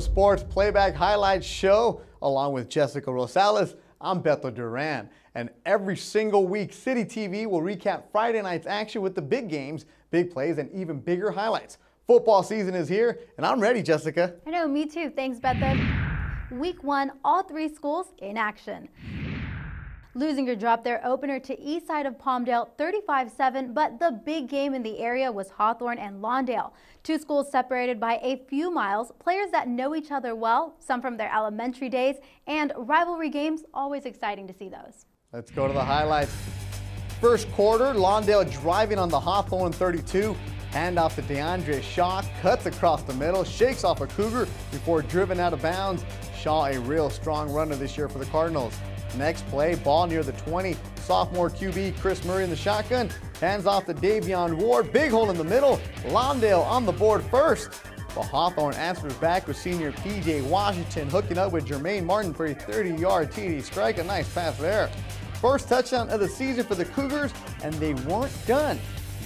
Sports Playback Highlights Show. Along with Jessica Rosales, I'm Beto Duran. And every single week, City TV will recap Friday night's action with the big games, big plays, and even bigger highlights. Football season is here, and I'm ready, Jessica. I know, me too. Thanks, Beto. Week one, all three schools in action. Leuzinger dropped their opener to east side of Palmdale 35-7, but the big game in the area was Hawthorne and Lawndale. Two schools separated by a few miles, players that know each other well, some from their elementary days, and rivalry games, always exciting to see those. Let's go to the highlights. First quarter, Lawndale driving on the Hawthorne 32. Handoff to DeAndre Shaw, cuts across the middle, shakes off a Cougar before driven out of bounds. Shaw, a real strong runner this year for the Cardinals. Next play, ball near the 20. Sophomore QB Chris Murray in the shotgun. Hands off to Davion Ward. Big hole in the middle. Lawndale on the board first. But Hawthorne answers back with senior PJ Washington hooking up with Jermaine Martin for a 30-yard TD strike. A nice pass there. First touchdown of the season for the Cougars, and they weren't done.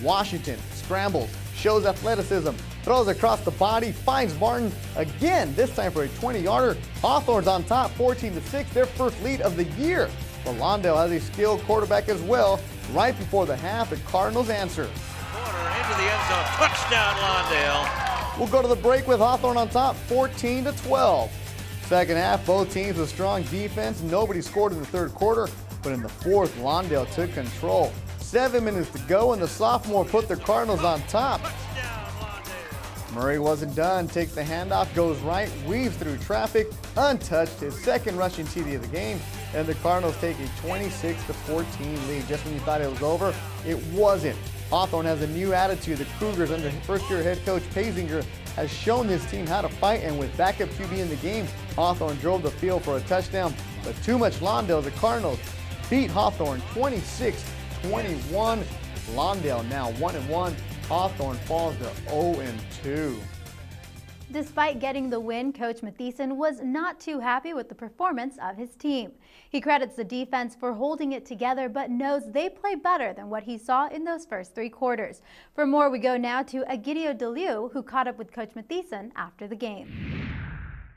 Washington scrambles, shows athleticism, throws across the body, finds Martin again, this time for a 20-yarder. Hawthorne's on top, 14 to 6, their first lead of the year. But Lawndale has a skilled quarterback as well. Right before the half, the Cardinals answer. Corner into the end zone, touchdown Lawndale. We'll go to the break with Hawthorne on top, 14 to 12. Second half, both teams with strong defense. Nobody scored in the third quarter, but in the fourth, Lawndale took control. Seven minutes to go, and the sophomore put the Cardinals on top. Murray wasn't done, takes the handoff, goes right, weaves through traffic, untouched, his second rushing TD of the game, and the Cardinals take a 26 14 lead. Just when you thought it was over, it wasn't. Hawthorne has a new attitude. The Cougars, under first-year head coach Pazinger, has shown this team how to fight, and with backup QB in the game, Hawthorne drove the field for a touchdown. But too much Lawndale, the Cardinals beat Hawthorne 26 21. Lawndale now 1 and 1. Hawthorne falls to 0 and 2. Despite getting the win, Coach Matheson was not too happy with the performance of his team. He credits the defense for holding it together, but knows they play better than what he saw in those first three quarters. For more, we go now to Egidio DeLiu, who caught up with Coach Matheson after the game.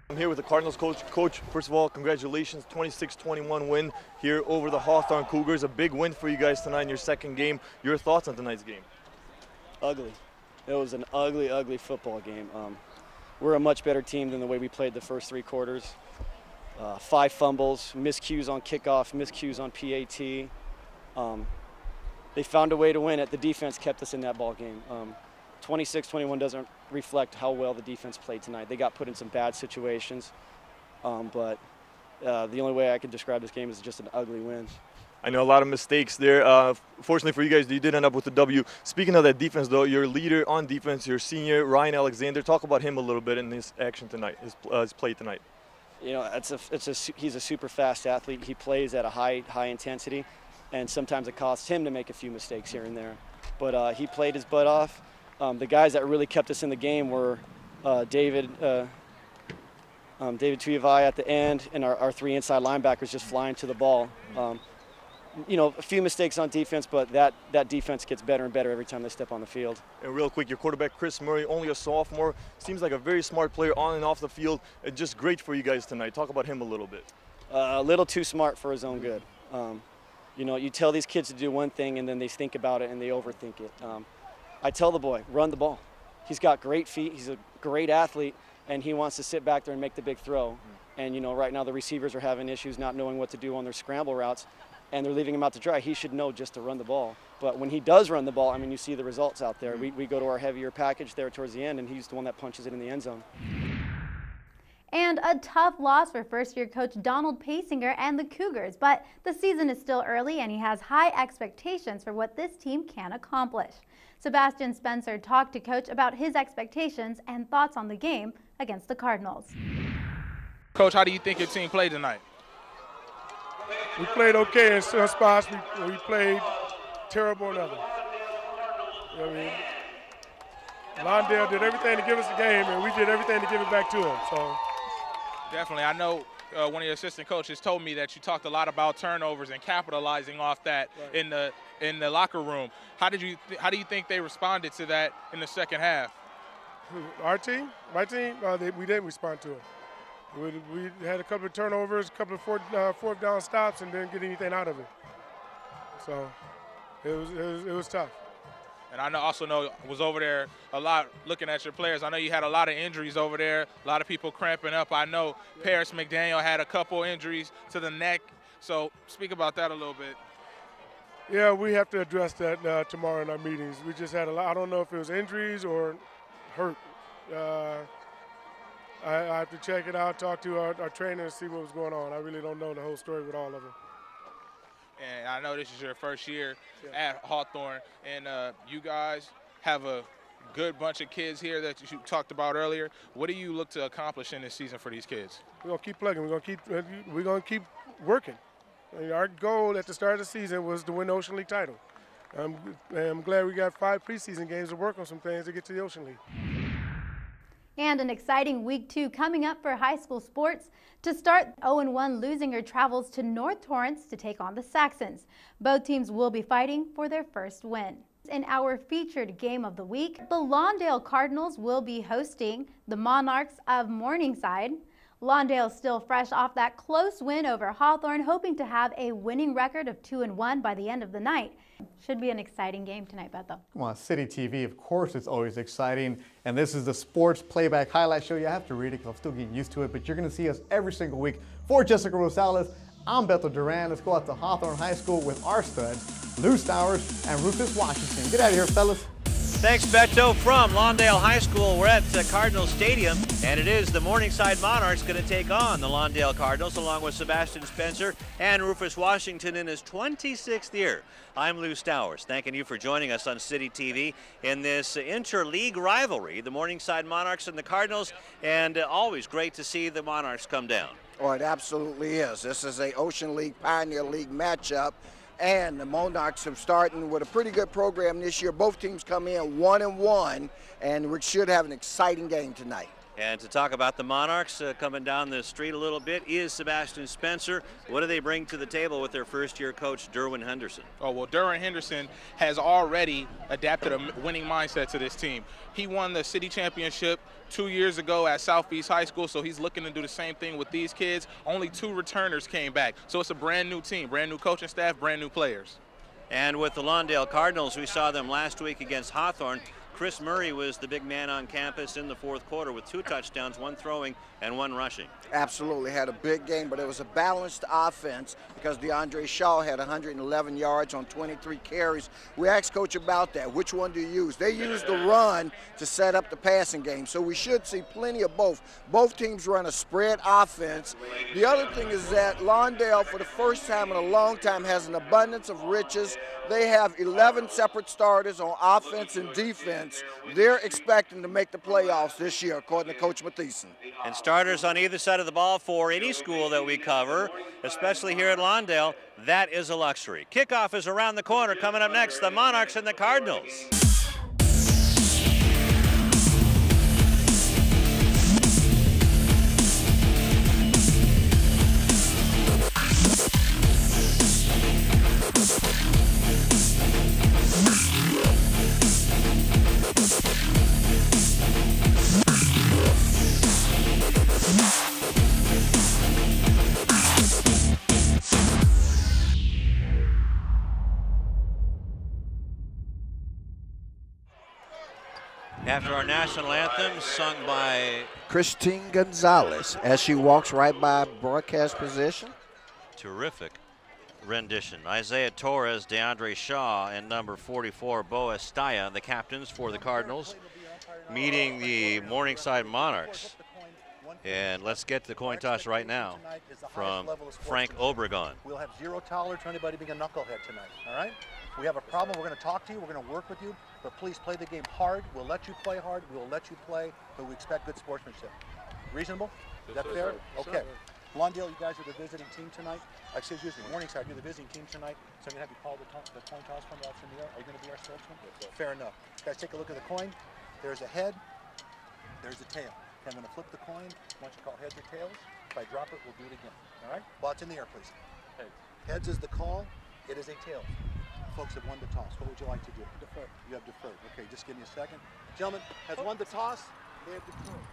I'm here with the Cardinals coach. Coach, first of all, congratulations, 26-21 win here over the Hawthorne Cougars. A big win for you guys tonight in your second game. Your thoughts on tonight's game? Ugly. It was an ugly, ugly football game. Um, we're a much better team than the way we played the first three quarters. Uh, five fumbles, miscues on kickoff, miscues on PAT. Um, they found a way to win it. The defense kept us in that ball game. Um, 26-21 doesn't reflect how well the defense played tonight. They got put in some bad situations, um, but uh, the only way I could describe this game is just an ugly win. I know a lot of mistakes there. Uh, fortunately for you guys, you did end up with the W. Speaking of that defense, though, your leader on defense, your senior Ryan Alexander. Talk about him a little bit in his action tonight, his, uh, his play tonight. You know, it's a, it's a, he's a super fast athlete. He plays at a high, high intensity, and sometimes it costs him to make a few mistakes here and there. But uh, he played his butt off. Um, the guys that really kept us in the game were uh, David, uh, um, David Tuyavai at the end, and our, our, three inside linebackers just flying to the ball. Um, you know, a few mistakes on defense, but that, that defense gets better and better every time they step on the field. And real quick, your quarterback, Chris Murray, only a sophomore, seems like a very smart player on and off the field, and just great for you guys tonight. Talk about him a little bit. Uh, a little too smart for his own good. Um, you know, you tell these kids to do one thing, and then they think about it and they overthink it. Um, I tell the boy, run the ball. He's got great feet. He's a great athlete, and he wants to sit back there and make the big throw. Mm. And you know, right now the receivers are having issues not knowing what to do on their scramble routes, and they're leaving him out to dry. He should know just to run the ball. But when he does run the ball, I mean, you see the results out there. Mm. We, we go to our heavier package there towards the end, and he's the one that punches it in the end zone. And a tough loss for first-year coach Donald Pazinger and the Cougars, but the season is still early and he has high expectations for what this team can accomplish. Sebastian Spencer talked to coach about his expectations and thoughts on the game against the Cardinals. Coach, how do you think your team played tonight? We played okay in some spots. We, we played terrible in others. You know I mean? Lawndale did everything to give us the game, and we did everything to give it back to him. So Definitely. I know uh, one of your assistant coaches told me that you talked a lot about turnovers and capitalizing off that right. in the in the locker room. How did you how do you think they responded to that in the second half? Our team, my team, uh, they, we didn't respond to it. We, we, had a couple of turnovers, a couple of fourth, uh, fourth down stops, and didn't get anything out of it. So it was, it was, it was tough. And I know, also know was over there a lot looking at your players. I know you had a lot of injuries over there, a lot of people cramping up. I know Paris McDaniel had a couple injuries to the neck. So speak about that a little bit. Yeah, we have to address that uh, tomorrow in our meetings. We just had a lot. I don't know if it was injuries or hurt. Uh, I, I, have to check it out, talk to our, our trainer, and see what was going on. I really don't know the whole story with all of them. And I know this is your first year yeah. at Hawthorne, and uh, you guys have a good bunch of kids here that you talked about earlier. What do you look to accomplish in this season for these kids? We're gonna keep plugging. We're gonna keep. We're gonna keep working. Our goal at the start of the season was to win the Ocean League title. I'm, I'm glad we got five preseason games to work on some things to get to the Ocean League. And an exciting week two coming up for high school sports. To start, 0-1 Leuzinger travels to North Torrance to take on the Saxons. Both teams will be fighting for their first win. In our featured game of the week, the Lawndale Cardinals will be hosting the Monarchs of Morningside. Lawndale still fresh off that close win over Hawthorne, hoping to have a winning record of 2 and 1 by the end of the night. Should be an exciting game tonight, Beto. Well, City TV, of course, it's always exciting. And this is the sports playback highlight show. You have to read it because I'm still getting used to it, but you're going to see us every single week. For Jessica Rosales, I'm Beto Duran. Let's go out to Hawthorne High School with our studs, Lew Stowers and Rufus Washington. Get out of here, fellas. Thanks, Beto. From Lawndale High School, we're at uh, Cardinal Stadium, and it is the Morningside Monarchs going to take on the Lawndale Cardinals, along with Sebastian Spencer and Rufus Washington in his 26th year. I'm Lew Stowers, thanking you for joining us on City TV in this interleague rivalry, the Morningside Monarchs and the Cardinals, and uh, always great to see the Monarchs come down. Oh, it absolutely is. This is a Ocean League Pioneer League matchup and the Monarchs are starting with a pretty good program this year. Both teams come in one and one, and we should have an exciting game tonight. And to talk about the Monarchs uh, coming down the street a little bit is Sebastian Spencer. What do they bring to the table with their first year coach, Derwin Henderson? Oh, well, Derwin Henderson has already adapted a winning mindset to this team. He won the city championship two years ago at Southeast High School, so he's looking to do the same thing with these kids. Only two returners came back. So it's a brand new team, brand new coaching staff, brand new players. And with the Lawndale Cardinals, we saw them last week against Hawthorne. Chris Murray was the big man on campus in the fourth quarter with two touchdowns, one throwing and one rushing. Absolutely, had a big game, but it was a balanced offense because DeAndre Shaw had 111 yards on 23 carries. We asked Coach about that. Which one do you use? They used the run to set up the passing game, so we should see plenty of both. Both teams run a spread offense. The other thing is that Lawndale, for the first time in a long time, has an abundance of riches. They have 11 separate starters on offense and defense they're expecting to make the playoffs this year, according to Coach Mathieson. And starters on either side of the ball for any school that we cover, especially here at Lawndale, that is a luxury. Kickoff is around the corner. Coming up next, the Monarchs and the Cardinals. After our national anthem, sung by Christine Gonzalez, as she walks right by broadcast position. Terrific rendition. Isaiah Torres, DeAndre Shaw, and number 44, Bo Estaya, the captains for the Cardinals, meeting the Morningside Monarchs. And let's get to the coin toss right now from Frank Obregon. We'll have zero tolerance for anybody being a knucklehead tonight, all right? We have a problem, we're going to talk to you, we're going to work with you, but please play the game hard. We'll let you play hard, we'll let you play, but we expect good sportsmanship. Reasonable? Is that fair? Okay. Lawndale, you guys are the visiting team tonight. I excuse me, Morningside, you're the visiting team tonight, so I'm going to have you call the, the coin toss from the in the air. Are you going to be our spokesman? Fair enough. Guys, take a look at the coin. There's a head, there's a tail. Okay, I'm going to flip the coin. Once you call heads or tails, if I drop it, we'll do it again. All right? While it's in the air, please. Heads. Heads is the call. It is a tail. folks have won the toss. What would you like to do? Defer. You have deferred. Okay, just give me a second. Gentlemen, has won the oh. toss. They have deferred.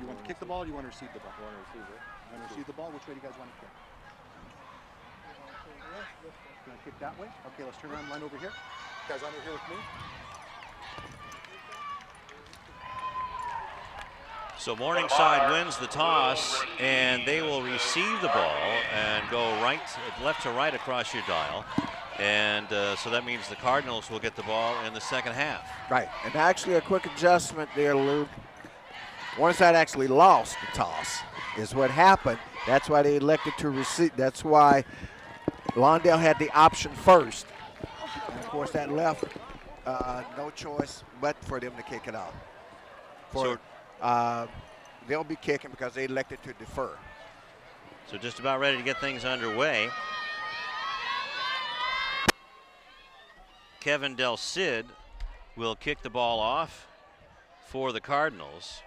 You want to kick the ball or you want to receive the ball? I want to receive it. You want to receive the ball? Which way do you guys want to kick? You want to kick that way? Okay, let's turn around and line over here. You guys under here with me. So Morningside wins the toss, and they will receive the ball and go right, left to right across your dial. And uh, so that means the Cardinals will get the ball in the second half. Right, and actually a quick adjustment there, Luke. Morningside actually lost the toss, is what happened. That's why they elected to receive. That's why Lawndale had the option first. And of course, that left uh, no choice but for them to kick it out. For, So- uh, they'll be kicking because they elected to defer. So just about ready to get things underway. Kevin Del Cid will kick the ball off for the Cardinals.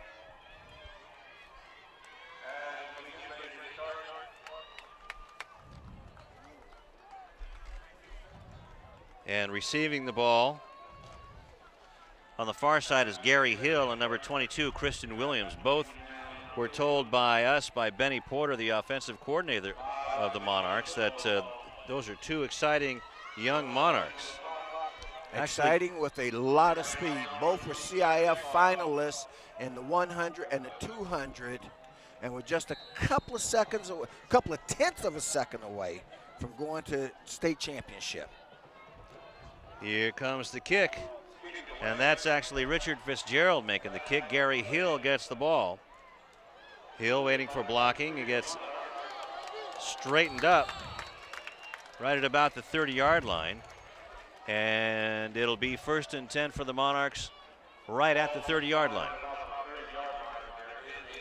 And receiving the ball on the far side is Gary Hill and number 22, Kristen Williams. Both were told by us, by Benny Porter, the offensive coordinator of the Monarchs, that uh, those are two exciting young Monarchs. Exciting with a lot of speed. Both were CIF finalists in the 100 and the 200, and were just a couple of seconds, a couple of tenths of a second away from going to state championship. Here comes the kick. And that's actually Richard Fitzgerald making the kick. Gary Hill gets the ball. Hill waiting for blocking. He gets straightened up right at about the 30 yard line. And it'll be first and 10 for the Monarchs right at the 30 yard line.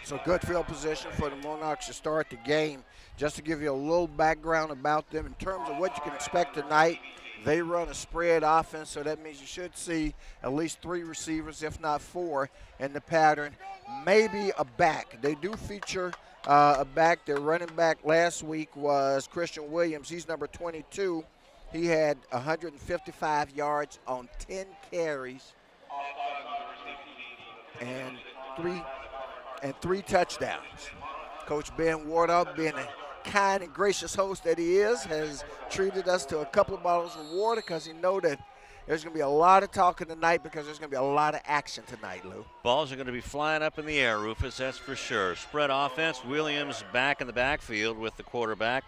So good field position for the Monarchs to start the game. Just to give you a little background about them in terms of what you can expect tonight, they run a spread offense, so that means you should see at least three receivers, if not four, in the pattern. Maybe a back. They do feature uh, a back. Their running back last week was Christian Williams. He's number 22. He had 155 yards on 10 carries and three and three touchdowns. Coach Ben Wardoff, being a kind and gracious host that he is, has treated us to a couple of bottles of water because he know that there's going to be a lot of talking tonight because there's going to be a lot of action tonight, Lew. Balls are going to be flying up in the air, Rufus, that's for sure. Spread offense, Williams back in the backfield with the quarterback,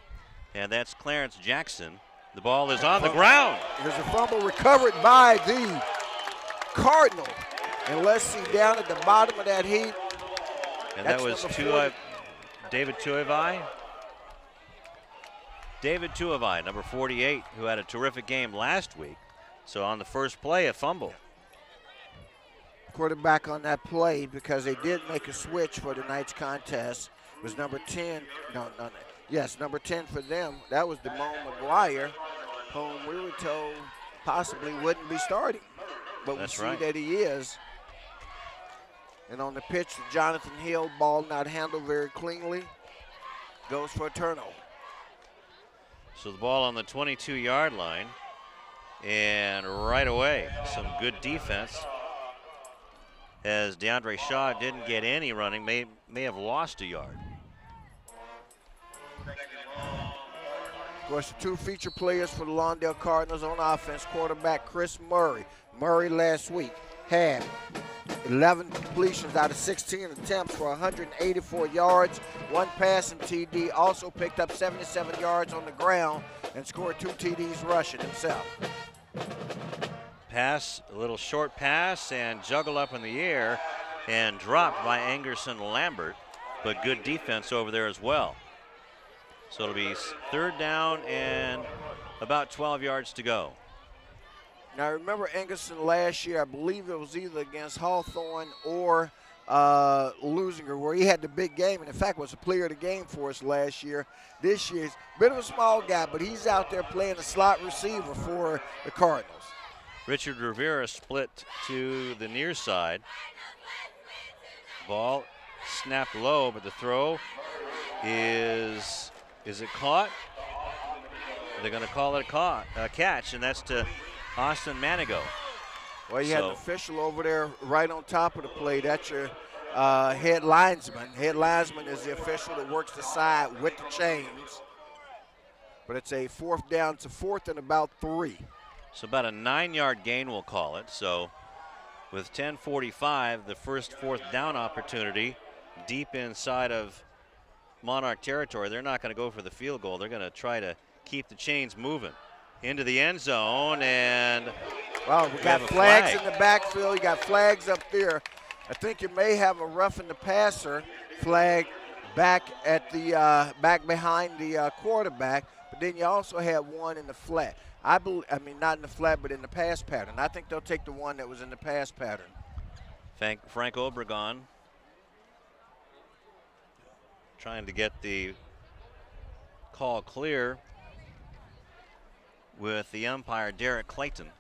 and that's Clarence Jackson. The ball is on the ground. There's a fumble recovered by the Cardinal. And let's see down at the bottom of that heap. And that was Tua, David Tuivai. David Tuivai, number 48, who had a terrific game last week. So on the first play, a fumble. quarterback on that play because they did make a switch for tonight's contest was number 10 no no no yes number 10 for them that was Damone McGuire whom we were told possibly wouldn't be starting but That's we see right. that he is and on the pitch Jonathan Hill ball not handled very cleanly goes for a turnover So the ball on the 22 yard line. And right away, some good defense. As DeAndre Shaw didn't get any running, may, may have lost a yard. Of course, the two feature players for the Lawndale Cardinals on offense, quarterback Chris Murray. Murray last week had 11 completions out of 16 attempts for 184 yards, one passing TD, also picked up 77 yards on the ground and scored two TDs rushing himself. Pass, a little short pass, and juggle up in the air and dropped by Angerson Lambert, but good defense over there as well. So it'll be third down and about 12 yards to go. Now, I remember Angerson last year, I believe it was either against Hawthorne or uh, Leuzinger, where he had the big game, and in fact was a player of the game for us last year. This year, he's a bit of a small guy, but he's out there playing a slot receiver for the Cardinals. Richard Rivera split to the near side. Ball snapped low, but the throw is is it caught? They're going to call it a caught, a catch, and that's to Austin Manigo. Well, you so. had an official over there right on top of the play. That's your uh, head linesman. Head linesman is the official that works the side with the chains. But it's a fourth down to fourth and about three. So about a nine-yard gain, we'll call it. So with 10:45, the first fourth down opportunity, deep inside of Monarch territory. They're not going to go for the field goal. They're going to try to keep the chains moving into the end zone and. Well, we, we got flags flag. in the backfield. You got flags up there. I think you may have a roughing the passer flag back at the uh, back behind the uh, quarterback, but then you also had one in the flat. I believe, I mean, not in the flat, but in the pass pattern. I think they'll take the one that was in the pass pattern. Thank Frank Obregon trying to get the call clear with the umpire Derek Clayton.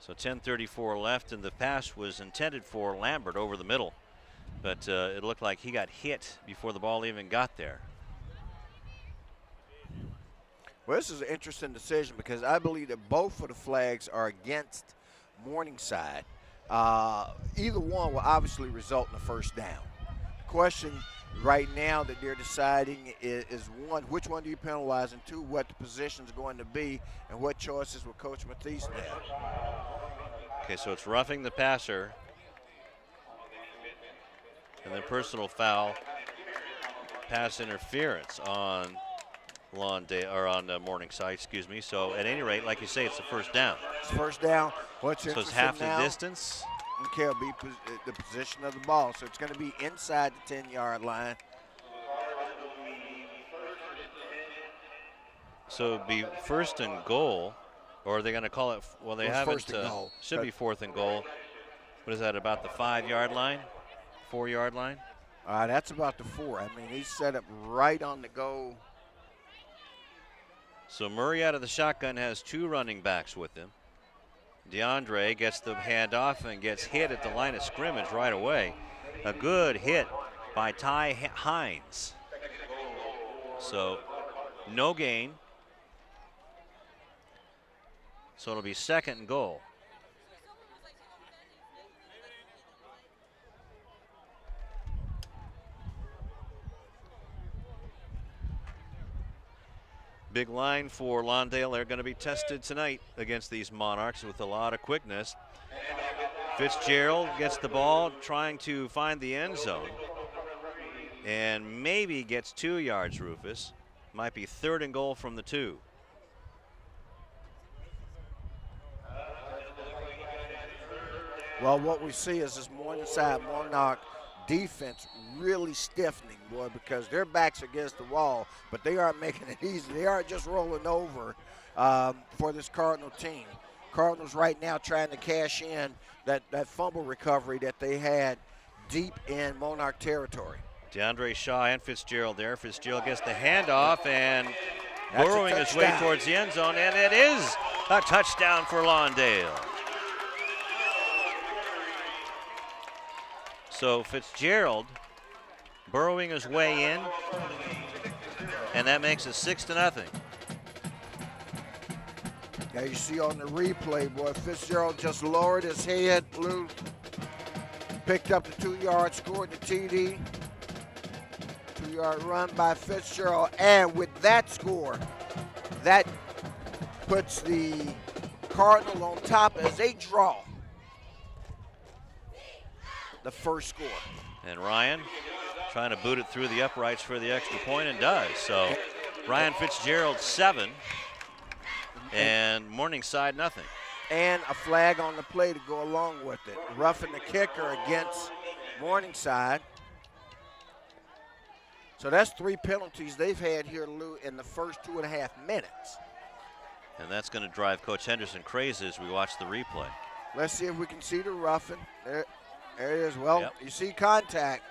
So 10:34 left, and the pass was intended for Lambert over the middle, but uh, it looked like he got hit before the ball even got there. Well, this is an interesting decision because I believe that both of the flags are against Morningside. Uh, either one will obviously result in a first down. The question right now that they're deciding is, is, one, which one do you penalize, and two, what the position is going to be, and what choices will Coach Mathies have. Okay, so it's roughing the passer, and then personal foul, pass interference on Day or on the Morningside, excuse me. So at any rate, like you say, it's the first down. It's first down. What's so it's half now, the distance. Okay, will be the position of the ball. So it's going to be inside the 10-yard line. So it'd be first and goal, or are they going to call it? Well, they haven't. First uh, goal. Should be fourth and goal. What is that? About the five-yard line, four-yard line? Uh, that's about the four. I mean, he's set up right on the goal. So Murray out of the shotgun has two running backs with him. DeAndre gets the handoff and gets hit at the line of scrimmage right away. A good hit by Ty Hines. So no gain. So it'll be second and goal. Big line for Lawndale. They're going to be tested tonight against these Monarchs with a lot of quickness. Fitzgerald gets the ball, trying to find the end zone. And maybe gets two yards, Rufus. Might be third and goal from the two. Well, what we see is this Morningside Monarch defense really stiffening, boy, because their backs against the wall, but they aren't making it easy. They aren't just rolling over um, for this Cardinal team. Cardinals right now trying to cash in that, that fumble recovery that they had deep in Monarch territory. DeAndre Shaw and Fitzgerald there. Fitzgerald gets the handoff and That's burrowing his way towards the end zone, and it is a touchdown for Lawndale. So Fitzgerald burrowing his way in, and that makes it six to nothing. Yeah, you see on the replay, boy, Fitzgerald just lowered his head, blew, picked up the two yard, scored the TD. Two yard run by Fitzgerald, and with that score, that puts the Cardinal on top as they draw the first score. And Ryan trying to boot it through the uprights for the extra point and does. So Ryan Fitzgerald seven and Morningside nothing. And a flag on the play to go along with it. Roughing the kicker against Morningside. So that's three penalties they've had here, Lew, in the first two and a half minutes. And that's going to drive Coach Henderson crazy as we watch the replay. Let's see if we can see the roughing. There, there it is. Well, yep. you see contact.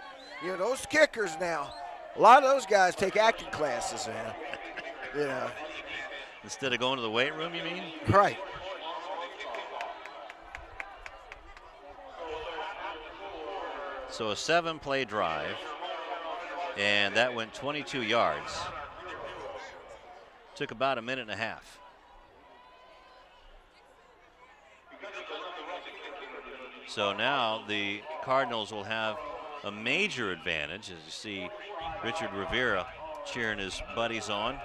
You know, those kickers now, a lot of those guys take acting classes, man. you know. Instead of going to the weight room, you mean? Right. So a seven play drive, and that went 22 yards. Took about a minute and a half. So now the Cardinals will have a major advantage as you see Richard Rivera cheering his buddies on.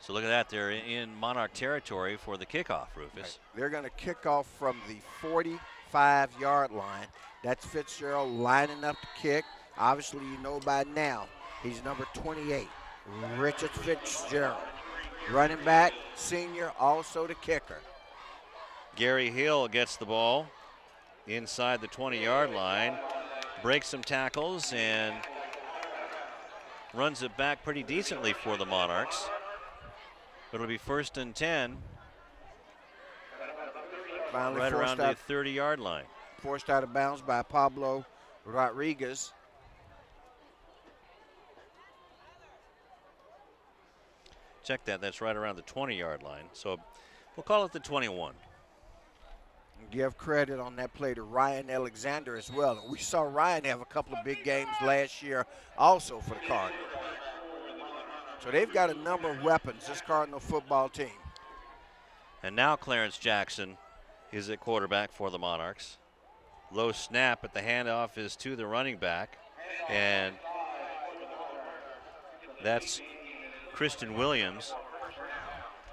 So look at that, they're in Monarch territory for the kickoff, Rufus. They're going to kick off from the 45 yard line. That's Fitzgerald lining up to kick. Obviously, you know by now, he's number 28, Richard Fitzgerald. Running back, senior, also the kicker. Gary Hill gets the ball inside the 20 yard line, breaks some tackles, and runs it back pretty decently for the Monarchs. It'll be first and 10. Finally right around out, the 30 yard line. Forced out of bounds by Pablo Rodriguez. Check that, that's right around the 20 yard line. So we'll call it the 21. Give credit on that play to Ryan Alexander as well. And we saw Ryan have a couple of big games last year also for the Cardinals. So they've got a number of weapons, this Cardinal football team. And now Clarence Jackson is at quarterback for the Monarchs. Low snap, but the handoff is to the running back. And that's Kristen Williams.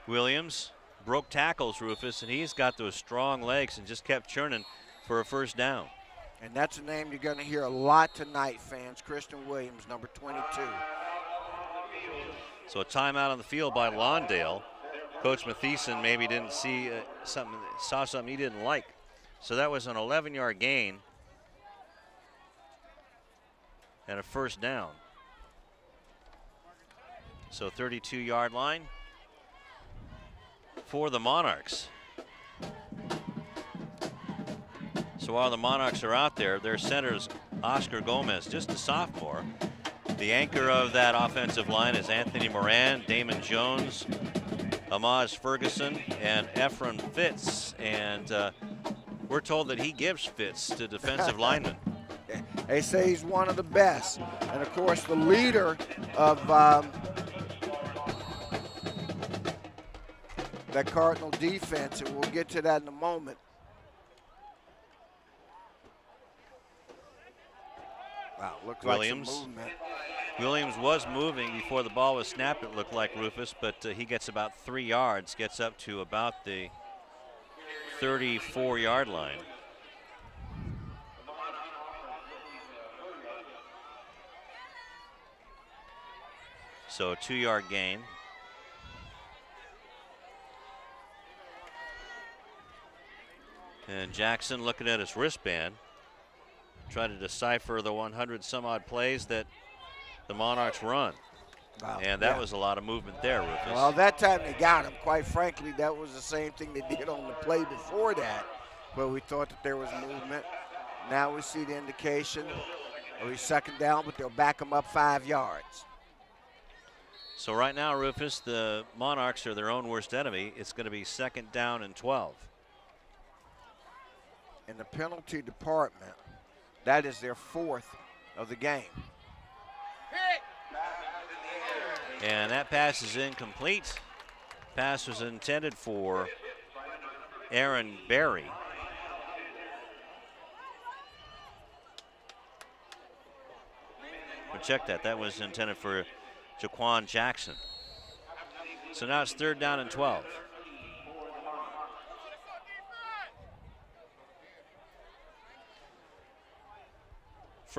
Williams broke tackles, Rufus, and he's got those strong legs and just kept churning for a first down. And that's a name you're going to hear a lot tonight, fans. Kristen Williams, number 22. So a timeout on the field by Lawndale. Coach Matheson maybe didn't see uh, something, saw something he didn't like. So that was an 11-yard gain and a first down. So 32-yard line for the Monarchs. So while the Monarchs are out there, their center is Oscar Gomez, just a sophomore. The anchor of that offensive line is Anthony Moran, Damon Jones, Amaz Ferguson, and Ephraim Fitz. And uh, we're told that he gives fits to defensive linemen. They say he's one of the best. And of course, the leader of um, that Cardinal defense, and we'll get to that in a moment. Wow, looks Williams. like some movement. Williams was moving before the ball was snapped, it looked like Rufus, but uh, he gets about three yards, gets up to about the 34 yard line. So a two yard gain. And Jackson looking at his wristband, trying to decipher the 100 some odd plays that the Monarchs run. Wow. And that Yeah. was a lot of movement there, Rufus. Well, that time they got him. Quite frankly, that was the same thing they did on the play before that, where we thought that there was movement. Now we see the indication. He's second down, but they'll back him up five yards. So right now, Rufus, the Monarchs are their own worst enemy. It's going to be second down and 12. In the penalty department, that is their fourth of the game. And that pass is incomplete. Pass was intended for Aaron Berry. But check that. That was intended for Jaquan Jackson. So now it's third down and 12.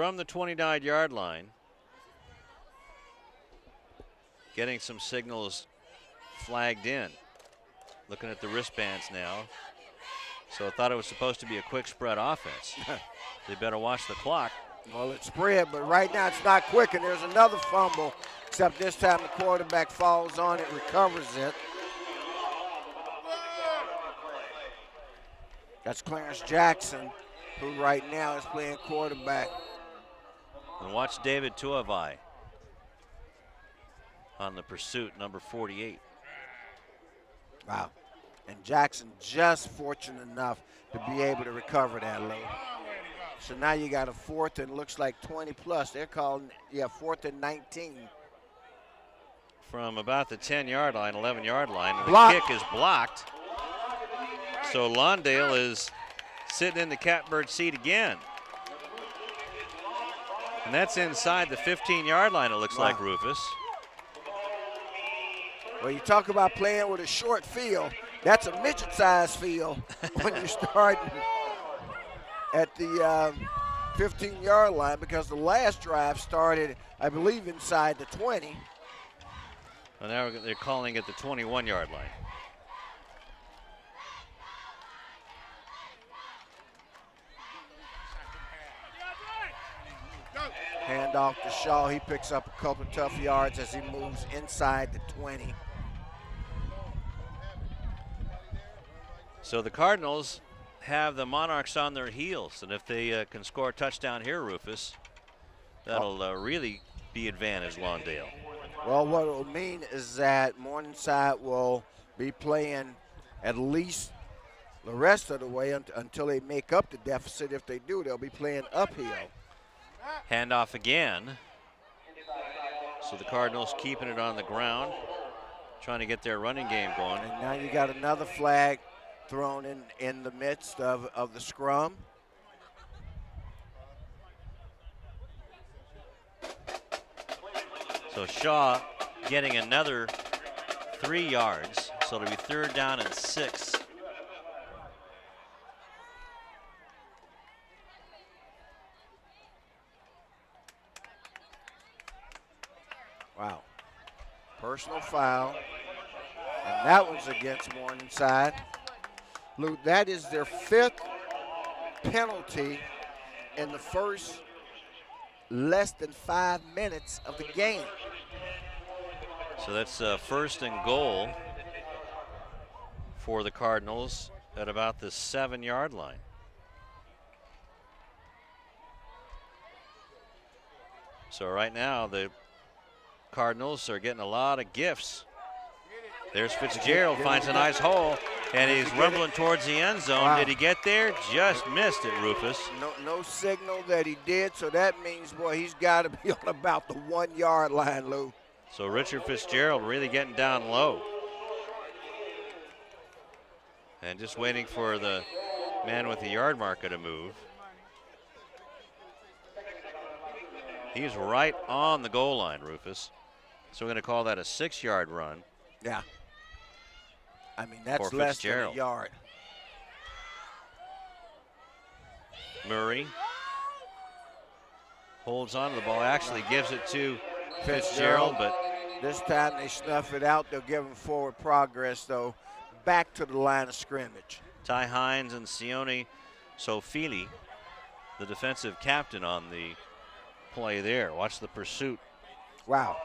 From the 29 yard line, getting some signals flagged in. Looking at the wristbands now. So I thought it was supposed to be a quick spread offense. they better watch the clock. Well, it's spread, but right now it's not quick, and there's another fumble, except this time the quarterback falls on it, recovers it. That's Clarence Jackson, who right now is playing quarterback. And watch David Tuavai on the pursuit, number 48. Wow. And Jackson just fortunate enough to be able to recover that low. So now you got a fourth and looks like 20 plus. They're calling, yeah, fourth and 19. From about the 10 yard line, 11 yard line. The Block. kick is blocked. So Lawndale is sitting in the catbird seat again. And that's inside the 15 yard line, it looks Wow. like, Rufus. Well, you talk about playing with a short field. That's a midget-sized field when you're starting at the um, 15-yard line because the last drive started, I believe, inside the 20. Well, now they're calling it the 21 yard line. Hand off to Shaw. He picks up a couple tough yards as he moves inside the 20. So the Cardinals have the Monarchs on their heels, and if they uh, can score a touchdown here, Rufus, that'll uh, really be advantage Lawndale. Well, what it will mean is that Morningside will be playing at least the rest of the way unt- until they make up the deficit. If they do, they'll be playing uphill. Handoff again. So the Cardinals keeping it on the ground, trying to get their running game going. And now you got another flag thrown in, in the midst of, of the scrum. So Shaw getting another three yards. So it'll be third down and six. Wow. Personal foul. And that one's against Morningside. Luke, that is their fifth penalty in the first less than five minutes of the game. So that's uh, first and goal for the Cardinals at about the seven yard line. So right now the Cardinals are getting a lot of gifts. There's Fitzgerald finds a nice hole and he's rumbling towards the end zone. Wow. Did he get there? Just missed it, Rufus. No, no signal that he did, so that means, boy, he's got to be on about the one yard line, Lew. So Richard Fitzgerald really getting down low. And just waiting for the man with the yard marker to move. He's right on the goal line, Rufus. So we're going to call that a six yard run. Yeah. I mean, that's less than a Fitzgerald. yard. Murray holds on to the ball, actually gives it to Fitzgerald, but This time they snuff it out. They'll give him forward progress, though, back to the line of scrimmage. Ty Hines and Sione Sofili, the defensive captain on the play there. Watch the pursuit. Wow.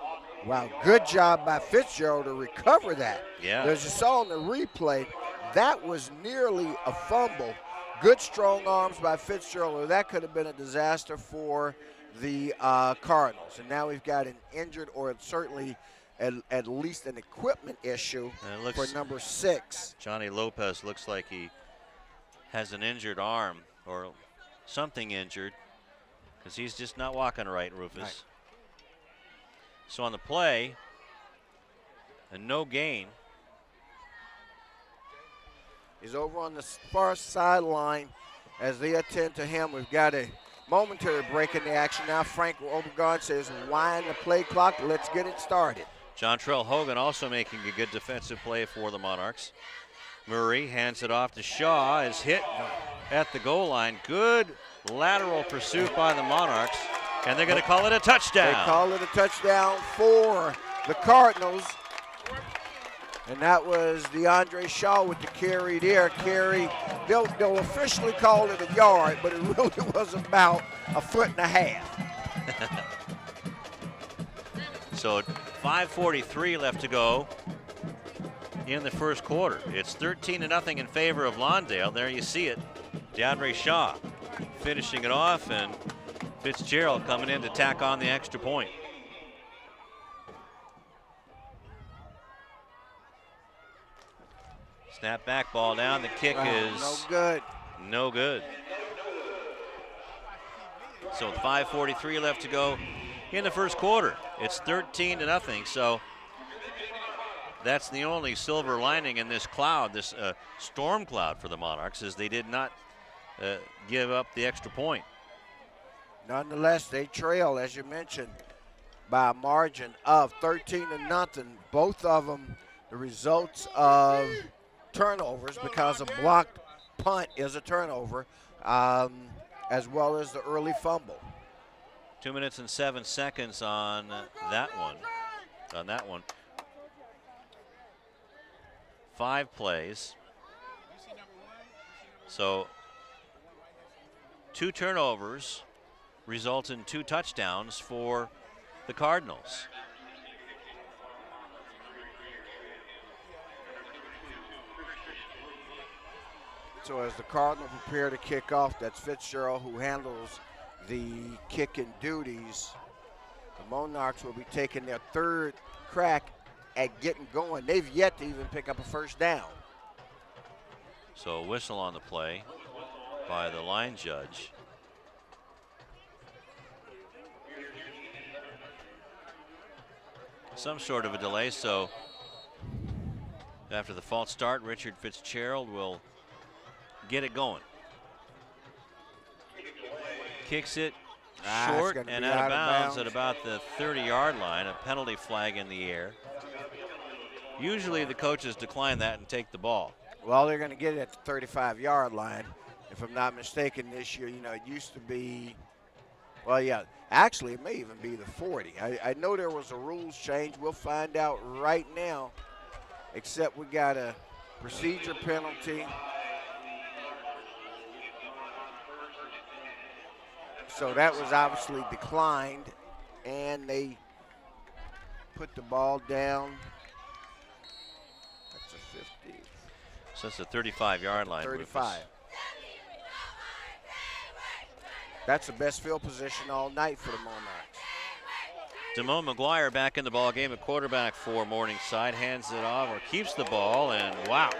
Wow. Good job by Fitzgerald to recover that. Yeah. As you saw in the replay, that was nearly a fumble. Good strong arms by Fitzgerald, or that could have been a disaster for the uh, Cardinals. And now we've got an injured, or certainly at, at least an equipment issue looks- for number six. Johnny Lopez looks like he has an injured arm or something injured because he's just not walking right, Rufus. Right. So on the play, a no gain. He's over on the far sideline as they attend to him. We've got a momentary break in the action now. Frank Obregon says, wind the play clock. Let's get it started. John Trell Hogan also making a good defensive play for the Monarchs. Murray hands it off to Shaw, is hit at the goal line. Good lateral pursuit by the Monarchs, and they're going to call it a touchdown. They call it a touchdown for the Cardinals. And that was DeAndre Shaw with the carry there. Carry, they'll, they'll officially call it a yard, but it really was about a foot and a half. So 5:43 left to go in the first quarter. It's 13 to nothing in favor of Lawndale. There you see it. DeAndre Shaw finishing it off, and Fitzgerald coming in to tack on the extra point. Snap back ball down. The kick Wow, is no good. no good. So 5:43 left to go in the first quarter. It's 13 to nothing. So that's the only silver lining in this cloud, this uh, storm cloud for the Monarchs, is they did not uh, give up the extra point. Nonetheless, they trail, as you mentioned, by a margin of 13 to nothing. Both of them the results of turnovers because a blocked punt is a turnover, um, as well as the early fumble. Two minutes and seven seconds on that one. On that one. Five plays. So two turnovers result in two touchdowns for the Cardinals. So as the Cardinals prepare to kick off, that's Fitzgerald who handles the kicking duties. The Monarchs will be taking their third crack at getting going. They've yet to even pick up a first down. So a whistle on the play by the line judge. Some sort of a delay, so after the false start, Richard Fitzgerald will get it going. Kicks it Ah, short and out, out of bounds, bounds. at about the 30 yard line, a penalty flag in the air. Usually the coaches decline that and take the ball. Well, they're going to get it at the 35 yard line. If I'm not mistaken, this year, you know, it used to be, well, yeah, actually, it may even be the 40. I, I know there was a rules change. We'll find out right now, except we got a procedure penalty. So that was obviously declined, and they put the ball down. That's a 50. So it's the 35 yard line. Rufus. 35. That's the best field position all night for the Monarchs. Damone McGuire back in the ball game, a quarterback for Morningside, hands it off or keeps the ball, and wow.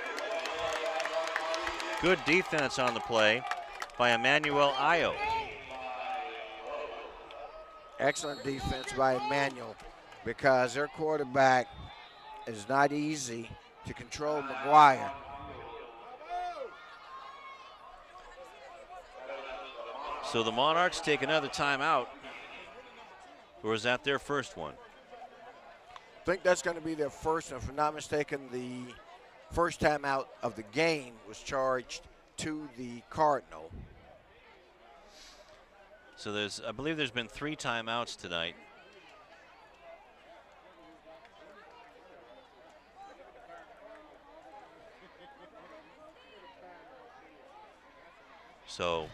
Good defense on the play by Emmanuel Ayo. Excellent defense by Emmanuel because their quarterback is not easy to control McGuire. So the Monarchs take another timeout. Or is that their first one? I think that's going to be their first, and if I'm not mistaken, the first time out of the game was charged to the Cardinal. So there's, I believe there's been three timeouts tonight. So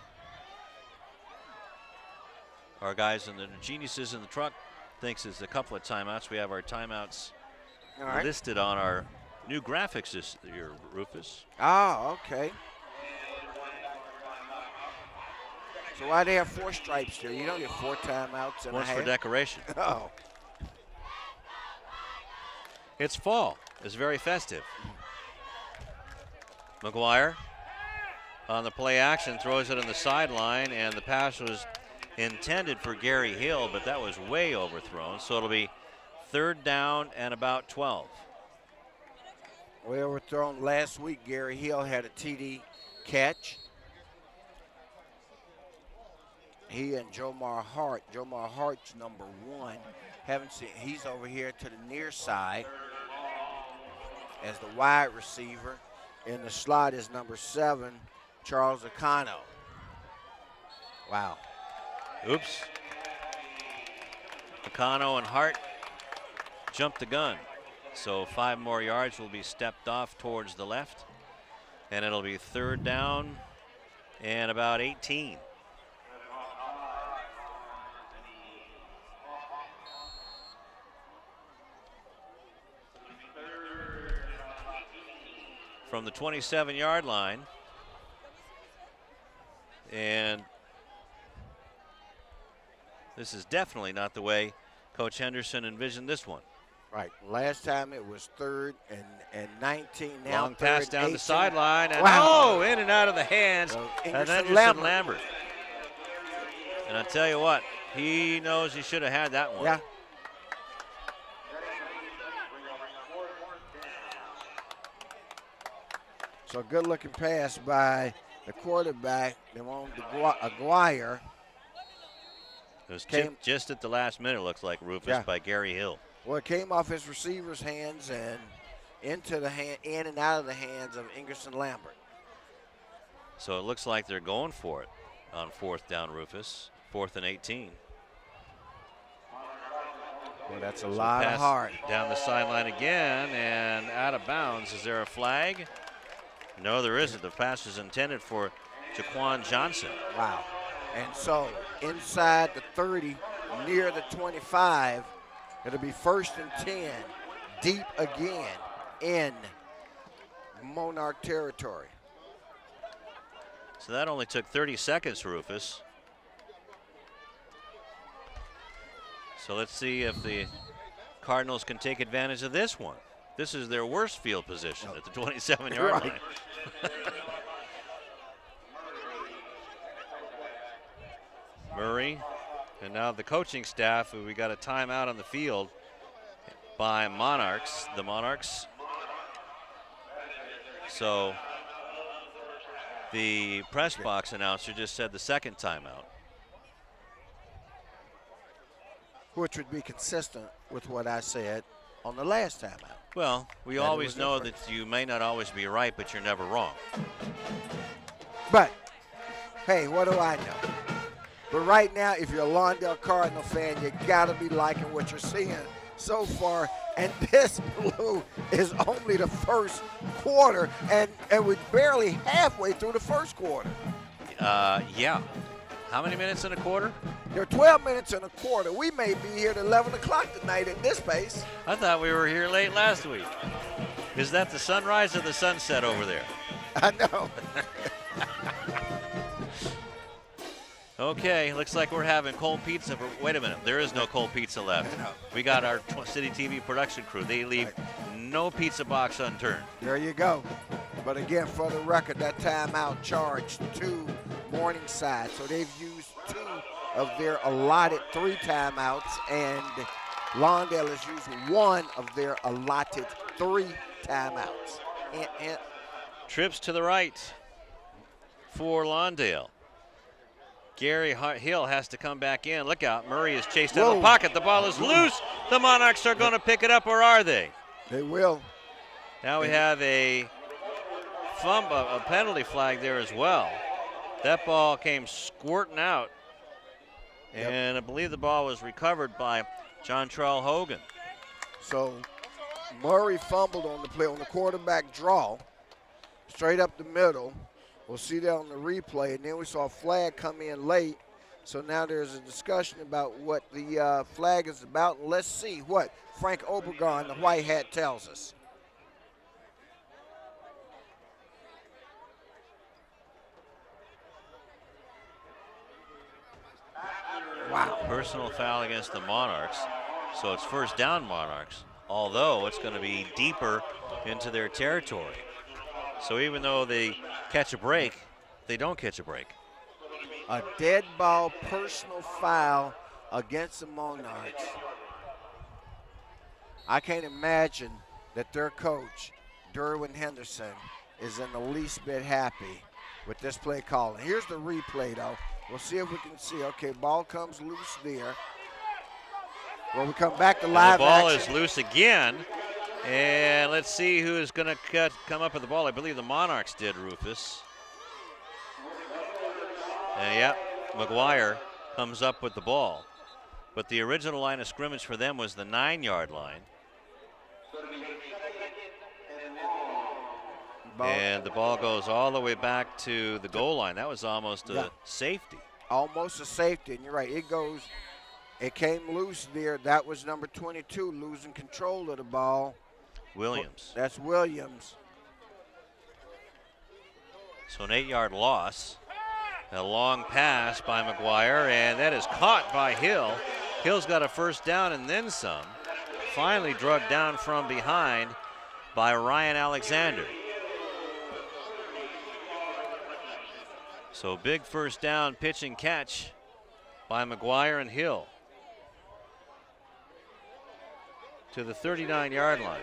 our guys and the geniuses in the truck thinks it's a couple of timeouts. We have our timeouts right. listed on our new graphics this year, Rufus. Ah, okay. So why do they have four stripes there? You don't get four timeouts and One's for decoration. Oh, It's fall. It's very festive. McGuire on the play action throws it on the sideline, and the pass was intended for Gary Hill, but that was way overthrown. So it'll be third down and about 12. we overthrown last week. Gary Hill had a TD catch. He and Jomar Hart. Jomar Hart's number one. Haven't seen. He's over here to the near side as the wide receiver. In the slot is number seven, Charles Acano. Wow. Oops. Nakano and Hart jumped the gun. So five more yards will be stepped off towards the left. And it'll be third down and about 18. From the 27 yard line. And this is definitely not the way Coach Henderson envisioned this one. Right. Last time it was third and, and 19. Now Long pass and down the sideline, and Wow. oh, in and out of the hands Ingerson Henderson Lambert. Lambert. And I tell you what, he knows he should have had that one. Yeah. So good looking pass by the quarterback, Damone McGuire. It was tipped just at the last minute, looks like, Rufus, Yeah. by Gary Hill. Well, it came off his receiver's hands and into the hand, in and out of the hands of Ingerson Lambert. So it looks like they're going for it on fourth down, Rufus. Fourth and 18. Well, that's a So lot of heart. Down the sideline again and out of bounds. Is there a flag? No, there isn't. The pass is intended for Jaquan Johnson. Wow. And so inside the 30, near the 25, it'll be first and 10, deep again in Monarch territory. So that only took 30 seconds, Rufus. So let's see if the Cardinals can take advantage of this one. This is their worst field position at the 27 yard Right. line. Murray, and now the coaching staff, we got a timeout on the field by Monarchs. The Monarchs. So the press box announcer just said the second timeout. Which would be consistent with what I said on the last timeout. Well, we That always know different. that you may not always be right, but you're never wrong. But, hey, what do I know? But right now, if you're a Lawndale Cardinal fan, you got to be liking what you're seeing so far. And this blue is only the first quarter, and, and we're barely halfway through the first quarter. Uh, yeah. How many minutes in a quarter? There are 12 minutes in a quarter. We may be here at 11 o'clock tonight at this pace. I thought we were here late last week. Is that the sunrise or the sunset over there? I know. Okay, looks like we're having cold pizza. For, wait a minute, there is no cold pizza left. We got our City TV production crew. They leave no pizza box unturned. There you go. But again, for the record, that timeout charged to Morningside. So they've used two of their allotted three timeouts, and Lawndale has used one of their allotted three timeouts. And, and Trips to the right for Lawndale. Gary Hill has to come back in. Look out. Murray is chased out of the pocket. The ball is loose. The Monarchs are going to pick it up, or are they? they will. Now we have a fumble, a penalty flag there as well. That ball came squirting out. And I believe the ball was recovered by John Trell Hogan. So Murray fumbled on the play on the quarterback draw, straight up the middle. We'll see that on the replay. And then we saw a flag come in late. So now there's a discussion about what the uh, flag is about. And let's see what Frank Obregon, the white hat, tells us. Wow. Personal foul against the Monarchs. So it's first down Monarchs, although it's going to be deeper into their territory. So even though they catch a break, they don't catch a break. A dead ball personal foul against the Monarchs. I can't imagine that their coach, Derwin Henderson, is in the least bit happy with this play calling. Here's the replay, though. We'll see if we can see. Okay, ball comes loose there. Well, we come back to And live the ball action. is loose again. And let's see who's going to cut come up with the ball. I believe the Monarchs did, Rufus. And yep, McGuire comes up with the ball. But the original line of scrimmage for them was the nine yard line. Ball- And the ball goes all the way back to the goal line. That was almost a Yeah. safety. Almost a safety, and you're right. It goes, it came loose there. That was number 22 losing control of the ball. Williams. That's Williams. So an eight yard loss. A long pass by McGuire, and that is caught by Hill. Hill's got a first down and then some. Finally drugged down from behind by Ryan Alexander. So big first down pitch and catch by McGuire and Hill to the 39 yard line.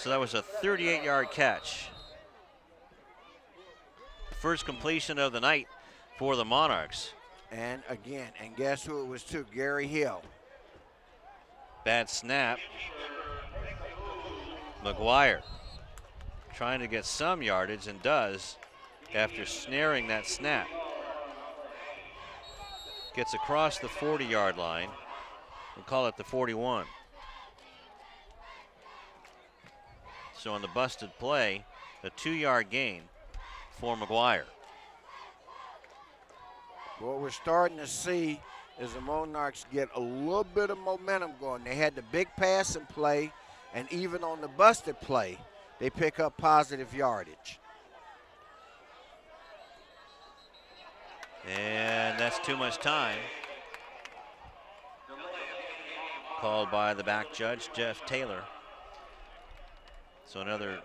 So that was a 38 yard catch. First completion of the night for the Monarchs. And again, and guess who it was to? Gary Hill. Bad snap. McGuire trying to get some yardage and does after snaring that snap. Gets across the 40 yard line. We'll call it the 41. So on the busted play, a two yard gain for McGuire. What we're starting to see is the Monarchs get a little bit of momentum going. They had the big pass and play, and even on the busted play, they pick up positive yardage. And that's too much time. Called by the back judge, Jeff Taylor. So another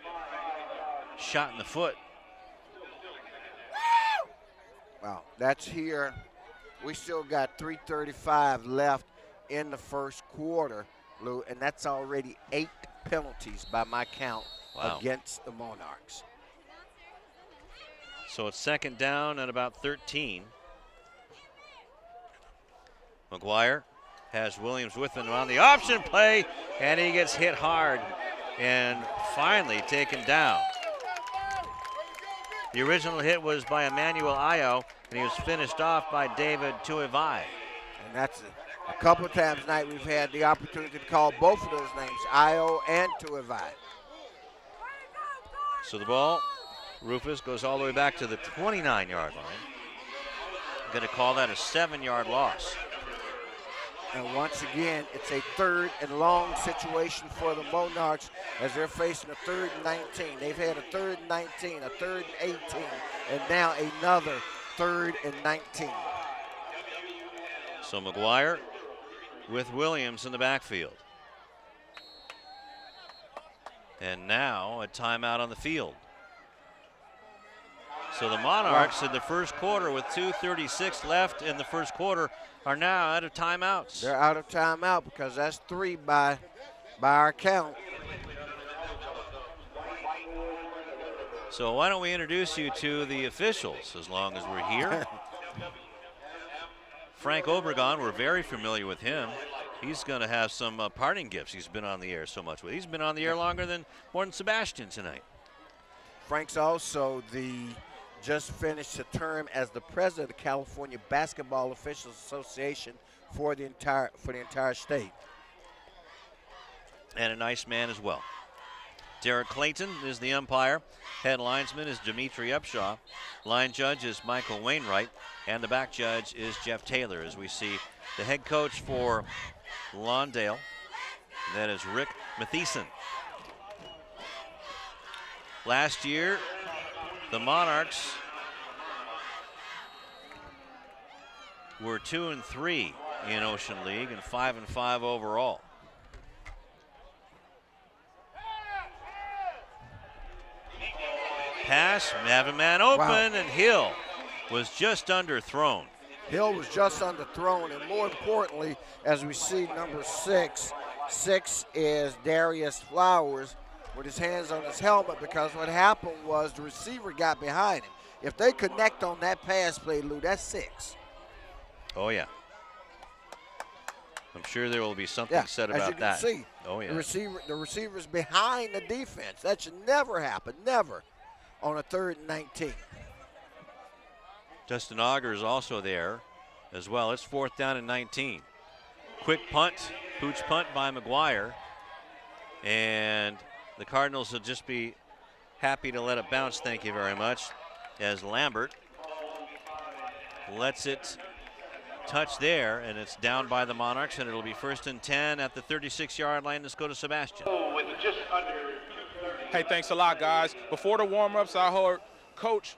shot in the foot. Wow, that's here. We still got 335 left in the first quarter, Lew, and that's already eight penalties by my count wow. against the Monarchs. So it's second down at about 13. McGuire has Williams with him on the option play, and he gets hit hard and finally taken down. The original hit was by Emmanuel Ayo, and he was finished off by David Tuivai. And that's a, a couple of times tonight we've had the opportunity to call both of those names, Ayo and Tuivai. So the ball, Rufus goes all the way back to the 29-yard line. Going to call that a seven-yard loss. And once again, it's a third and long situation for the Monarchs as they're facing a third and 19. They've had a third and 19, a third and 18, and now another third and 19. So McGuire with Williams in the backfield. And now a timeout on the field. So the Monarchs in the first quarter with 2.36 left in the first quarter are now out of timeouts. They're out of timeout because that's three by, by our count. So why don't we introduce you to the officials as long as we're here. Frank Obregon, we're very familiar with him. He's going to have some uh, parting gifts. He's been on the air so much with. He's been on the air longer than more than Sebastian tonight. Frank's also the just finished a term as the president of the California Basketball Officials Association for the entire for the entire state. And a nice man as well. Derek Clayton is the umpire. Head linesman is Dimitri Upshaw. Line judge is Michael Wainwright. And the back judge is Jeff Taylor as we see the head coach for Lawndale. That is Rick Matheson. Last year, the Monarchs were two and three in Ocean League and five and five overall. Pass, have a man open, wow. and Hill was just underthrown. Hill was just underthrown, and more importantly, as we see number six, six is Darius Flowers with his hands on his helmet because what happened was the receiver got behind him. If they connect on that pass play, Lew, that's six. Oh, yeah. I'm sure there will be something yeah, said about that. See, oh, yeah. The receiver, the receiver's behind the defense. That should never happen, never, on a third and 19. Justin Auger is also there as well. It's fourth down and 19. Quick punt, pooch punt by McGuire. And the Cardinals will just be happy to let it bounce, thank you very much, as Lambert lets it touch there, and it's down by the Monarchs, and it'll be first and 10 at the 36-yard line. Let's go to Sebastian. Hey, thanks a lot, guys. Before the warm-ups, I heard Coach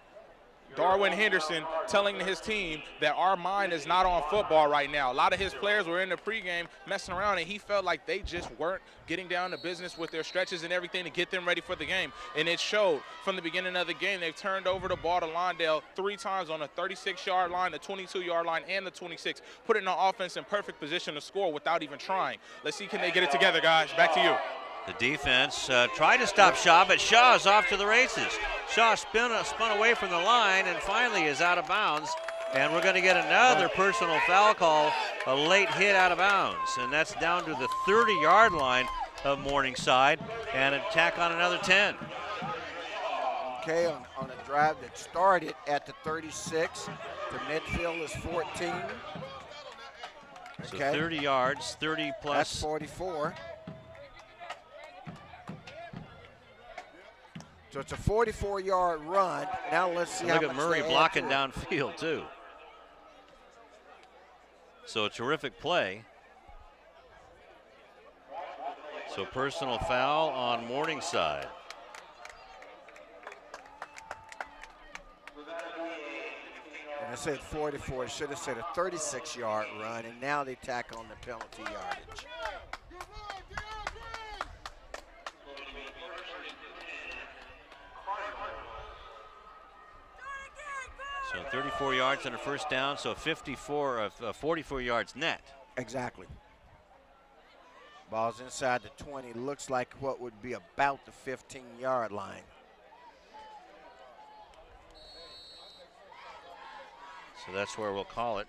Darwin Henderson telling his team that our mind is not on football right now. A lot of his players were in the pregame messing around, and he felt like they just weren't getting down to business with their stretches and everything to get them ready for the game. And it showed from the beginning of the game. They've turned over the ball to Lawndale three times on the 36-yard line, the 22-yard line, and the 26, putting the offense in perfect position to score without even trying. Let's see, can they get it together, guys? Back to you. The defense uh, tried to stop Shaw, but Shaw is off to the races. Shaw spin, uh, spun away from the line and finally is out of bounds. And we're going to get another personal foul call, a late hit out of bounds. And that's down to the 30-yard line of Morningside and attack on another 10. Okay, on, on a drive that started at the 36 the midfield is 14. Okay. So 30 yards, 30 plus. That's 44. So it's a 44-yard run. Now let's see Look how at Murray blocking downfield too. So a terrific play. So personal foul on Morningside. And I said 44, I should have said a 36-yard run, and now they tack on the penalty yardage. So 34 yards on a first down, so 54 of uh, 44 yards net. Exactly. Ball's inside the 20, looks like what would be about the 15 yard line. So that's where we'll call it.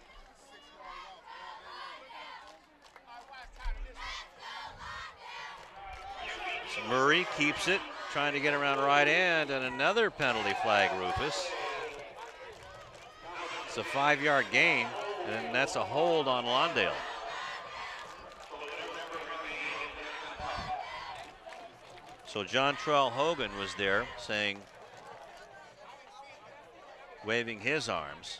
So Murray keeps it, trying to get around right end, and another penalty flag, Rufus. It's a five yard gain, and that's a hold on Lawndale. So John Trell Hogan was there saying, waving his arms.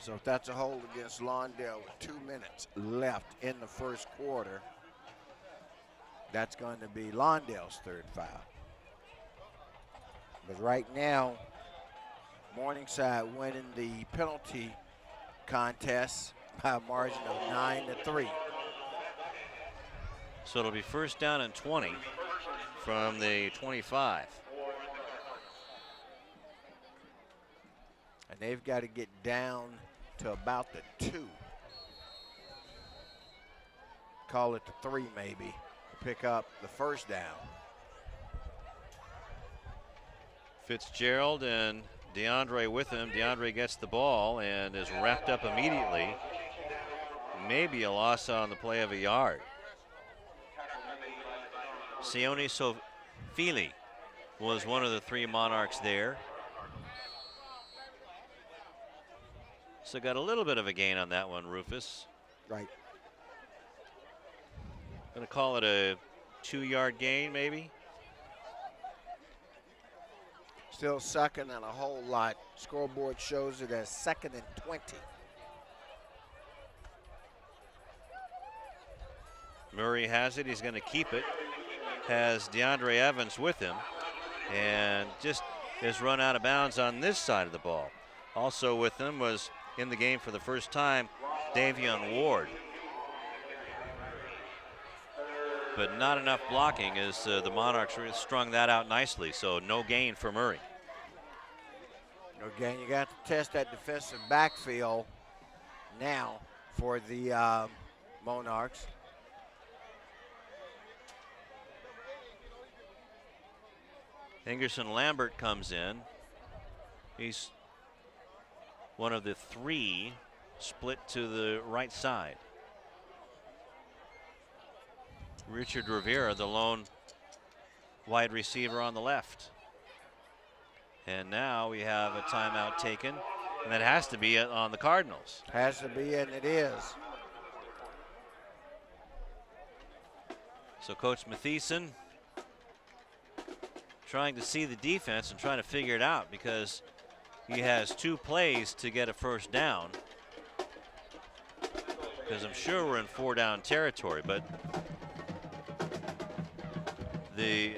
So if that's a hold against Lawndale with two minutes left in the first quarter, that's going to be Lawndale's third foul. But right now, Morningside winning the penalty contest by a margin of 9 to 3. So it'll be first down and 20 from the 25. And they've got to get down to about the two. Call it the three, maybe, to pick up the first down. Fitzgerald and DeAndre with him. DeAndre gets the ball and is wrapped up immediately. Maybe a loss on the play of a yard. Sione Sofili was one of the three Monarchs there. So got a little bit of a gain on that one, Rufus. Right. Gonna call it a two yard gain, maybe? Still second and a whole lot. Scoreboard shows it as second and 20. Murray has it. He's going to keep it. Has DeAndre Evans with him. And just is run out of bounds on this side of the ball. Also with him was in the game for the first time, Davion Ward. But not enough blocking as uh, the Monarchs strung that out nicely. So no gain for Murray. No gain. You got to test that defensive backfield now for the um, Monarchs. Ingerson Lambert comes in. He's one of the three split to the right side. Richard Rivera, the lone wide receiver on the left. And now we have a timeout taken, and that has to be on the Cardinals. Has to be, and it is. So Coach Mathieson trying to see the defense and trying to figure it out because he has two plays to get a first down. Because I'm sure we're in four down territory, but the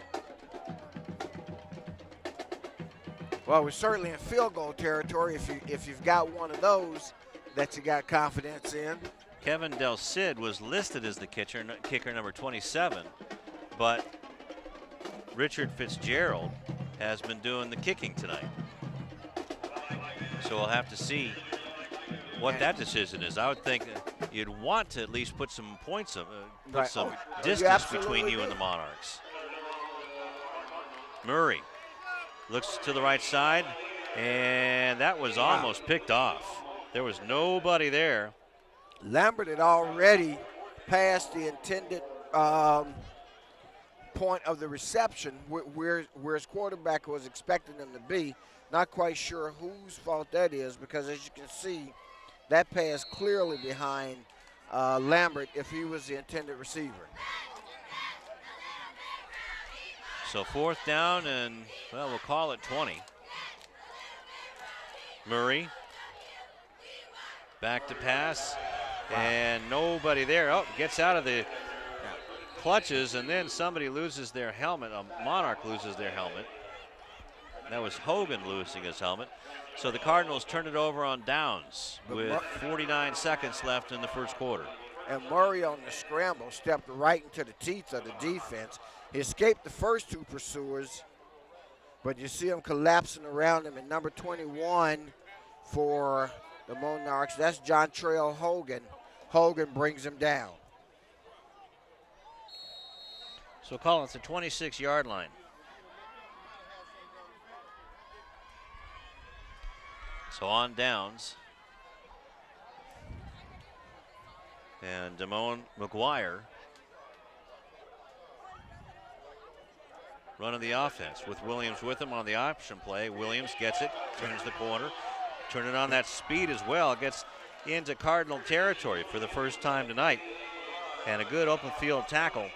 Well, we're certainly in field goal territory if you if you've got one of those that you got confidence in. Kevin Del Cid was listed as the kicker, kicker number 27, but Richard Fitzgerald has been doing the kicking tonight. So we'll have to see what that decision is. I would think you'd want to at least put some points, of, uh, put Right. some Oh, you distance between you and the. Monarchs. Murray looks to the right side, and that was almost picked off. There was nobody there. Lambert had already passed the intended um, point of the reception wh- where, where his quarterback was expecting him to be. Not quite sure whose fault that is because, as you can see, that pass clearly behind uh, Lambert if he was the intended receiver. So fourth down and, well, we'll call it 20. Murray back to pass and nobody there. Oh, gets out of the clutches and then somebody loses their helmet. A Monarch loses their helmet. That was Hogan losing his helmet. So the Cardinals turn it over on downs But with Mar- 49 seconds left in the first quarter. and Murray on the scramble stepped right into the teeth of the defense. He escaped the first two pursuers, but you see him collapsing around him. And number 21 for the Monarchs, that's John Trail Hogan. Hogan brings him down. So call it the 26 yard line. So on downs. And Damone McGuire running the offense with Williams with him on the option play. Williams gets it, turns the corner, turning on that speed as well. Gets into Cardinal territory for the first time tonight. And a good open field tackle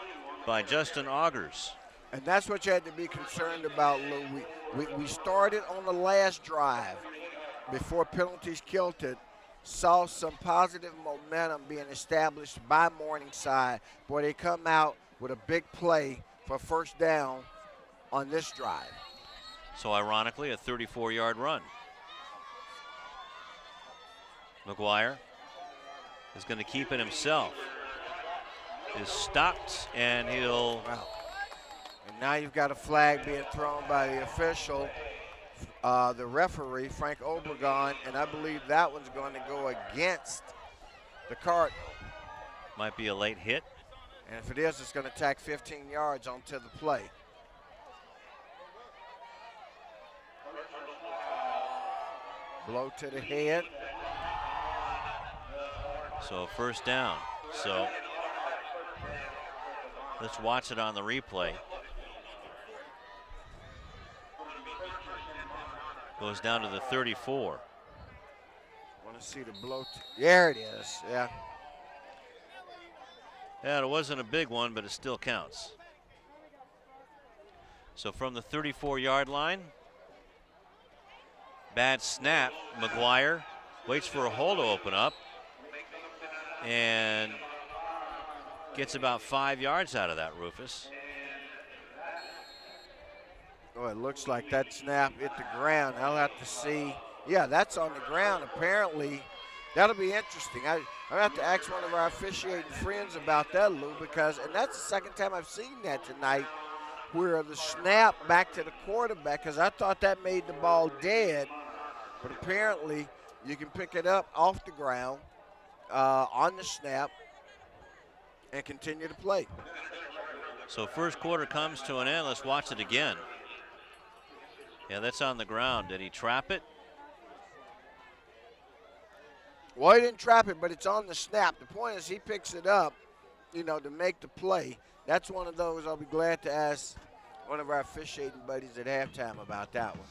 by Justin Augers. And that's what you had to be concerned about, Lew. We, we, we started on the last drive before penalties killed it. Saw some positive momentum being established by Morningside. Boy, they come out with a big play for first down on this drive. So ironically, a 34-yard run. McGuire is going to keep it himself. Is stopped, and he'll. Wow. And now you've got a flag being thrown by the official, uh, the referee, Frank Obregon, and I believe that one's going to go against the Cardinal. Might be a late hit. And if it is, it's going to tack 15 yards onto the play. Blow to the head. So first down. So let's watch it on the replay. Goes down to the 34. Want to see the blow. There it is. Yeah. Yeah, it wasn't a big one, but it still counts. So from the 34 yard line, bad snap. McGuire waits for a hole to open up and gets about five yards out of that, Rufus. Oh, it looks like that snap hit the ground. I'll have to see. Yeah, that's on the ground. Apparently, that'll be interesting. I I have to ask one of our officiating friends about that, Lew, because and that's the second time I've seen that tonight, where the snap back to the quarterback. Because I thought that made the ball dead, but apparently you can pick it up off the ground uh, on the snap and continue to play. So first quarter comes to an end. Let's watch it again. Yeah, that's on the ground. Did he trap it? Well, he didn't trap it, but it's on the snap. The point is he picks it up, you know, to make the play. That's one of those I'll be glad to ask one of our officiating buddies at halftime about that one.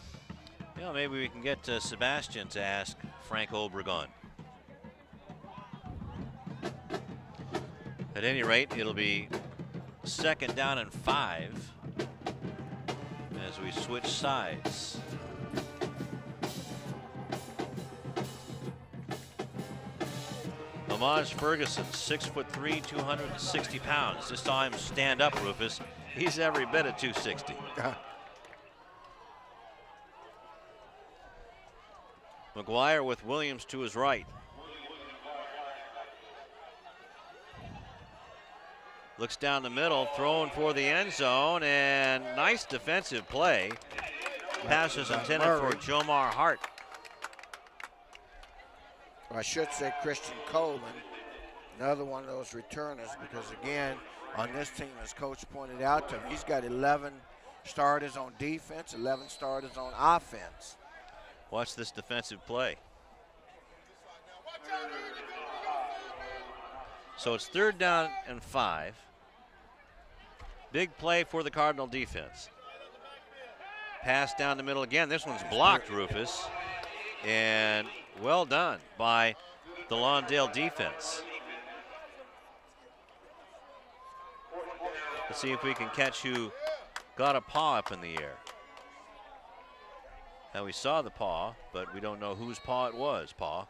Yeah, maybe we can get uh, Sebastian to ask Frank Obregon. At any rate, it'll be second down and five as we switch sides. Lamaz Ferguson, six foot three, 260 pounds. Saw him stand up, Rufus. He's every bit of 260. McGuire with Williams to his right. Looks down the middle, throwing for the end zone, and nice defensive play. Pass is intended for Jomar Hart. I should say Christian Coleman, another one of those returners, because again, on this team, as Coach pointed out to him, he's got 11 starters on defense, 11 starters on offense. Watch this defensive play. So it's third down and five. Big play for the Cardinal defense. Pass down the middle again. This one's blocked, Rufus. And well done by the Lawndale defense. Let's see if we can catch who got a paw up in the air. Now we saw the paw, but we don't know whose paw it was, paw.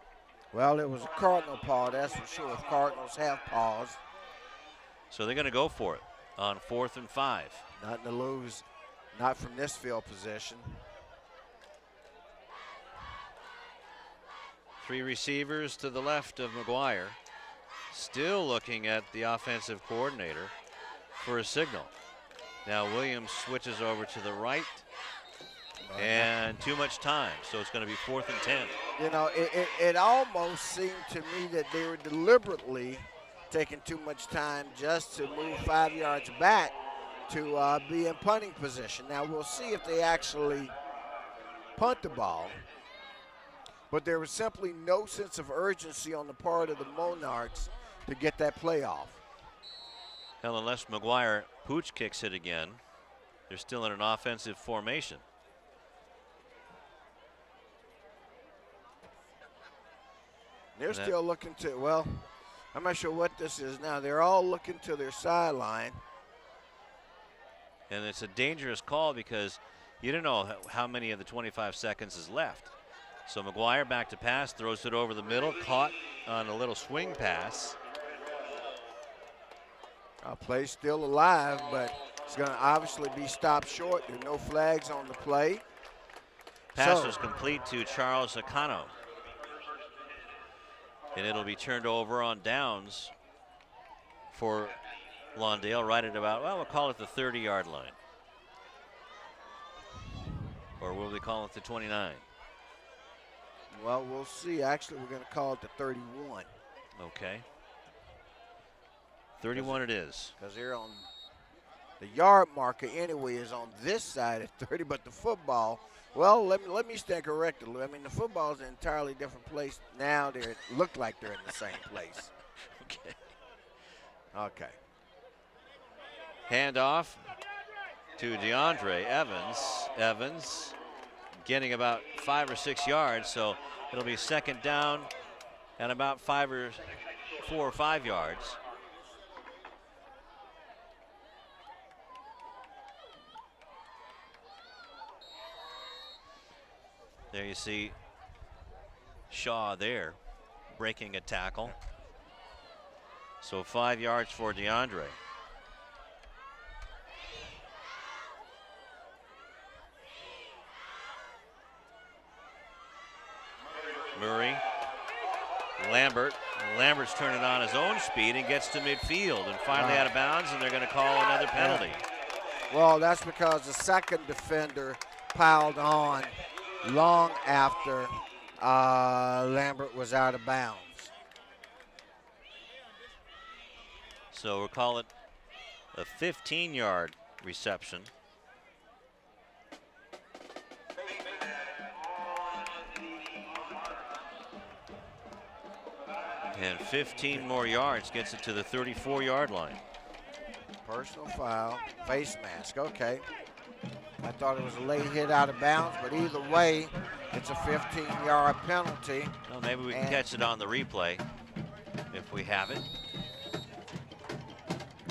Well, it was a Cardinal paw, that's for sure. If Cardinals have paws. So they're going to go for it on fourth and five. Nothing to lose, not from this field position. Three receivers to the left of McGuire. Still looking at the offensive coordinator for a signal. Now Williams switches over to the right. And too much time, so it's going to be fourth and 10. You know, it, it, it almost seemed to me that they were deliberately taking too much time just to move five yards back to uh, be in punting position. Now we'll see if they actually punt the ball. But there was simply no sense of urgency on the part of the Monarchs to get that play off. Well, unless McGuire pooch kicks it again, they're still in an offensive formation. They're still looking to, well, I'm not sure what this is now. They're all looking to their sideline. And it's a dangerous call because you don't know how many of the 25 seconds is left. So McGuire back to pass, throws it over the middle, caught on a little swing pass. Uh, play still alive, but it's going to obviously be stopped short. There are no flags on the play. Pass so, was complete to Charles Acano. And it'll be turned over on downs for Lawndale right at about, well, we'll call it the 30 yard line. Or will we call it the 29? Well, we'll see. Actually, we're going to call it the 31. Okay. 31 it is. Because they're on the yard marker anyway is on this side at 30, but the football, well, let me let me stand corrected. I mean, the football is an entirely different place now. They look like they're in the same place. okay. Okay. Handoff to DeAndre Evans. Evans getting about five or six yards, so it'll be second down and about five or four or five yards. There you see Shaw there breaking a tackle. So five yards for DeAndre. Murray, Lambert. Lambert's turning on his own speed and gets to midfield and finally Wow. out of bounds, and they're going to call another penalty. Well, that's because the second defender piled on long after uh, Lambert was out of bounds. So we'll call it a 15 yard reception. And 15 more yards gets it to the 34 yard line. Personal foul, face mask, okay. I thought it was a late hit out of bounds, but either way, it's a 15-yard penalty. Well, maybe we can catch it on the replay if we have it.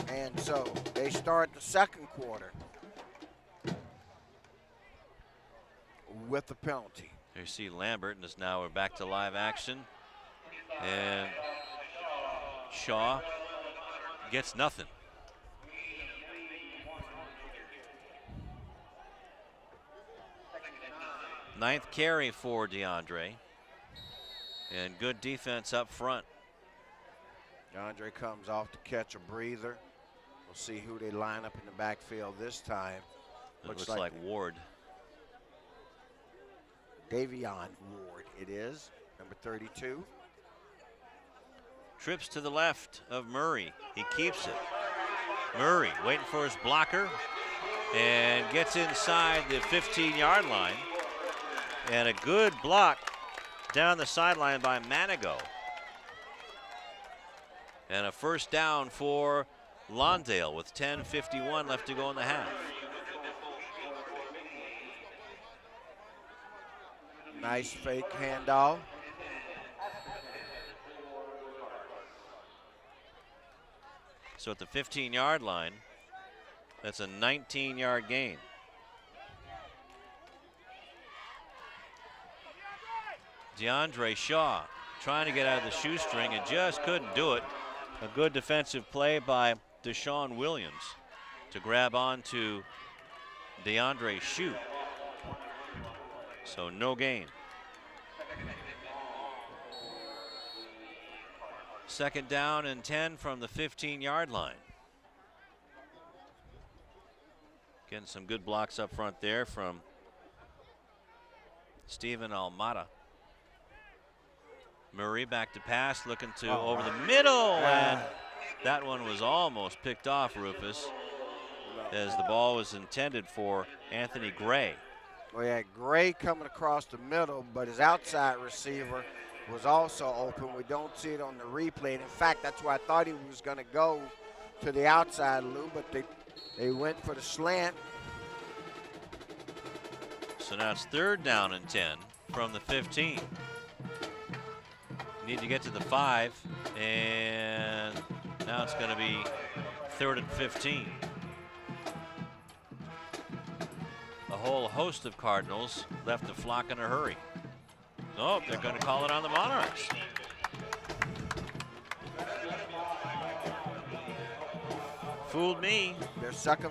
And so they start the second quarter with the penalty. You see Lambert, and now we're back to live action. And Shaw gets nothing. Ninth carry for DeAndre. And good defense up front. DeAndre comes off to catch a breather. We'll see who they line up in the backfield this time. Looks, looks like, like Ward. Davion Ward, it is, number 32. Trips to the left of Murray. He keeps it. Murray waiting for his blocker and gets inside the 15 yard line. And a good block down the sideline by Manigo. And a first down for Lawndale with 10.51 left to go in the half. Nice fake handoff. So at the 15 yard line, that's a 19 yard gain. DeAndre Shaw trying to get out of the shoestring and just couldn't do it. A good defensive play by Deshaun Williams to grab on to DeAndre Shoot. So no gain. Second down and 10 from the 15 yard line. Getting some good blocks up front there from Stephen Almada. Murray back to pass, looking to oh, over the middle, and that one was almost picked off, Rufus, as the ball was intended for Anthony Gray. We had Gray coming across the middle, but his outside receiver was also open. We don't see it on the replay. And in fact, that's why I thought he was going to go to the outside, Lew, but they, they went for the slant. So now it's third down and 10 from the 15. Need to get to the five, and now it's going to be third and 15. A whole host of Cardinals left the flock in a hurry. Oh, they're going to call it on the Monarchs. Fooled me. Their second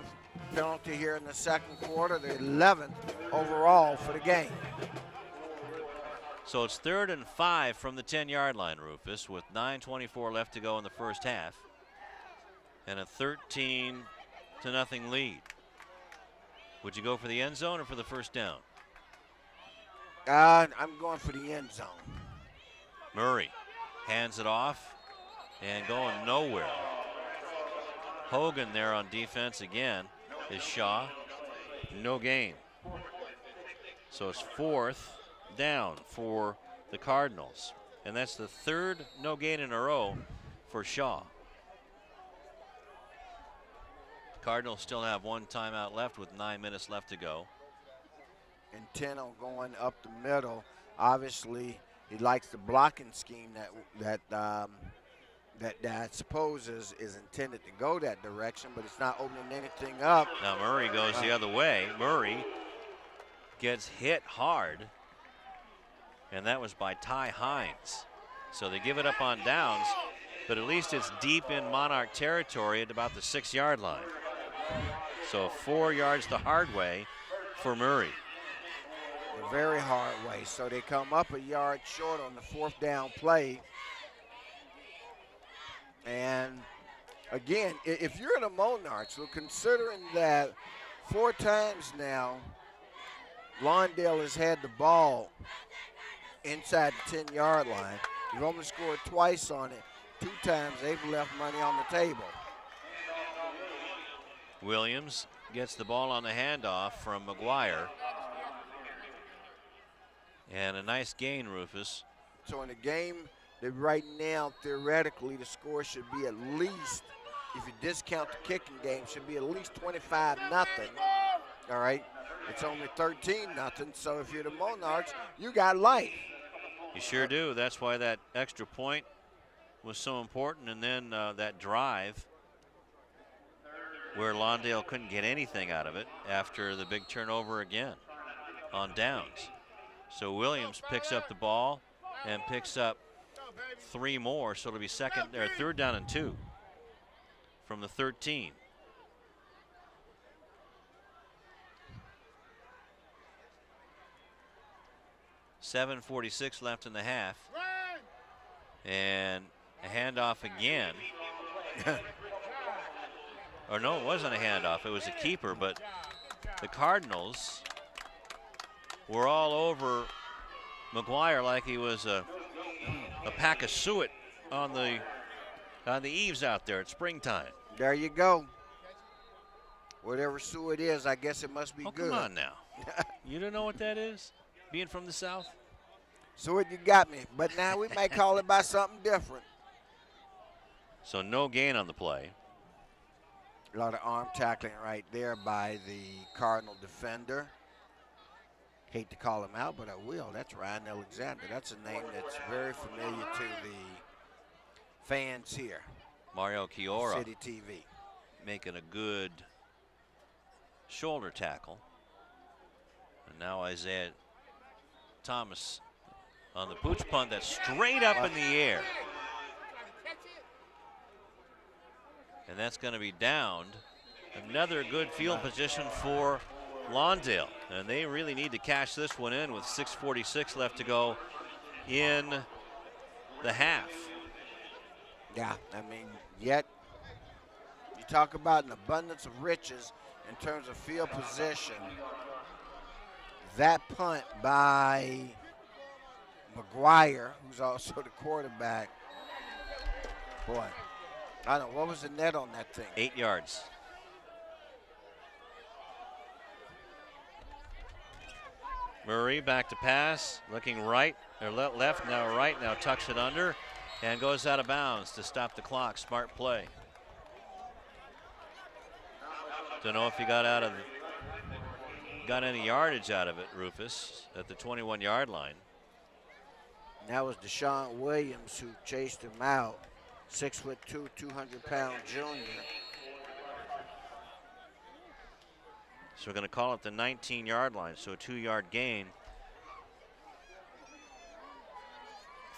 penalty here in the second quarter, the 11th overall for the game. So it's third and five from the 10 yard line, Rufus, with 9.24 left to go in the first half. And a 13 to nothing lead. Would you go for the end zone or for the first down? Uh, I'm going for the end zone. Murray hands it off and going nowhere. Hogan there on defense again is Shaw. No gain. So it's fourth down for the Cardinals. And that's the third no gain in a row for Shaw. Cardinals still have one timeout left with nine minutes left to go. Intent on going up the middle. Obviously, he likes the blocking scheme that that um, that, that I suppose is, is intended to go that direction, but it's not opening anything up. Now Murray goes uh, the other way. Murray gets hit hard and that was by Ty Hines. So they give it up on downs, but at least it's deep in Monarch territory at about the six yard line. So four yards the hard way for Murray. The very hard way. So they come up a yard short on the fourth down play. And again, if you're in a Monarch, so considering that four times now, Lawndale has had the ball inside the 10 yard line. You've only scored twice on it. Two times they've left money on the table. Williams gets the ball on the handoff from McGuire. And a nice gain, Rufus. So in the game that right now, theoretically, the score should be at least, if you discount the kicking game, should be at least 25 nothing. All right. It's only 13 nothing. So if you're the Monarchs, you got life. You sure do. That's why that extra point was so important. And then uh, that drive where Lawndale couldn't get anything out of it after the big turnover again on downs. So Williams picks up the ball and picks up three more. So it'll be second or third down and two from the 13. 7.46 left in the half. And a handoff again. or no, it wasn't a handoff. It was a keeper, but the Cardinals were all over McGuire like he was a, a pack of suet on the on the eaves out there at springtime. There you go. Whatever suet is, I guess it must be oh, good. Come on now. you don't know what that is? Being from the South? Suet, you got me. But now we might call it by something different. So no gain on the play. A lot of arm tackling right there by the Cardinal defender. Hate to call him out, but I will. That's Ryan Alexander. That's a name that's very familiar to the fans here. Mario Chiora. City TV. Making a good shoulder tackle. And now Isaiah Thomas on the pooch punt that's straight up in the air. And that's going to be downed. Another good field position for Lawndale. And they really need to cash this one in with 6.46 left to go in the half. Yeah, I mean, yet you talk about an abundance of riches in terms of field position. That punt by McGuire, who's also the quarterback, boy, I don't know, what was the net on that thing? Eight yards. Murray back to pass, looking right, or left, now right, now tucks it under, and goes out of bounds to stop the clock. Smart play. Don't know if he got out of, got any yardage out of it, Rufus, at the 21 yard line. That was Deshaun Williams who chased him out. Six foot two, 200 pound junior. So we're going to call it the 19 yard line, so a two yard gain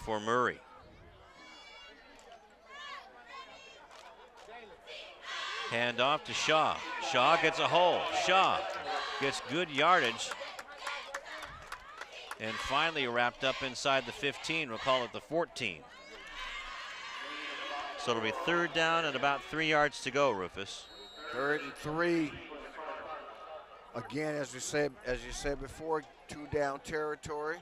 for Murray. Hand off to Shaw. Shaw gets a hole. Shaw gets good yardage. And finally wrapped up inside the 15. We'll call it the 14. So it'll be third down and about three yards to go, Rufus. Third and three. Again, as you said, as you said before, two down territory.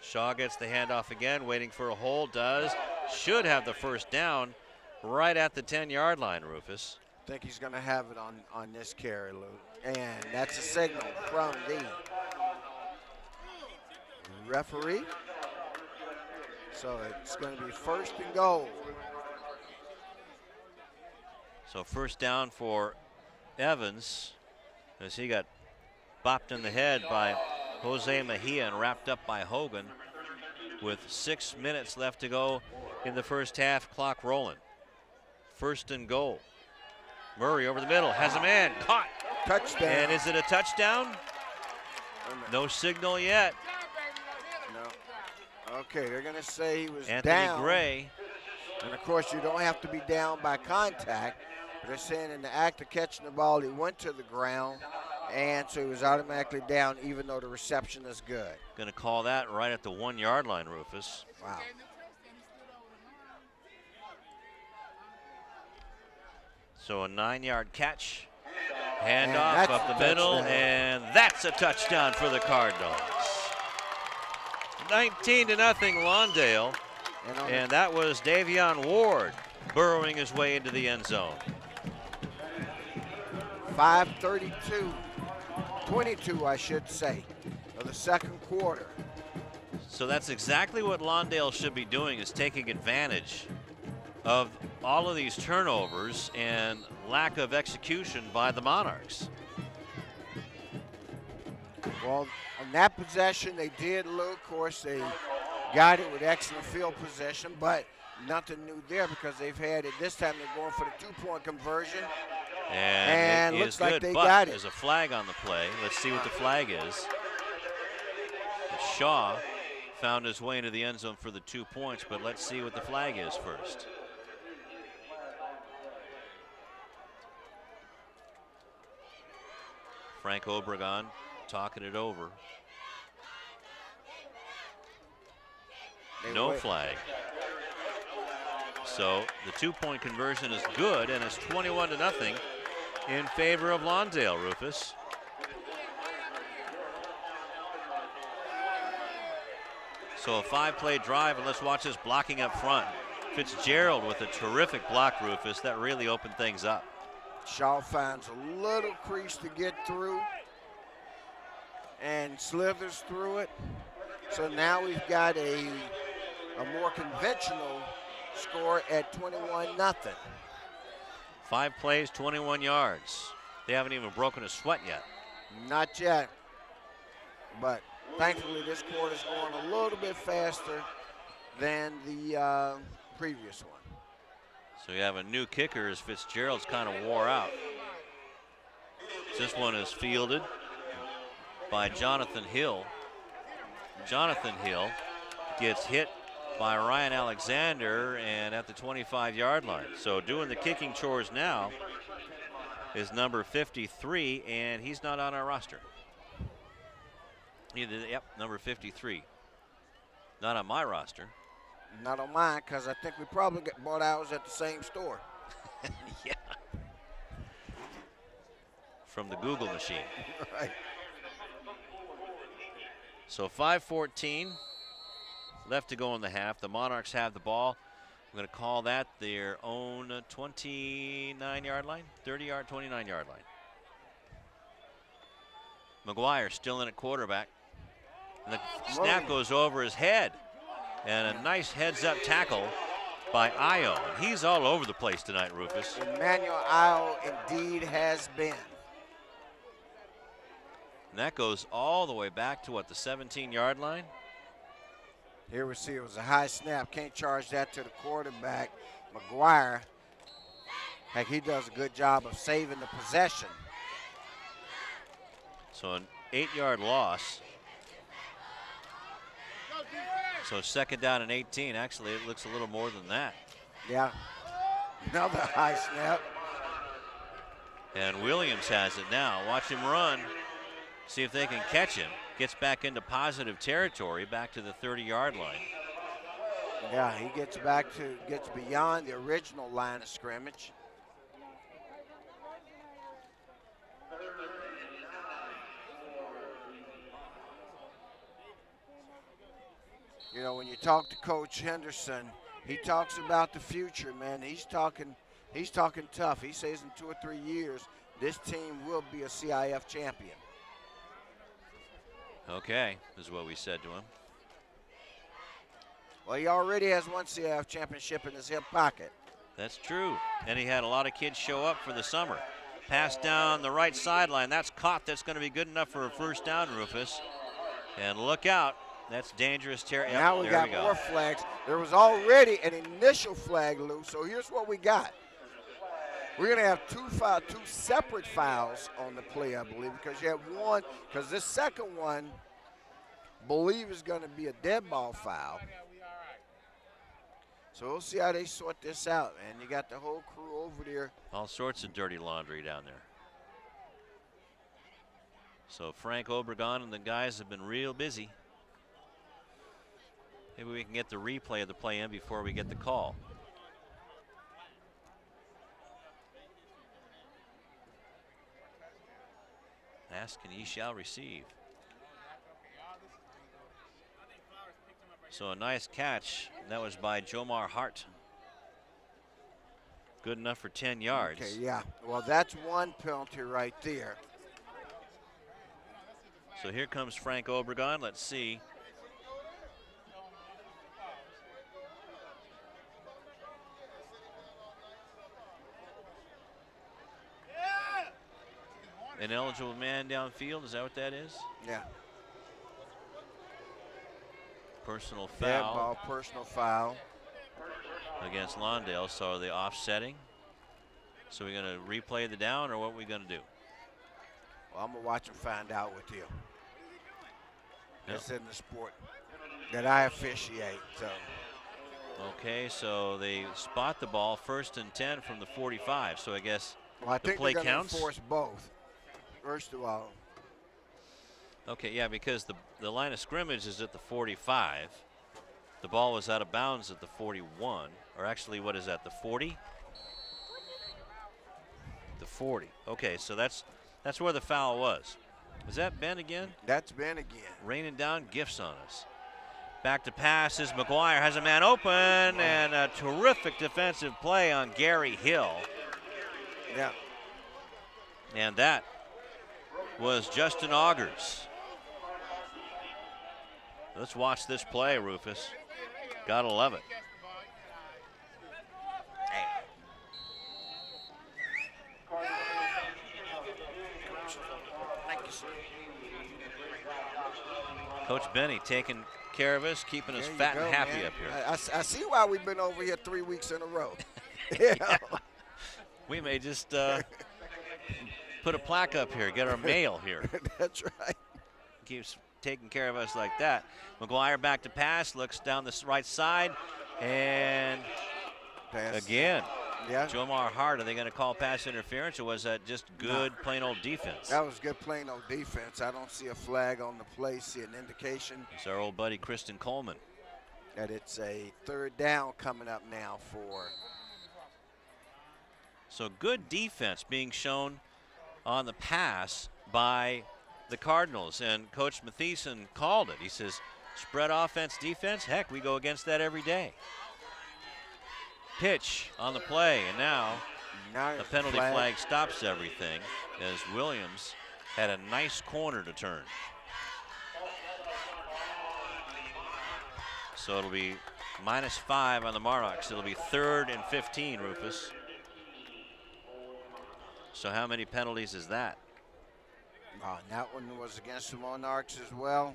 Shaw gets the handoff again, waiting for a hole, Does. Should have the first down right at the 10 yard line, Rufus. I think he's going to have it on, on this carry, Lew. And that's a signal from the referee. So it's going to be first and goal. So first down for Evans as he got bopped in the head by Jose Mejia and wrapped up by Hogan with six minutes left to go in the first half, clock rolling. First and goal. Murray over the middle, has a man, caught. Touchdown. And is it a touchdown? No signal yet. No. Okay, they're going to say he was Anthony down. Gray. And of course, you don't have to be down by contact. But they're saying in the act of catching the ball, he went to the ground, and so he was automatically down, even though the reception is good. Going to call that right at the one yard line, Rufus. Wow. So a nine yard catch. Hand off up the middle, and that's a touchdown for the Cardinals. 19 to nothing, Lawndale. And, and that was Davion Ward burrowing his way into the end zone. 532, 22, I should say, of the second quarter. So that's exactly what Lawndale should be doing is taking advantage of all of these turnovers and lack of execution by the Monarchs. Well, on that possession, they did, look. Of course, they got it with excellent field possession, but nothing new there because they've had it. This time they're going for the two-point conversion. And, and it looks is like good, they but got it. There's a flag on the play. Let's see what the flag is. Shaw found his way into the end zone for the two points, but let's see what the flag is first. Frank Obregon talking it over. They no wait. flag. So the two-point conversion is good, and it's 21 to nothing in favor of Lawndale, Rufus. So a five-play drive, and let's watch this blocking up front. Fitzgerald with a terrific block, Rufus. That really opened things up. Shaw finds a little crease to get through and slithers through it. So now we've got a, a more conventional score at 21 nothing. Five plays, 21 yards. They haven't even broken a sweat yet. Not yet. But thankfully this quarter's going a little bit faster than the uh, previous one. So you have a new kicker as Fitzgerald's kind of wore out. This one is fielded by Jonathan Hill. Jonathan Hill gets hit by Ryan Alexander and at the 25 yard line. So doing the kicking chores now is number 53 and he's not on our roster. Either, yep, number 53. Not on my roster. Not on mine, because I think we probably got bought ours at the same store. yeah. From the Google machine. right. So 5:14 left to go in the half. The Monarchs have the ball. I'm going to call that their own 29 yard line, 30 yard, 29 yard line. McGuire still in at quarterback. And the snap goes over his head. And a nice heads up tackle by Io. He's all over the place tonight, Rufus. Emmanuel Isle indeed has been. And that goes all the way back to what, the 17 yard line? Here we see it was a high snap. Can't charge that to the quarterback. McGuire, heck, he does a good job of saving the possession. So an eight yard loss. So second down and 18. Actually, it looks a little more than that. Yeah. Another high snap. And Williams has it now. Watch him run. See if they can catch him. Gets back into positive territory, back to the 30 yard line. Yeah, he gets back to, gets beyond the original line of scrimmage. You know, when you talk to Coach Henderson, he talks about the future, man. He's talking, he's talking tough. He says in two or three years, this team will be a CIF champion. Okay, is what we said to him. Well, he already has one CIF championship in his hip pocket. That's true. And he had a lot of kids show up for the summer. Pass down the right sideline. That's caught. That's going to be good enough for a first down, Rufus. And look out. That's dangerous territory. Now we there got we go. more flags. There was already an initial flag, Lew. So here's what we got. We're going to have two foul, two separate fouls on the play, I believe, because you have one. Because this second one, believe is going to be a dead ball foul. So we'll see how they sort this out, man. You got the whole crew over there. All sorts of dirty laundry down there. So Frank Obregon and the guys have been real busy. Maybe we can get the replay of the play in before we get the call. Ask and ye shall receive. So a nice catch. That was by Jomar Hart. Good enough for 10 yards. Okay, yeah. Well, that's one penalty right there. So here comes Frank Obregon. Let's see. An eligible man downfield, is that what that is? Yeah. Personal Dead foul ball, personal foul. against Lawndale. So are they offsetting? So we're going to replay the down or what are we going to do? Well, I'm going to watch and find out with you. Yeah. It's in the sport that I officiate, so. Okay, so they spot the ball first and 10 from the 45. So I guess Well, I the think play they're going counts. to enforce both. First of all. Okay, yeah, because the, the line of scrimmage is at the 45. The ball was out of bounds at the 41. Or actually, what is that, the 40? The 40. Okay, so that's that's where the foul was. Is that Ben again? That's Ben again. Raining down gifts on us. Back to passes. McGuire has a man open and a terrific defensive play on Gary Hill. Yeah. And that was Justin Augers. Let's watch this play, Rufus. Gotta love it. Coach Benny taking care of us, keeping us There you fat go, and happy man. up here. I, I- I see why we've been over here three weeks in a row. yeah. We may just uh, put a plaque up here, get our mail here. That's right. Keeps taking care of us like that. McGuire back to pass, looks down the right side, and Pass. again, Yeah. Jomar Hart. Are they going to call pass interference, or was that just good, plain old defense? That was good plain old defense. I don't see a flag on the play, see an indication It's our old buddy Kristen Coleman. that it's a third down coming up now for So good defense being shown on the pass by the Cardinals. And Coach Matheson called it. He says, spread offense, defense, heck, we go against that every day. Pitch on the play, and now now the penalty flag. stops everything as Williams had a nice corner to turn. So it'll be minus five on the Monarchs. It'll be third and 15, Rufus. So how many penalties is that? Oh, that one was against the Monarchs as well.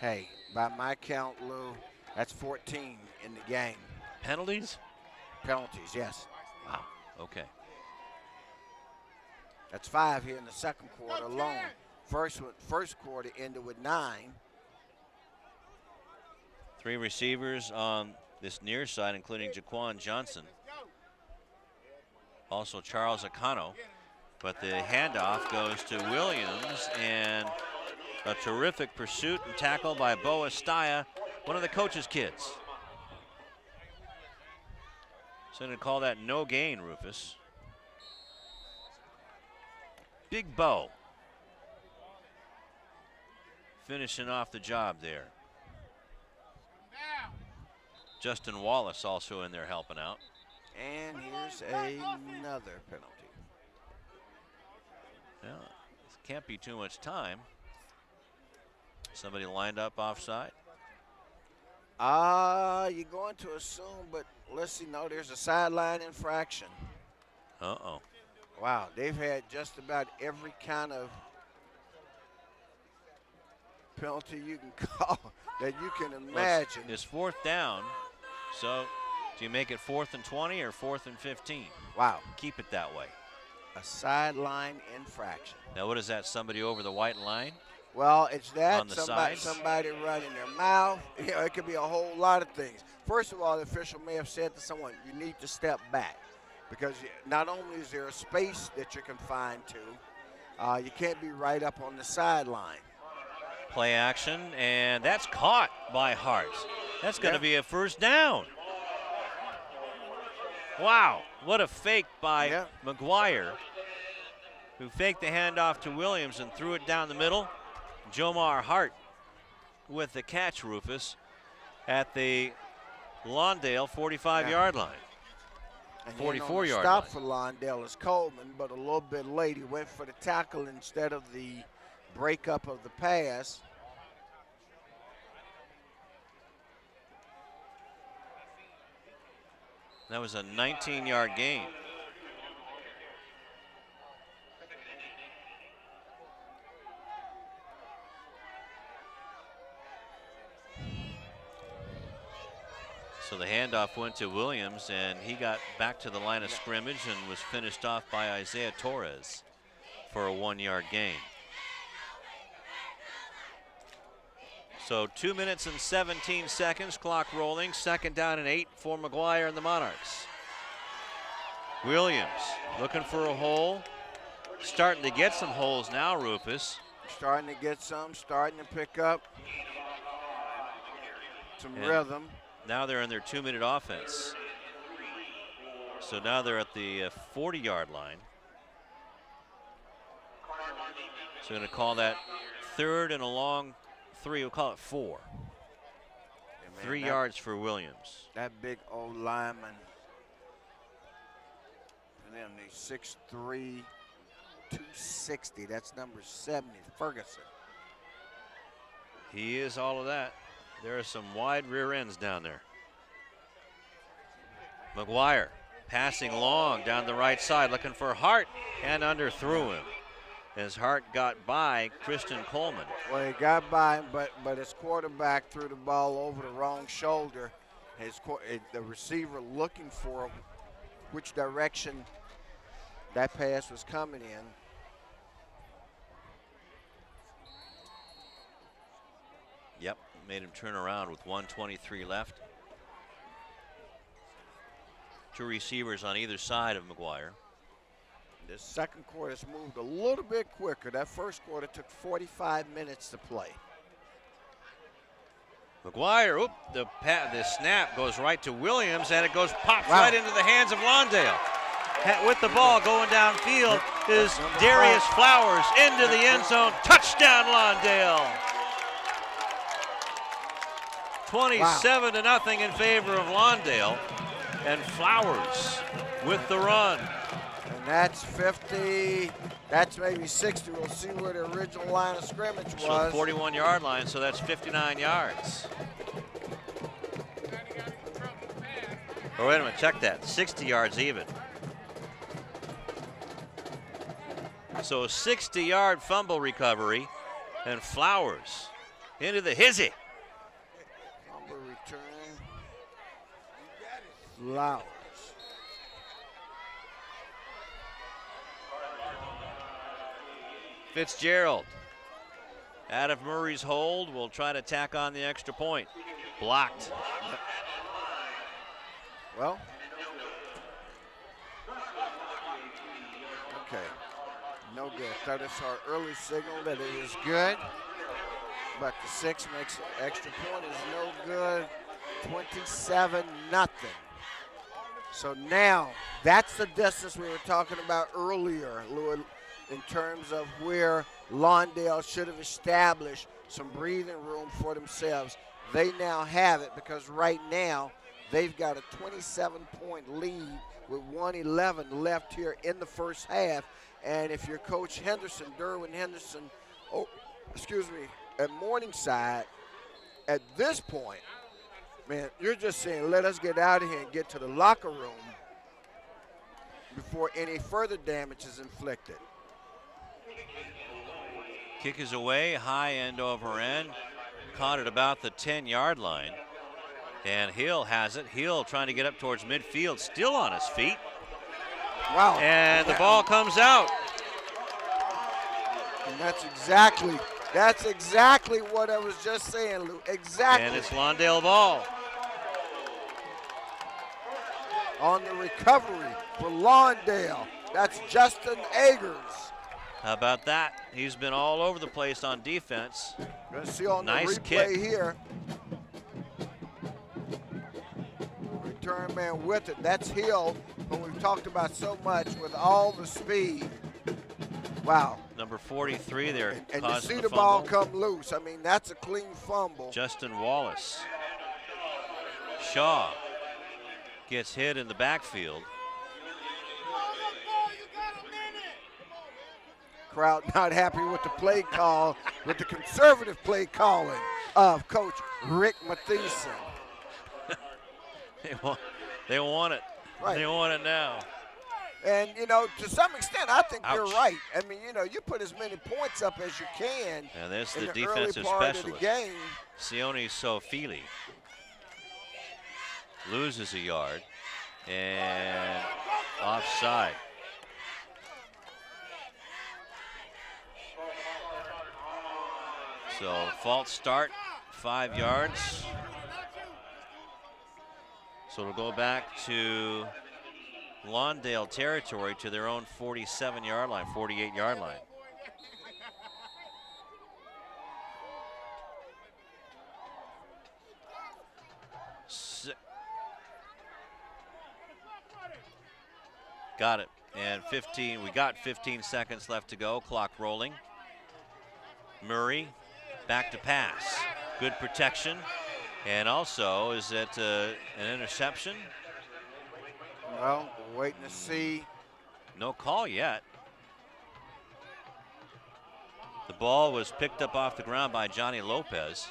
Hey, by my count, Lew, that's 14 in the game. Penalties? Penalties, yes. Wow. Okay. That's five here in the second quarter alone. First one, first quarter ended with nine. Three receivers on this near side, including Jaquan Johnson. Also Charles Acano. But the handoff goes to Williams and a terrific pursuit and tackle by Bo Estaya, one of the coach's kids. So going to call that no gain, Rufus. Big Bo finishing off the job there. Justin Wallace also in there helping out. And here's another penalty. Yeah, can't be too much time. Somebody lined up offside. Ah, you're going to assume, but let's see. No, there's a sideline infraction. Uh oh. Wow, they've had just about every kind of penalty you can call that you can Well, it's- imagine. It's fourth down. So do you make it fourth and 20 or fourth and 15? Wow. Keep it that way. A sideline infraction. Now, what is that? Somebody over the white line? Well, it's that On the somebody, sides? somebody running their mouth. You know, it could be a whole lot of things. First of all, the official may have said to someone, "You need to step back," because not only is there a space that you're confined to, uh, you can't be right up on the sideline. Play action, and that's caught by Hart. That's going to Yeah. be a first down. Wow, what a fake by Yeah. McGuire, who faked the handoff to Williams and threw it down the middle. Jomar Hart with the catch, Rufus, at the Lawndale 45 Yeah. yard line. And 44-yard stop line. for Lawndale is Coleman, but a little bit late. He went for the tackle instead of the breakup of the pass. That was a 19 yard gain. So the handoff went to Williams, and he got back to the line of scrimmage and was finished off by Isaiah Torres for a one yard gain. So two minutes and 17 seconds, clock rolling, second down and eight for McGuire and the Monarchs. Williams looking for a hole, starting to get some holes now, Rufus. Starting to get some, starting to pick up some And rhythm. Now they're in their two-minute offense. So now they're at the uh, 40-yard line. So going to call that third and a long three. We'll call it four. Man, Three that- yards for Williams. That big old lineman. And then the 6'3", 260. That's number 70, Ferguson. He is all of that. There are some wide rear ends down there. McGuire passing long down the right side, looking for Hart, and underthrew him. As Hart got by Kristen Coleman. Well, he got by but but his quarterback threw the ball over the wrong shoulder. His eh, the receiver looking for which direction that pass was coming in. Yep, made him turn around with 123 left. Two receivers on either side of McGuire. The second quarter's moved a little bit quicker. That first quarter took 45 minutes to play. McGuire, oop, the the snap goes right to Williams, and it goes pops Wow. right into the hands of Lawndale. With the ball going downfield is Darius Flowers into the end zone. Touchdown, Lawndale. 27 to nothing in favor of Lawndale, and Flowers with the run. That's 50. That's maybe 60. We'll see where the original line of scrimmage was. So was. 41 yard line, so that's 59 yards. Oh, wait a minute, check that. 60 yards even. So 60 yard fumble recovery, and Flowers into the hizzy. Fumble return. Flowers. Fitzgerald out of Murray's hold will try to tack on the extra point. Blocked. Well. Okay. No good. That is our early signal that it is good. But the six makes extra point is no good. 27 nothing. So now that's the distance we were talking about earlier, Louis, in terms of where Lawndale should have established some breathing room for themselves. They now have it because right now they've got a 27 point lead with 111 left here in the first half. And if you're Coach Henderson, Derwin Henderson, oh, excuse me, at Morningside, at this point, man, you're just saying, let us get out of here and get to the locker room before any further damage is inflicted. Kick is away, high end over end. Caught at about the 10 yard line. And Hill has it. Hill trying to get up towards midfield, still on his feet. Wow. And the ball comes out. And that's exactly, that's exactly what I was just saying, Lew. Exactly. And it's Lawndale ball. On the recovery for Lawndale. That's Justin Agers. How about that? He's been all over the place on defense. Gonna see on nice the replay kick. here. Return man with it. That's Hill, who we've talked about so much with all the speed. Wow. Number 43 there. And you causing see the the ball come loose. I mean, that's a clean fumble. Justin Wallace. Shaw gets hit in the backfield. Crowd not happy with the play call, with the conservative play calling of Coach Rick Matheson. They want, they want it. Right. They want it now. And, you know, to some extent, I think you're right. I mean, you know, you put as many points up as you can And there's the the, defensive specialist. of the game. Sione Sofili loses a yard and offside. So false start, five yards. So it'll go back to Lawndale territory to their own 47 yard line, 48 yard line. Got it. And 15, we got 15 seconds left to go. Clock rolling. Murray back to pass. Good protection. And also, is it uh, an interception? Well, waiting to see. No call yet. The ball was picked up off the ground by Johnny Lopez.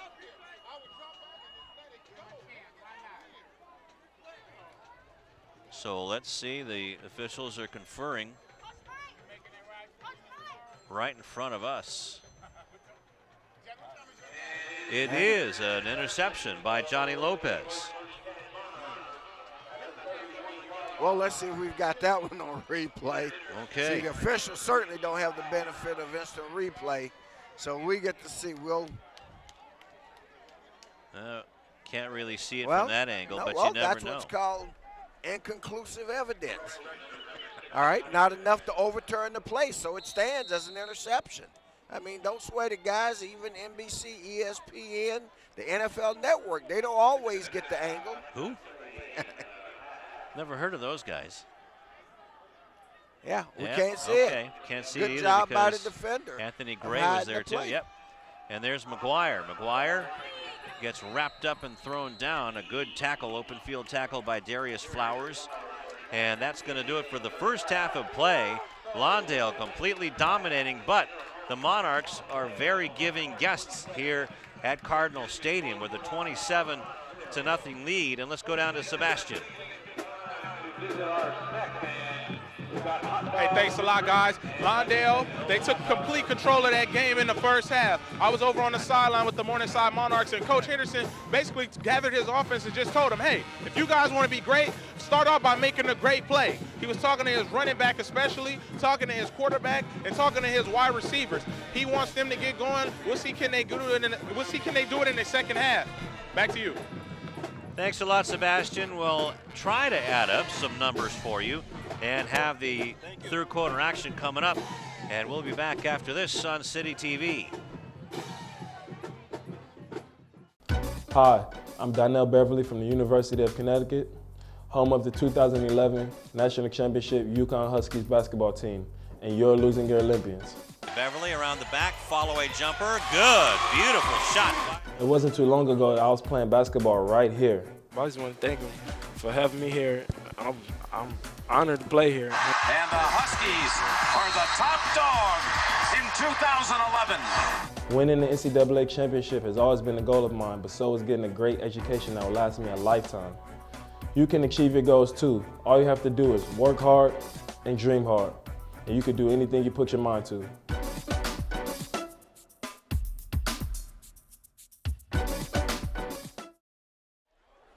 So let's see, the officials are conferring right in front of us. It is an interception by Johnny Lopez. Well, let's see if we've got that one on replay. Okay. See, the officials certainly don't have the benefit of instant replay, so we get to see. We'll. Uh, can't really see it well, from that angle, no, but well, you never that's know. what's called inconclusive evidence. All right, not enough to overturn the play, so it stands as an interception. I mean, don't sweat it, guys. Even NBC, ESPN, the NFL Network, they don't always get the angle. Who? Never heard of those guys. Yeah, we can't see okay. it. Can't see Good it either job by the defender. Anthony Gray was there the too. Yep. And there's McGuire. McGuire gets wrapped up and thrown down. A good tackle, open field tackle by Darius Flowers. And that's going to do it for the first half of play. Lawndale completely dominating, but the Monarchs are very giving guests here at Cardinal Stadium with a 27 to nothing lead. And let's go down to Sebastian. Hey, thanks a lot, guys. Lawndale, they took complete control of that game in the first half. I was over on the sideline with the Morningside Monarchs, and Coach Henderson basically gathered his offense and just told them, hey, if you guys want to be great, start off by making a great play. He was talking to his running back especially, talking to his quarterback, and talking to his wide receivers. He wants them to get going. We'll see can they do it in the, we'll see can they do it in the second half. Back to you. Thanks a lot, Sebastian. We'll try to add up some numbers for you and have the third quarter action coming up. And we'll be back after this on City TV. Hi, I'm Donnell Beverly from the University of Connecticut, home of the 2011 National Championship UConn Huskies basketball team, and you're losing your Olympians. Beverly around the back, follow away jumper. Good, beautiful shot. It wasn't too long ago that I was playing basketball right here. I just want to thank him for having me here. I'm, I'm honored to play here. And the Huskies are the top dog in 2011. Winning the NCAA championship has always been a goal of mine, but so is getting a great education that will last me a lifetime. You can achieve your goals too. All you have to do is work hard and dream hard, and you can do anything you put your mind to.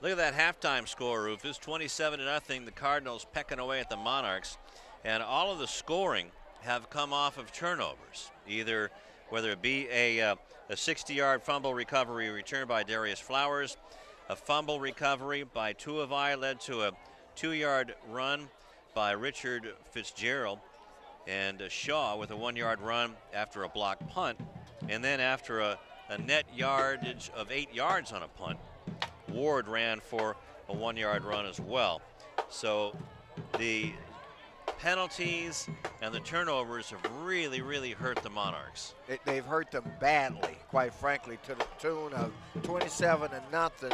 Look at that halftime score, Rufus. 27 to nothing. The Cardinals pecking away at the Monarchs. And all of the scoring have come off of turnovers, either whether it be a, uh, a 60-yard fumble recovery return by Darius Flowers, a fumble recovery by Tuavai led to a two-yard run by Richard Fitzgerald, and uh, Shaw with a one-yard run after a block punt, and then after a, a net yardage of eight yards on a punt, Ward ran for a one-yard run as well. So the penalties and the turnovers have really, really hurt the Monarchs. It, they've hurt them badly, quite frankly, to the tune of 27 to nothing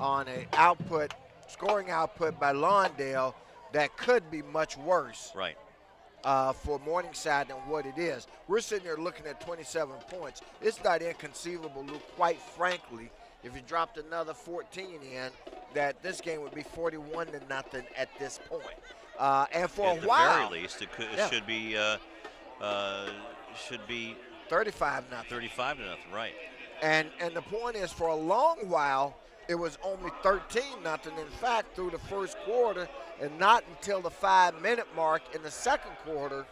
on an output, scoring output by Lawndale that could be much worse. Right. Uh, for Morningside than what it is. We're sitting there looking at 27 points. It's not inconceivable, Luke, quite frankly, if you dropped another 14 in, that this game would be 41 to nothing at this point. Uh, and for At a the while, very least, it, could, it Yeah. should be uh, uh, should be 35 nothing. 35 to nothing, right? And and the point is, for a long while, it was only 13 nothing. In fact, through the first quarter, and not until the five-minute mark in the second quarter,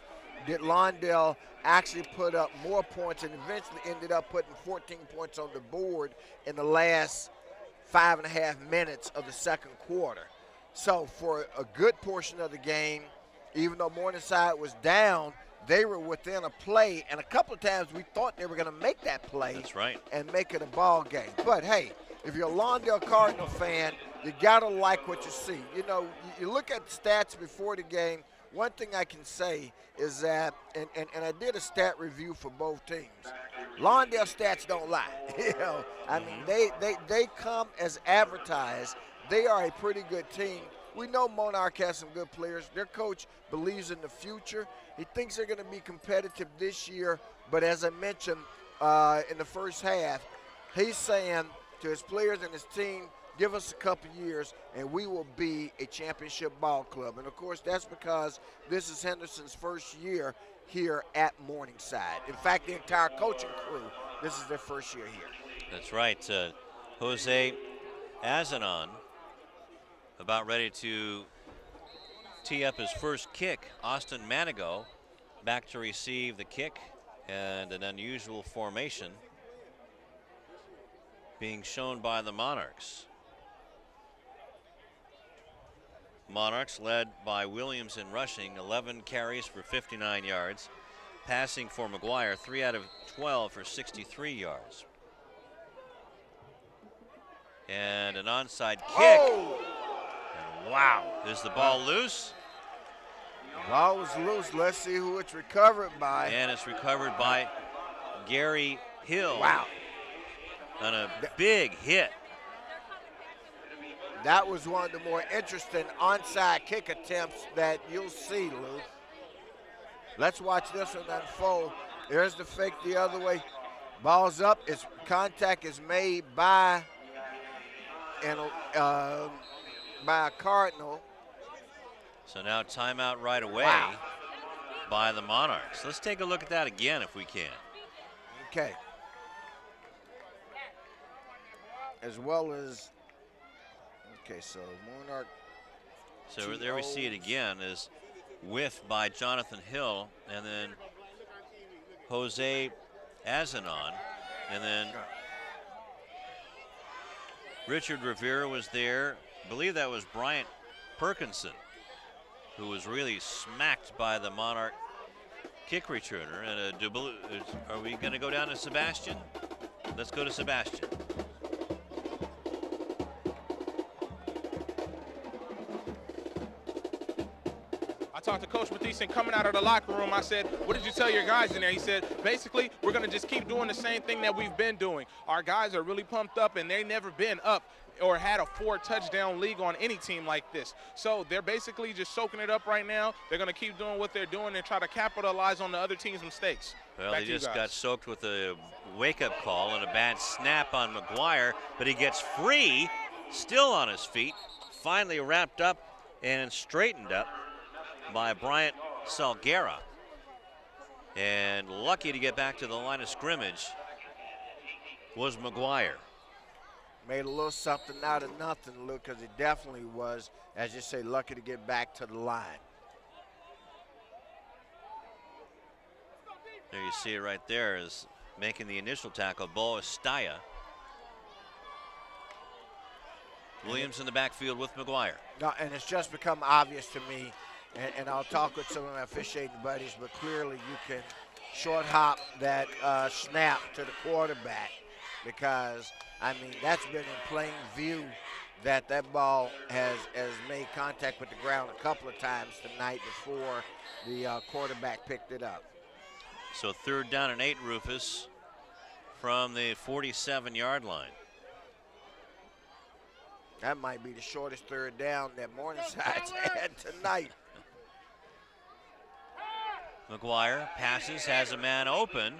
did Lawndale actually put up more points, and eventually ended up putting 14 points on the board in the last five and a half minutes of the second quarter. So for a good portion of the game, even though Morningside was down, they were within a play, and a couple of times we thought they were going to make that play. That's right. And make it a ball game. But hey, if you're a Lawndale Cardinal fan, you gotta like what you see. You know, you, you look at stats before the game. One thing I can say is that, and, and, and I did a stat review for both teams. Lawndale stats don't lie. you know, I mean, they, they, they come as advertised. They are a pretty good team. We know Monarch has some good players. Their coach believes in the future. He thinks they're going to be competitive this year. But as I mentioned uh, in the first half, he's saying to his players and his team, give us a couple years and we will be a championship ball club. And of course, that's because this is Henderson's first year here at Morningside. In fact, the entire coaching crew, this is their first year here. That's right. Uh, Jose Azanon about ready to tee up his first kick. Austin Manigo back to receive the kick and an unusual formation being shown by the Monarchs. Monarchs led by Williams in rushing, 11 carries for 59 yards. Passing for McGuire, 3 out of 12 for 63 yards. And an onside kick. Oh! And wow, is the ball loose? Ball was loose. Let's see who it's recovered by. And it's recovered by Gary Hill. Wow. On a big hit. That was one of the more interesting onside kick attempts that you'll see, Lew. Let's watch this one unfold. There's the fake the other way. Ball's up. Its contact is made by and uh, by a Cardinal. So now timeout right away Wow. by the Monarchs. Let's take a look at that again if we can. Okay. As well as, okay, so Monarch. So there we see it again is whiff by Jonathan Hill and then Jose Azanon and then Richard Rivera was there. I believe that was Bryant Perkinson who was really smacked by the Monarch kick returner. And uh, a double, are we going to go down to Sebastian? Let's go to Sebastian. Talked to Coach Mathisen coming out of the locker room. I said, what did you tell your guys in there? He said, basically, we're going to just keep doing the same thing that we've been doing. Our guys are really pumped up, and they never been up or had a four touchdown league on any team like this. So they're basically just soaking it up right now. They're going to keep doing what they're doing and try to capitalize on the other team's mistakes. Well, Back they just got soaked with a wake-up call and a bad snap on McGuire, but he gets free, still on his feet, finally wrapped up and straightened up by Bryant Salguera. And lucky to get back to the line of scrimmage was McGuire. Made a little something out of nothing, Lew, because he definitely was, as you say, lucky to get back to the line. There you see it right there is making the initial tackle, Bo Estaya. Williams in the backfield with McGuire. No, and it's just become obvious to me, and, and I'll talk with some of my officiating buddies, but clearly you can short hop that uh, snap to the quarterback because, I mean, that's been in plain view that that ball has, has made contact with the ground a couple of times tonight before the uh, quarterback picked it up. So third down and eight, Rufus, from the 47 yard line. That might be the shortest third down that Morningside's had tonight. McGuire passes, has a man open,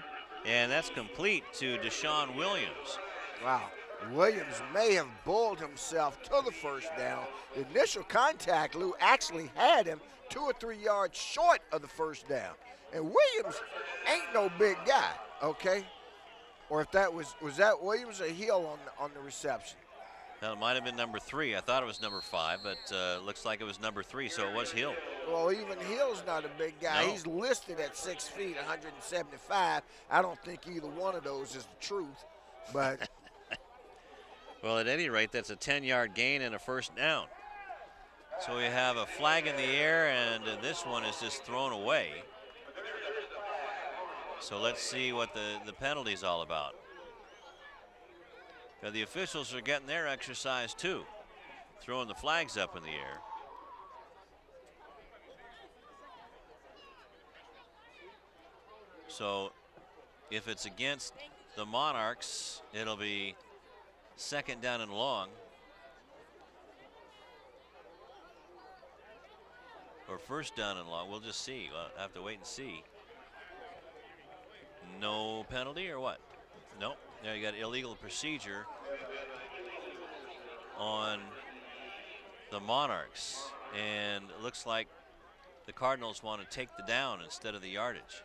and that's complete to Deshaun Williams. Wow. Williams may have bulled himself to the first down. The initial contact, Lew actually had him two or three yards short of the first down. And Williams ain't no big guy, okay? Or if that was was that Williams or Hill on the, on the reception? It might have been number three. I thought it was number five, but uh, looks like it was number three, so it was Hill. Well, even Hill's not a big guy. No. He's listed at six feet, 175. I don't think either one of those is the truth, but Well, at any rate, that's a 10 yard gain and a first down. So we have a flag in the air, and uh, this one is just thrown away. So let's see what the, the penalty is all about. Now the officials are getting their exercise too, throwing the flags up in the air. So if it's against the Monarchs, it'll be second down and long. Or first down and long. We'll just see. We'll have to wait and see. No penalty or what? Nope. Now you got illegal procedure on the Monarchs. And it looks like the Cardinals want to take the down instead of the yardage.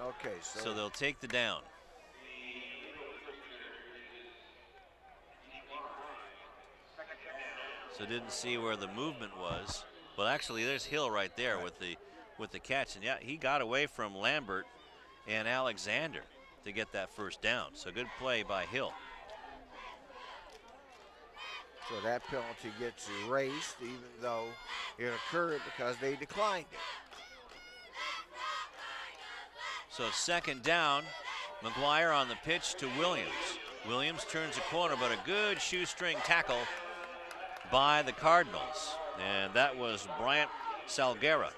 Okay, so, So they'll take the down. So didn't see where the movement was. Well, actually, there's Hill right there with the with the catch, and yeah, he got away from Lambert and Alexander to get that first down. So good play by Hill. so that penalty gets erased, even though it occurred because they declined it. So second down, McGuire on the pitch to Williams. Williams turns a corner, but a good shoestring tackle by the Cardinals. And that was Bryant Salguera.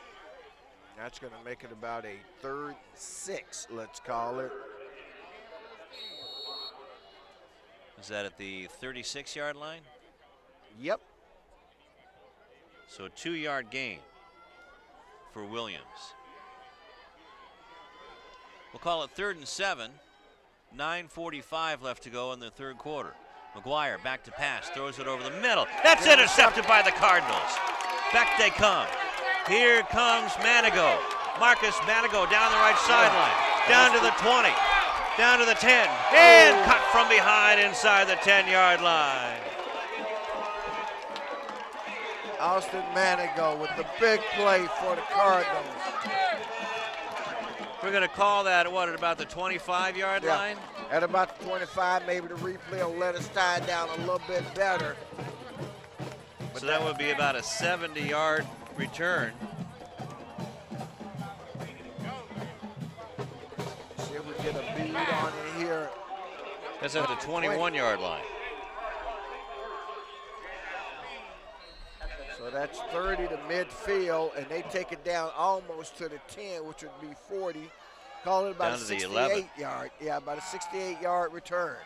That's going to make it about a third six, let's call it. Is that at the 36 yard line? Yep. So a two yard gain for Williams. We'll call it third and seven. 9.45 left to go in the third quarter. McGuire back to pass, throws it over the middle. That's intercepted by the Cardinals. Back they come. Here comes Manigo. Marcus Manigo down the right sideline. Down to the 20. Down to the 10. And cut from behind inside the 10 yard line. Austin Manigo with the big play for the Cardinals. We're going to call that, what, at about the 25 yard Yeah. line? At about the 25, maybe the replay will let us tie it down a little bit better. So that would be about a 70 yard return. See if we get a bead on it here. That's at the 21 yard line. So that's 30 to midfield, and they take it down almost to the 10, which would be 40. Call it about Down a to the 68 11. yard. Yeah, about a 68 yard return.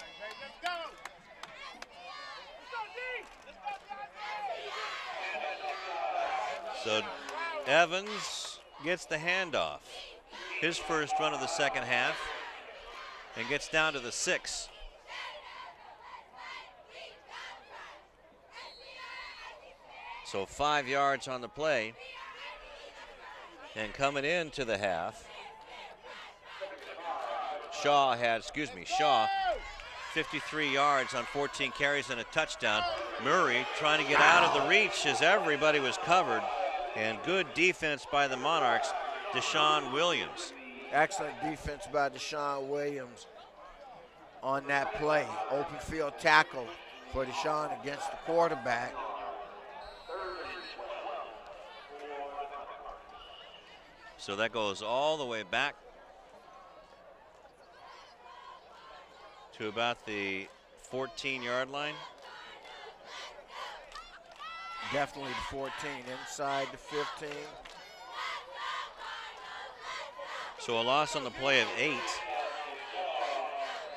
So Evans gets the handoff. His first run of the second half and gets down to the six. So five yards on the play. And coming into the half, Shaw had, excuse me, Shaw 53 yards on 14 carries and a touchdown. Murray trying to get out of the reach as everybody was covered. And good defense by the Monarchs, Deshaun Williams. Excellent defense by Deshaun Williams on that play. Open field tackle for Deshaun against the quarterback. So that goes all the way back to about the 14 yard line. Definitely the 14, inside the 15. So a loss on the play of eight.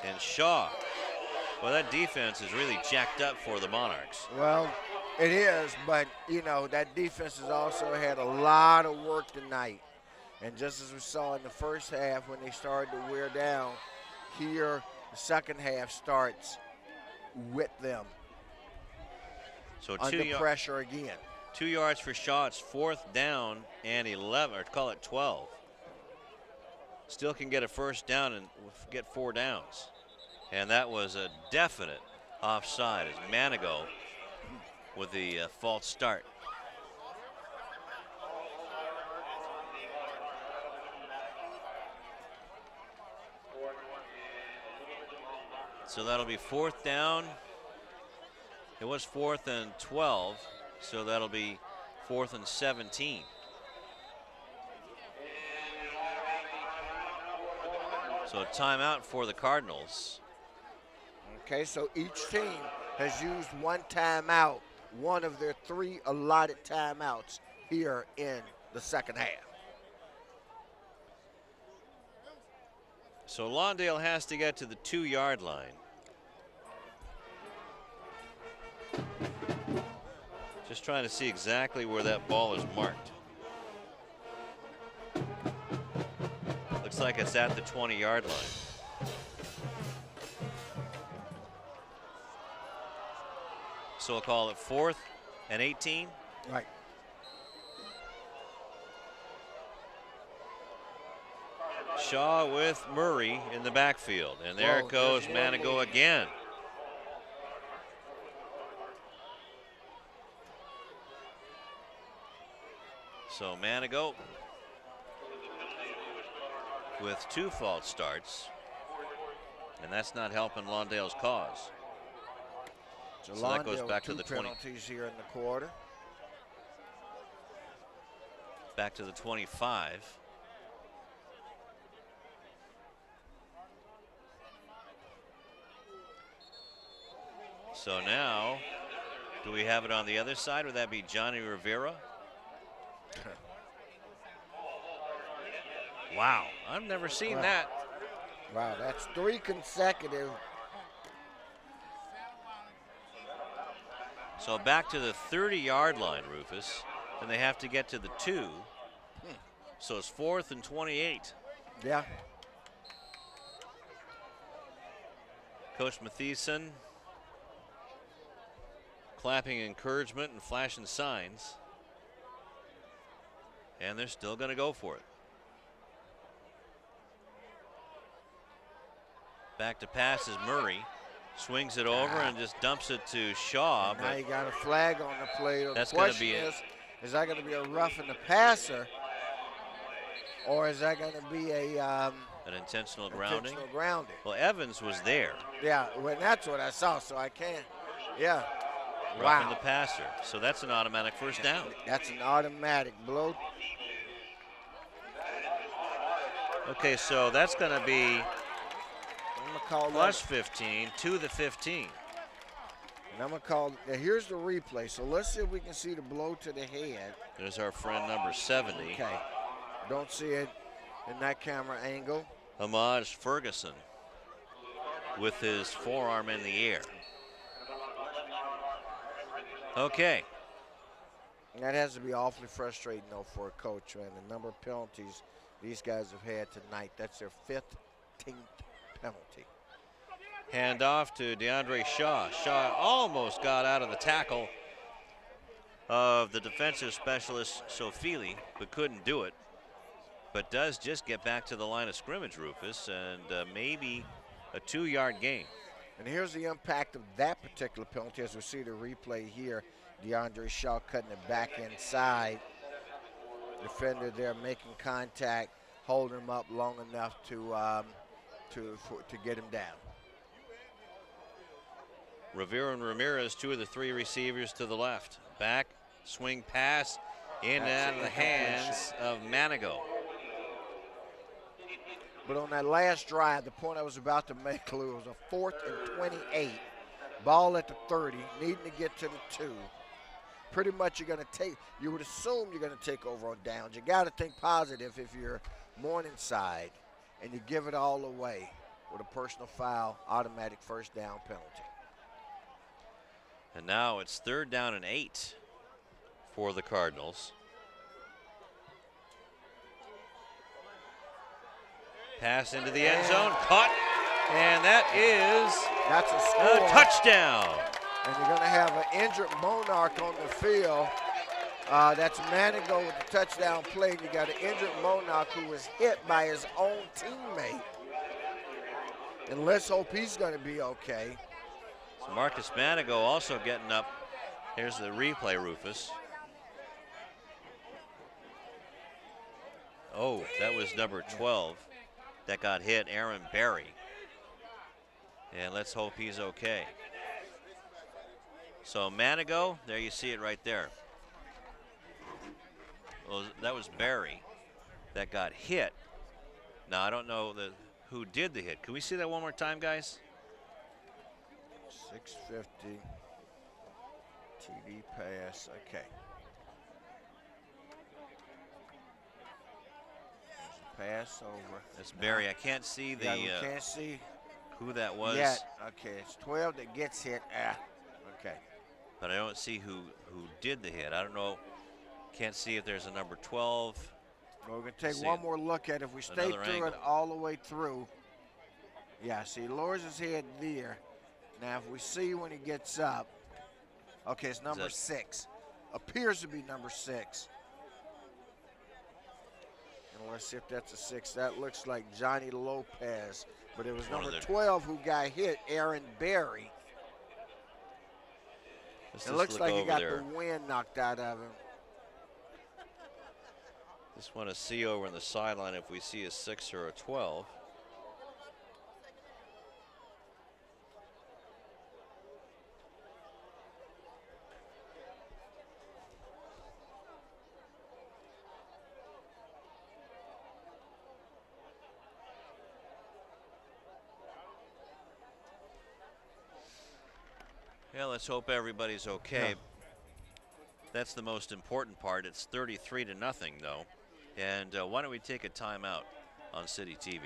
And Shaw, well, that defense is really jacked up for the Monarchs. Well, it is, but you know that defense has also had a lot of work tonight. And just as we saw in the first half when they started to wear down, here the second half starts with them So two, under pressure again. two yards for shots, fourth down and 11, or call it 12. Still can get a first down and get four downs. And that was a definite offside as Manigo with the uh, false start. So that'll be fourth down. It was fourth and 12, so that'll be fourth and 17. So a timeout for the Cardinals. Okay, so each team has used one timeout, one of their three allotted timeouts here in the second half. So Lawndale has to get to the two yard line. Just trying to see exactly where that ball is marked. Looks like it's at the 20 yard line. So we'll call it fourth and 18. Right. Shaw with Murray in the backfield. And there Whoa, it goes, Manigo again. So Manigo with two false starts. And that's not helping Lawndale's cause. So, So that goes back to the 20. penalties here in the quarter. Back to the 25. So now, do we have it on the other side? Would that be Johnny Rivera? Wow, I've never seen Wow. that. Wow, that's three consecutive. So back to the 30 yard line, Rufus, and they have to get to the two. Hmm. So it's fourth and 28. Yeah. Coach Matheson clapping encouragement and flashing signs. And they're still going to go for it. Back to pass is Murray. Swings it over and just dumps it to Shaw. now you got a flag on the play. The That's gonna question be a- is, is that going to be a roughing the passer, or is that going to be a um, an intentional grounding. intentional grounding? Well, Evans was there, Yeah, well, that's what I saw, so I can't. Yeah. roughing Wow. the passer. So that's an automatic first down. That's an automatic blow. Okay, so that's going to be Gonna call plus that. 15 to the 15. And I'm gonna call. Now here's the replay. So let's see if we can see the blow to the head. There's our friend number 70. Okay. Don't see it in that camera angle. Hamaj Ferguson with his forearm in the air. Okay, And that has to be awfully frustrating though for a coach, man. The number of penalties these guys have had tonight. That's their 15th penalty. hand off to DeAndre Shaw. Shaw almost got out of the tackle of the defensive specialist Sofili, but couldn't do it. But does just get back to the line of scrimmage, Rufus, and uh, maybe a two-yard gain. And here's the impact of that particular penalty as we see the replay here. DeAndre Shaw cutting it back inside. Defender there making contact, holding him up long enough to um, to for, to get him down. Rivera and Ramirez, two of the three receivers to the left. Back, swing pass, in and out of the hands of Manigo. But on that last drive, the point I was about to make, Lew, was a fourth and 28. Ball at the 30, needing to get to the two. Pretty much you're going to take, you would assume you're going to take over on downs. You got to think positive if you're Morningside and you give it all away with a personal foul, automatic first down penalty. And now it's third down and eight for the Cardinals. Pass into the end zone, caught, and that is That's a a touchdown. And you're going to have an injured Monarch on the field. Uh, that's Manigo with the touchdown play. You got an injured Monarch who was hit by his own teammate. And let's hope he's going to be okay. So Marcus Manigo also getting up. Here's the replay, Rufus. Oh, that was number 12 that got hit, Aaron Berry. And let's hope he's okay. So Manigo, there you see it right there. Well, that was Barry that got hit. Now I don't know the, who did the hit. Can we see that one more time, guys? 650 TD pass. Okay. Pass over. That's Barry. I can't see the. Yeah, we uh, can't see who that was. yet. Okay, it's 12 that gets hit. Ah, okay. But I don't see who who did the hit. I don't know. Can't see if there's a number 12. Well, we're going to take one it. more look at it. If we stay Another through it all the way through. Yeah, see, he lowers his head there. Now, if we see when he gets up, okay, it's number six. Appears to be number six. And let's see if that's a six. That looks like Johnny Lopez, but it was One number 12 who got hit, Aaron Berry. Let's it looks look like he got there. the wind knocked out of him. Just want to see over on the sideline if we see a six or a 12. Yeah, let's hope everybody's okay. Yeah. That's the most important part. It's 33 to nothing, though. And uh, why don't we take a timeout on City TV?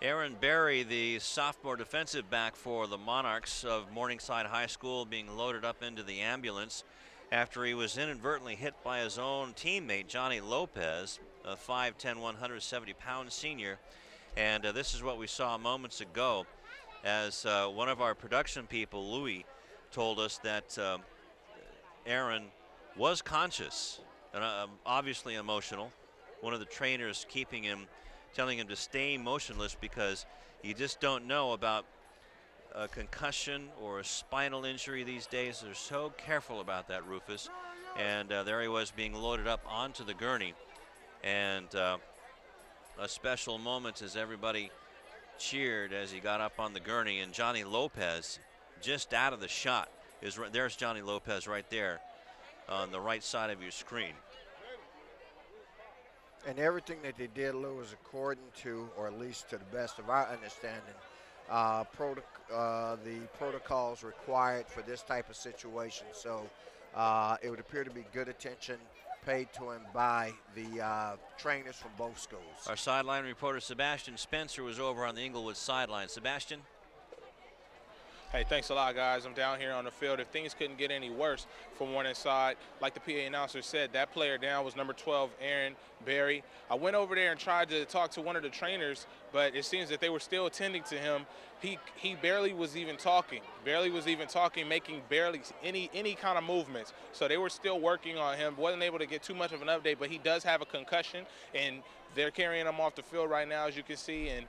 Aaron Berry, the sophomore defensive back for the Monarchs of Morningside High School, being loaded up into the ambulance after he was inadvertently hit by his own teammate, Johnny Lopez, a 5'10, 170 pound senior. And uh, this is what we saw moments ago as uh, one of our production people, Louis, told us that um, Aaron was conscious and uh, obviously emotional. One of the trainers keeping him, telling him to stay motionless because you just don't know about a concussion or a spinal injury these days. They're so careful about that, Rufus. And uh, there he was being loaded up onto the gurney. And uh, a special moment as everybody cheered as he got up on the gurney. And Johnny Lopez, just out of the shot, is there's Johnny Lopez right there on the right side of your screen. And everything that they did, Lew, was according to, or at least to the best of our understanding, uh, proto- uh, the protocols required for this type of situation. So uh, it would appear to be good attention paid to him by the uh, trainers from both schools. Our sideline reporter Sebastian Spencer was over on the Inglewood sideline. Sebastian? Hey, thanks a lot, guys. I'm down here on the field. If things couldn't get any worse from one inside, like the PA announcer said, that player down was number 12, Aaron Berry. I went over there and tried to talk to one of the trainers, but it seems that they were still attending to him. He he barely was even talking, barely was even talking, making barely any any kind of movements. So they were still working on him. wasn't able to get too much of an update, but he does have a concussion, and they're carrying him off the field right now, as you can see. And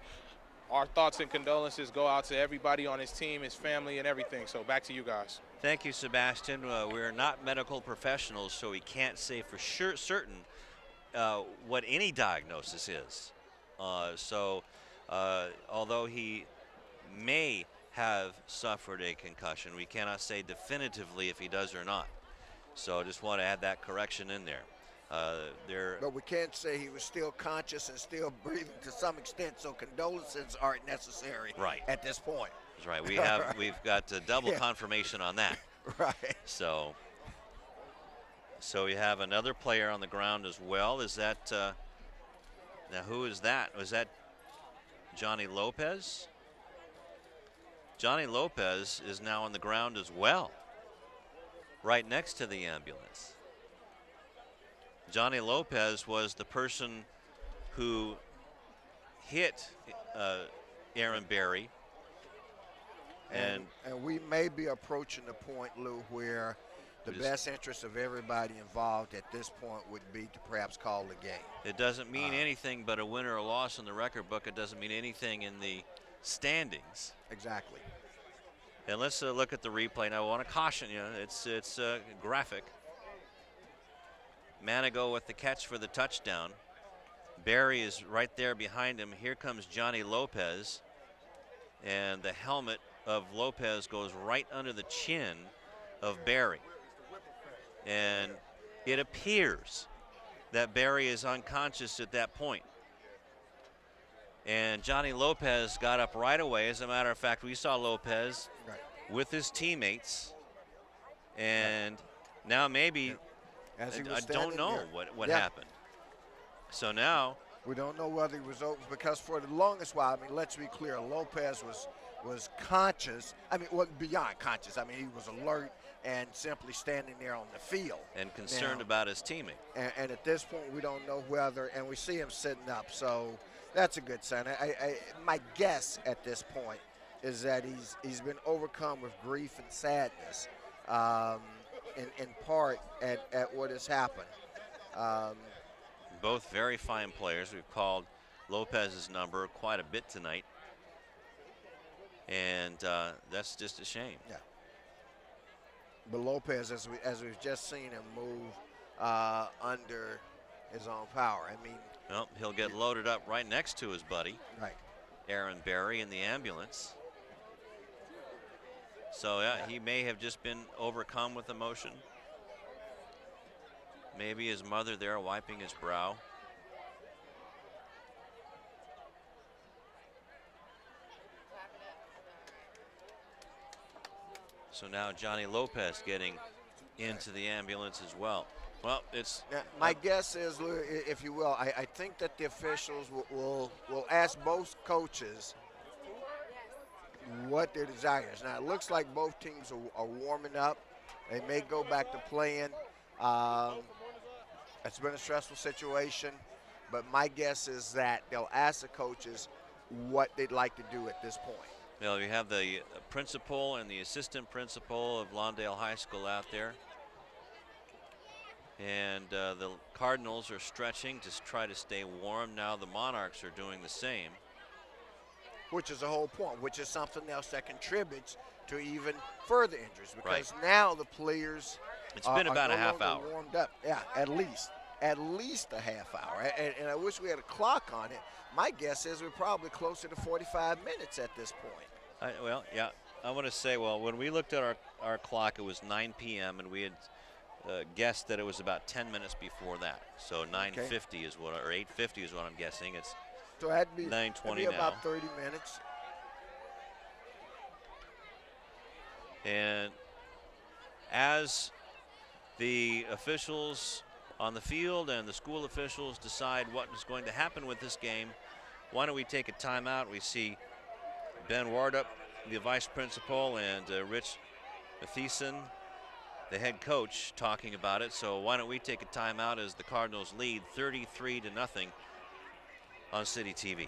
our thoughts and condolences go out to everybody on his team, his family, and everything. So back to you guys. Thank you, Sebastian. Uh, we're not medical professionals, so we can't say for sure certain uh, what any diagnosis is. Uh, so, uh, although he may have suffered a concussion, we cannot say definitively if he does or not. So, I just want to add that correction in there. Uh, there, But we can't say he was still conscious and still breathing to some extent, so condolences aren't necessary Right. at this point. That's right. We have we've got uh, double Yeah. confirmation on that. Right. So, so we have another player on the ground as well. Is that uh, now? Who is that? Was that Johnny Lopez? Johnny Lopez is now on the ground as well, right next to the ambulance. Johnny Lopez was the person who hit uh, Aaron Berry. And, and we may be approaching the point, Lew, where the best interest of everybody involved at this point would be to perhaps call the game. It doesn't mean Uh, anything but a win or a loss in the record book. It doesn't mean anything in the standings. Exactly. And let's uh, look at the replay. Now, I want to caution you. It's it's uh, graphic. Manigo with the catch for the touchdown. Barry is right there behind him. Here comes Johnny Lopez. And the helmet of Lopez goes right under the chin of Barry. And it appears that Barry is unconscious at that point. And Johnny Lopez got up right away. As a matter of fact, we saw Lopez Right. with his teammates. And now maybe, As he I, was I don't know there. what, what Yeah. happened. So now We don't know whether he was open because for the longest while, I mean, let's be clear, Lopez was was conscious. I mean, well, beyond conscious. I mean, he was alert and simply standing there on the field. and concerned Now- about his teammate. And, and at this point, we don't know whether, and we see him sitting up, so that's a good sign. I, I, my guess at this point is that he's he's been overcome with grief and sadness, um, in, in part at, at what has happened. Um, Both very fine players. We've called Lopez's number quite a bit tonight. And uh, that's just a shame. Yeah. But Lopez, as we as we've just seen him move uh, under his own power. I mean, Well, he'll get loaded up right next to his buddy, right. Aaron Barry, in the ambulance. So, yeah, he may have just been overcome with emotion. Maybe his mother there wiping his brow. So now Johnny Lopez getting into the ambulance as well. Well, it's Now, my guess is, if you will, I, I think that the officials will, will will ask both coaches what their desire is. Now it looks like both teams are, are warming up. They may go back to playing. Um, it's been a stressful situation, but my guess is that they'll ask the coaches what they'd like to do at this point. Well, you have the principal and the assistant principal of Lawndale High School out there. And uh, the Cardinals are stretching to try to stay warm. Now the Monarchs are doing the same. Which is the whole point, which is something else that contributes to even further injuries because Right. now the players It's are- been about a half hour. warmed up. Yeah, at least at least a half hour. And, and I wish we had a clock on it. My guess is we're probably closer to 45 minutes at this point. I, well, yeah, I want to say, well, when we looked at our, our clock, it was 9 p.m. and we had uh, guessed that it was about 10 minutes before that. So 9:50 is what, or 8:50 is what I'm guessing. It's So be, that'd 9:20 be now. about 30 minutes. And as the officials on the field and the school officials decide what is going to happen with this game, why don't we take a timeout? We see Ben Wardup, the vice principal, and uh, Rich Matheson, the head coach, talking about it. So why don't we take a timeout as the Cardinals lead 33 to nothing on City TV.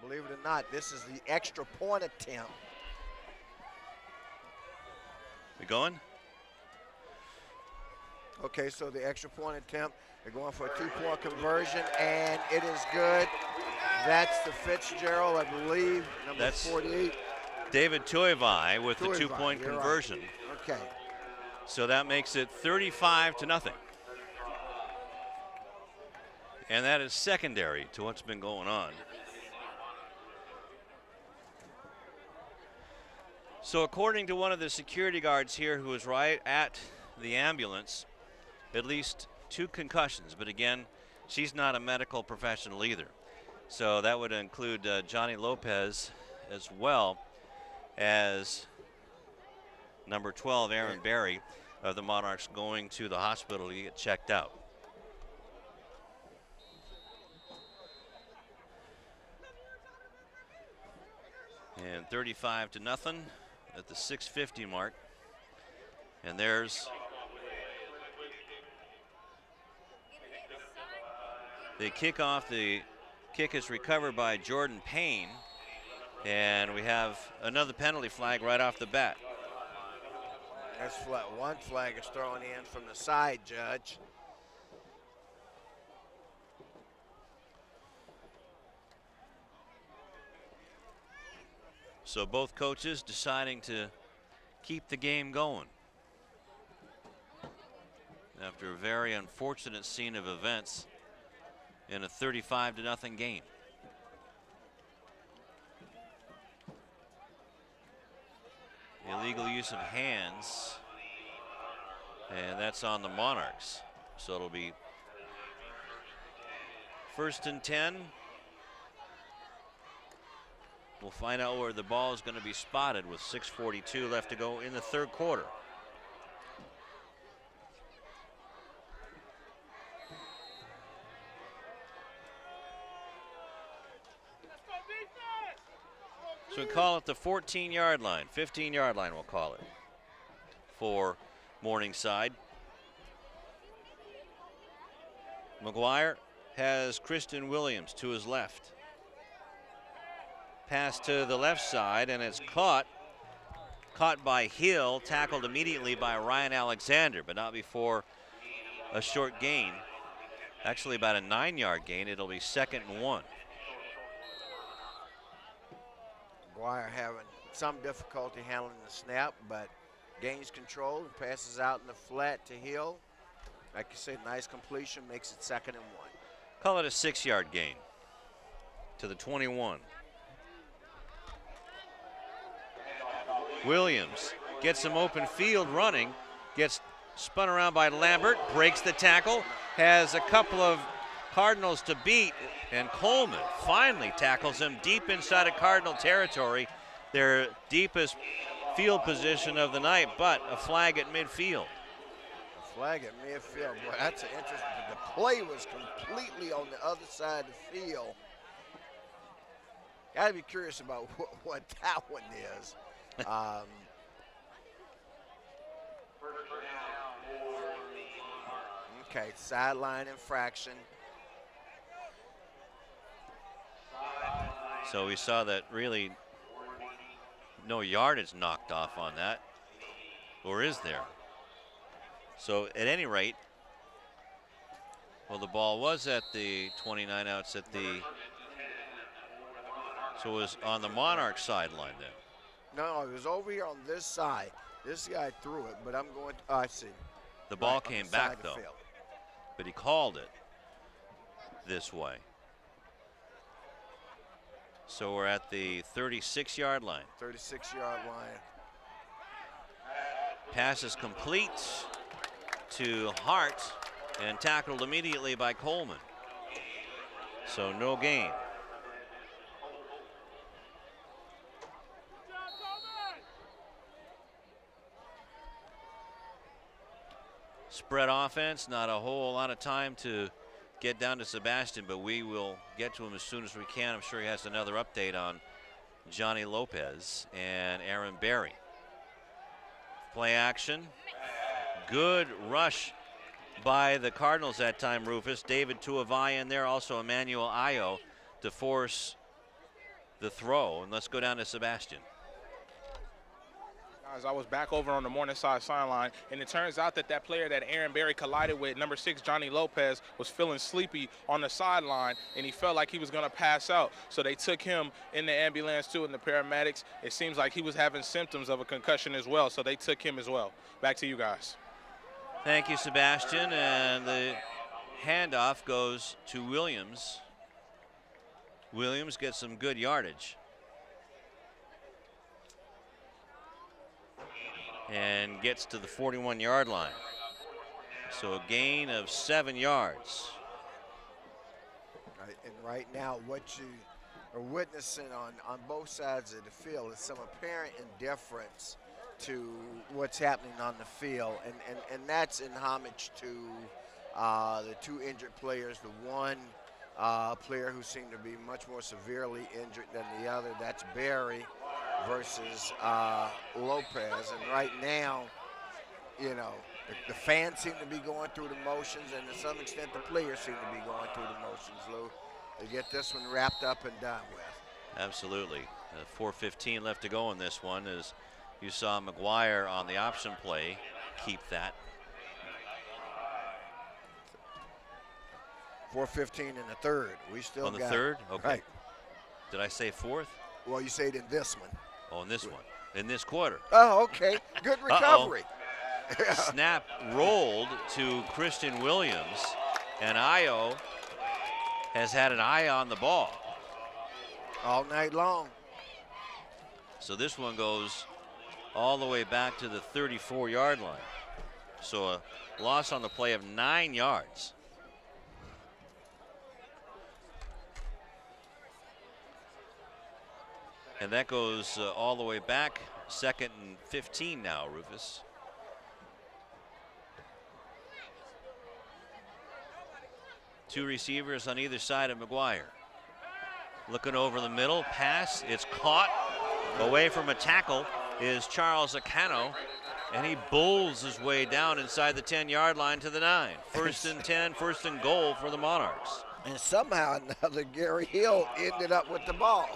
Believe it or not, this is the extra point attempt. We going? Okay, so the extra point attempt, they're going for a two-point conversion, and it is good. That's the Fitzgerald, I believe, number That's 48. David Tuivai with the two-point you're right. conversion. Okay. So that makes it 35 to nothing. And that is secondary to what's been going on. So according to one of the security guards here who was right at the ambulance, at least two concussions. But again, she's not a medical professional either. So that would include uh, Johnny Lopez as well as number 12, Aaron Barry of the Monarchs going to the hospital to get checked out. And 35 to nothing at the 650 mark. And there's the kick off. The kick is recovered by Jordan Payne. And we have another penalty flag right off the bat. That's flat. One flag is thrown in from the side, Judge. So both coaches deciding to keep the game going. After a very unfortunate scene of events in a 35 to nothing game. Illegal use of hands. And that's on the Monarchs. So it'll be first and 10. We'll find out where the ball is going to be spotted with 6.42 left to go in the third quarter. So we call it the 14 yard line, 15 yard line, we'll call it for Morningside. McGuire has Kristen Williams to his left. Pass to the left side, and it's caught. Caught by Hill, tackled immediately by Ryan Alexander, but not before a short gain. Actually, about a nine yard gain. It'll be second and one. McGuire having some difficulty handling the snap, but gains control and passes out in the flat to Hill. Like you said, nice completion, makes it second and one. Call it a six yard gain to the 21. Williams gets some open field running, gets spun around by Lambert, breaks the tackle, has a couple of Cardinals to beat, and Coleman finally tackles him deep inside of Cardinal territory, their deepest field position of the night, but a flag at midfield. A flag at midfield, boy, that's an interesting. The play was completely on the other side of the field. Got to be curious about what, what that one is. um, okay, sideline infraction. So we saw that really no yardage knocked off on that. Or is there? So at any rate, well, the ball was at the 29 outs at the, so it was on the Monarch sideline then. No, it was over here on this side. This guy threw it, but I'm going. To, oh, I see. The ball Right, came back side of the though, but he called it this way. So we're at the 36 yard line. 36 yard line. Pass is complete to Hart and tackled immediately by Coleman. So no gain. Spread offense, not a whole lot of time to get down to Sebastian, but we will get to him as soon as we can. I'm sure he has another update on Johnny Lopez and Aaron Barry. Play action. Good rush by the Cardinals that time, Rufus. David Tuavai in there, also Emmanuel Ayo to force the throw. And let's go down to Sebastian. I was back over on the Morningside sideline, and it turns out that that player that Aaron Barry collided with, number six Johnny Lopez, was feeling sleepy on the sideline, and he felt like he was going to pass out. So they took him in the ambulance too, and the paramedics. It seems like he was having symptoms of a concussion as well, so they took him as well. Back to you guys. Thank you, Sebastian. And the handoff goes to Williams. Williams gets some good yardage. And gets to the 41 yard line. So a gain of seven yards. And right now, what you are witnessing on, on both sides of the field is some apparent indifference to what's happening on the field, and, and, and that's in homage to uh, the two injured players. The one uh, player who seemed to be much more severely injured than the other, that's Barry versus uh, Lopez. And right now, you know, the, the fans seem to be going through the motions, and to some extent, the players seem to be going through the motions, Lew, to get this one wrapped up and done with. Absolutely. Uh, 4.15 left to go in this one as you saw McGuire on the option play keep that. 4:15 in the third. We still on the third? Okay. Right. Did I say fourth? Well, you said it in this one. In this one, in this quarter. Oh, okay. Good recovery. Snap rolled to Christian Williams, and Io has had an eye on the ball. All night long. So this one goes all the way back to the 34 yard line. So a loss on the play of nine yards. And that goes uh, all the way back, second and 15 now, Rufus. Two receivers on either side of McGuire. Looking over the middle, pass, it's caught. Away from a tackle is Charles Acano, and he bulls his way down inside the 10 yard line to the nine. First and 10, first and goal for the Monarchs. And somehow or another, Gary Hill ended up with the ball.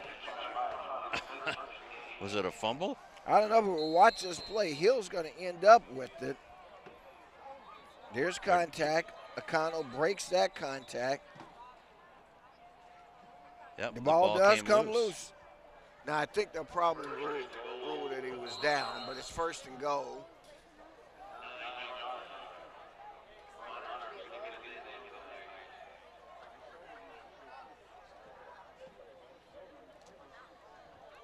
Was it a fumble? I don't know, but we'll watch this play. Hill's going to end up with it. There's contact. Acano breaks that contact. Yep, the, the ball, ball does come loose. loose. Now, I think they'll probably rule, rule that he was down, but it's first and goal.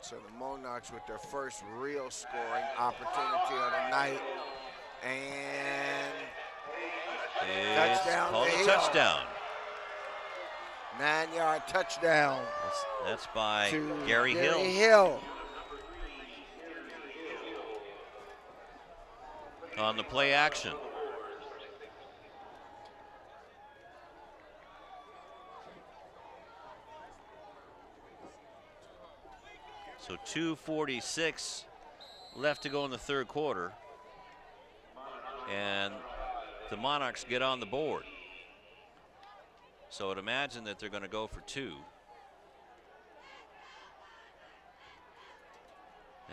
So the Monarchs with their first real scoring opportunity of the night. And It's touchdown. called a touchdown. Nine yard touchdown. That's, that's by to Gary, Hill. Gary Hill. on the play action. So 246 left to go in the third quarter. And the Monarchs get on the board. So I'd imagine that they're going to go for two.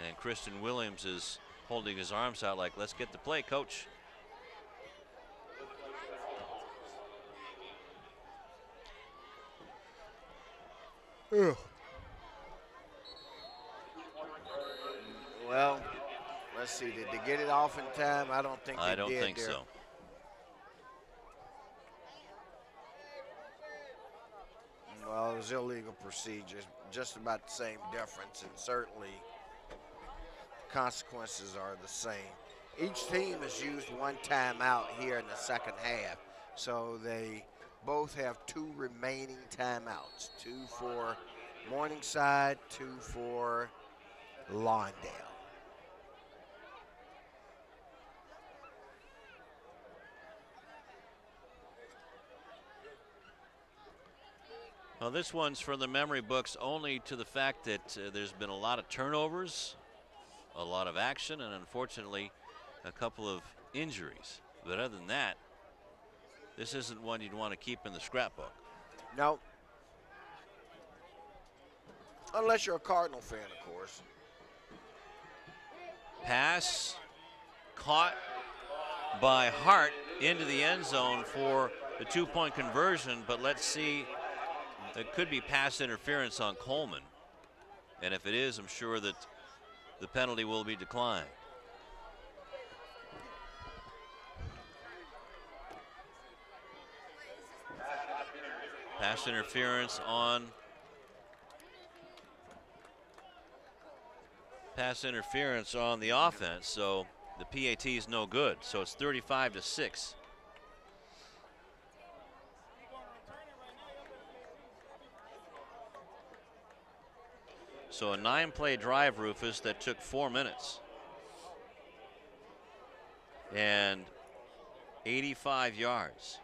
And Kristen Williams is holding his arms out like, let's get the play, coach. Ugh. Well, let's see. Did they get it off in time? I don't think they I don't did think there. so. Well, it was illegal procedures, just about the same difference, and certainly consequences are the same. Each team has used one timeout here in the second half, so they both have two remaining timeouts two for Morningside, two for Lawndale. Well, this one's from the memory books only to the fact that uh, there's been a lot of turnovers, a lot of action, and unfortunately, a couple of injuries. But other than that, this isn't one you'd want to keep in the scrapbook. No. Unless you're a Cardinal fan, of course. Pass caught by Hart into the end zone for the two point conversion, but let's see. It could be pass interference on Coleman. And if it is, I'm sure that the penalty will be declined. Pass interference on pass interference on the offense, so the PAT is no good. So it's 35 to 6. So a nine play drive, Rufus, that took four minutes. And 85 yards.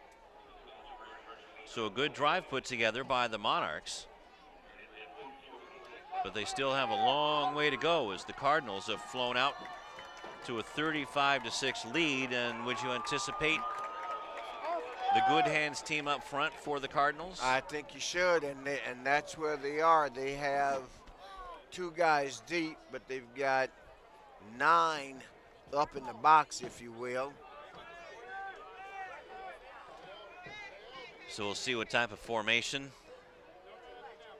So a good drive put together by the Monarchs. But they still have a long way to go as the Cardinals have flown out to a 35 to 6 lead. And would you anticipate the good hands team up front for the Cardinals? I think you should, and they, and that's where they are. They have two guys deep, but they've got nine up in the box, if you will. So we'll see what type of formation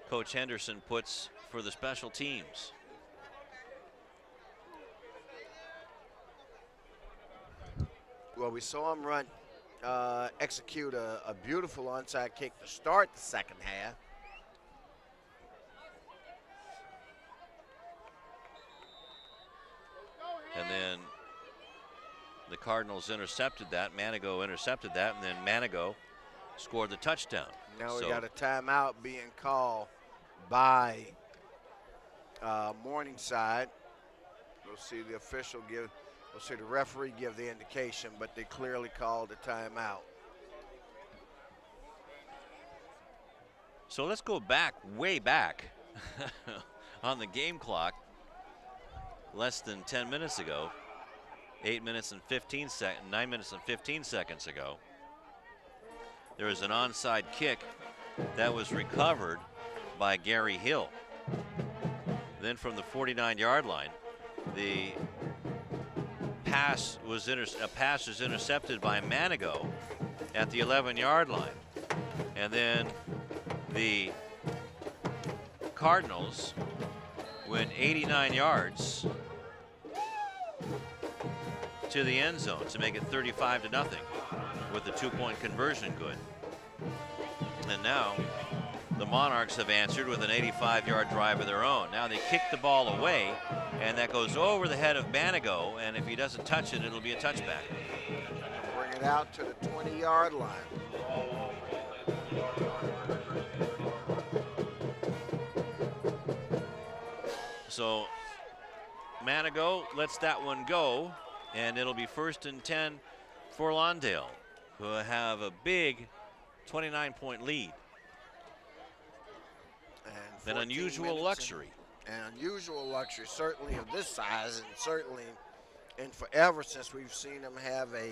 Coach Henderson puts for the special teams. Well, we saw him run, uh, execute a, a beautiful onside kick to start the second half. And then the Cardinals intercepted that. Manigo intercepted that, and then Manigo scored the touchdown. Now so we got a timeout being called by uh, Morningside. We'll see the official give, we'll see the referee give the indication, but they clearly called a timeout. So let's go back, way back on the game clock. Less than 10 minutes ago, eight minutes and 15 seconds, nine minutes and 15 seconds ago, there was an onside kick that was recovered by Gary Hill. Then from the 49 yard line, the pass was a pass was intercepted by Manigo at the 11 yard line. And then the Cardinals went 89 yards to the end zone to make it 35 to nothing with the two-point conversion good. And now the Monarchs have answered with an 85-yard drive of their own. Now they kick the ball away, and that goes over the head of Manigo, and if he doesn't touch it, it'll be a touchback. Bring it out to the 20-yard line. So Manigo lets that one go, and it'll be first and 10 for Lawndale, who have a big 29 point lead. And An unusual luxury. An unusual luxury, certainly of this size, and certainly in forever since we've seen them have a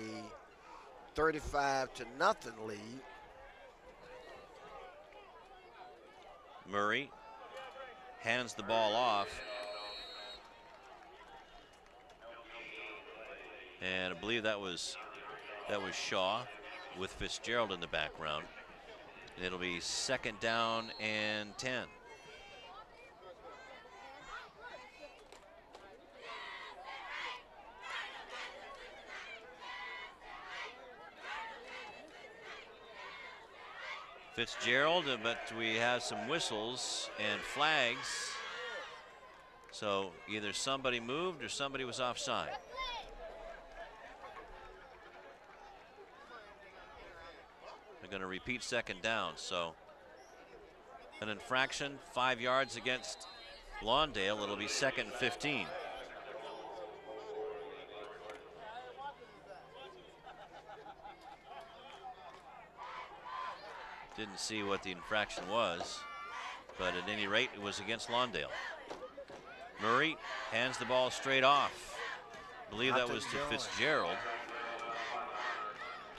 35 to nothing lead. Murray hands the ball off. And I believe that was that was Shaw with Fitzgerald in the background. It'll be second down and 10. Fitzgerald, but we have some whistles and flags. So either somebody moved or somebody was offside. They're going to repeat second down. So an infraction, five yards against Lawndale. It'll be second and 15. Didn't see what the infraction was, but at any rate, it was against Lawndale. Murray hands the ball straight off. believe that was to. Fitzgerald.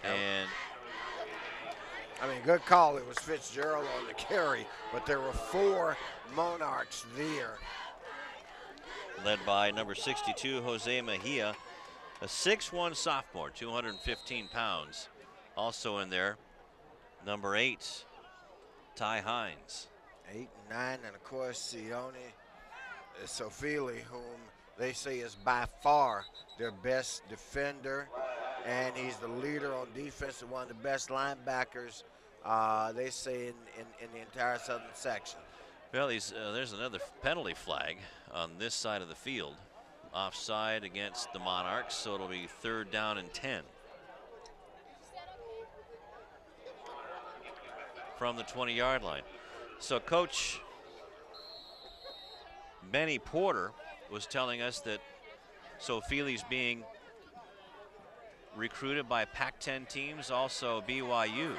And I mean, good call. It was Fitzgerald on the carry, but there were four Monarchs there. led by number 62, Jose Mejia, a 6'1 sophomore, 215 pounds. Also in there, number eight, Ty Hines. Eight and nine, and of course, Sione Sofili, whom they say is by far their best defender, and he's the leader on defense and one of the best linebackers, uh, they say, in, in, in the entire southern section. Well, uh, there's another penalty flag on this side of the field. Offside against the Monarchs, so it'll be third down and 10. From the 20 yard line. So, Coach Benny Porter was telling us that Sofili's being recruited by Pac 10 teams, also BYU.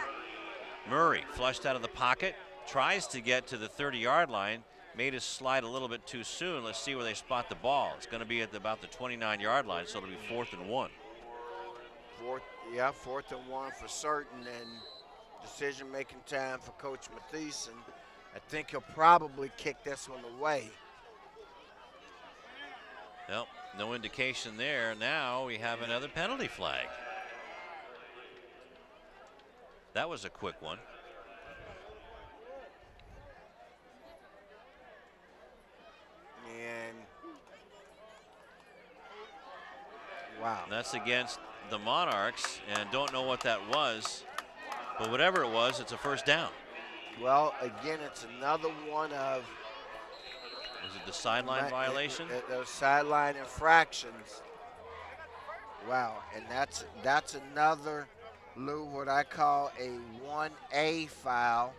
Murray flushed out of the pocket, tries to get to the 30 yard line, made his slide a little bit too soon. Let's see where they spot the ball. It's going to be at the, about the 29 yard line, so it'll be fourth and one. Fourth, yeah, fourth and one for certain, and decision-making time for Coach Matheson. I think he'll probably kick this one away. Well, no indication there. Now we have another penalty flag. That was a quick one. And wow, that's against the Monarchs and don't know what that was. But whatever it was, it's a first down. Well, again, it's another one of Was it the sideline Right, violation? it- it- Those sideline infractions. Wow, and that's that's another, Lew, what I call a 1A foul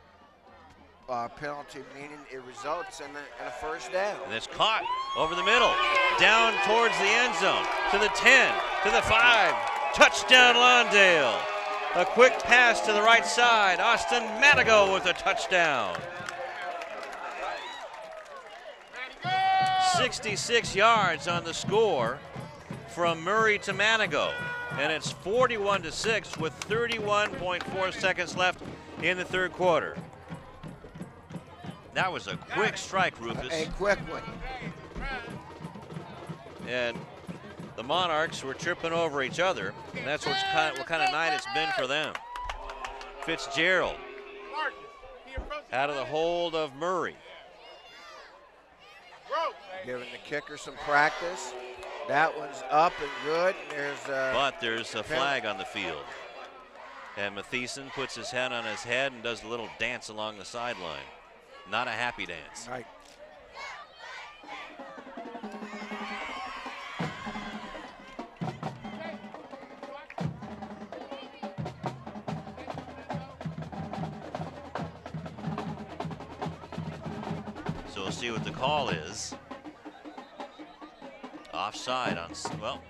uh, penalty, meaning it results in a, in a first down. And it's caught over the middle, down towards the end zone, to the 10, to the 5. Touchdown, Lawndale. A quick pass to the right side. Austin Manigo with a touchdown. 66 yards on the score from Murray to Manigo. And it's 41 to 6 with 31.4 seconds left in the third quarter. That was a quick strike, Rufus. A quick one. And the Monarchs were tripping over each other. And that's what's kind what kind of night it's been for them. Fitzgerald out of the hold of Murray. Giving the kicker some practice. That one's up and good. There's uh, But there's a flag on the field. And Matheson puts his hand on his head and does a little dance along the sideline. Not a happy dance. Right. See what the call is. Offside on, well,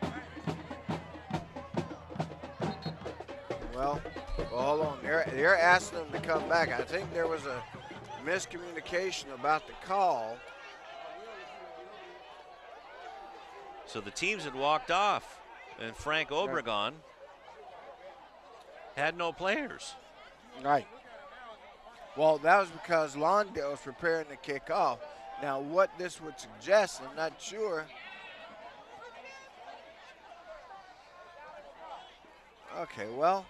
Well, hold on. They're, they're asking them to come back. I think there was a miscommunication about the call. so the teams had walked off. And Frank Obregon had no players. Right. Well, that was because Lawndale was preparing to kick off. Now, what this would suggest, I'm not sure. Okay, well,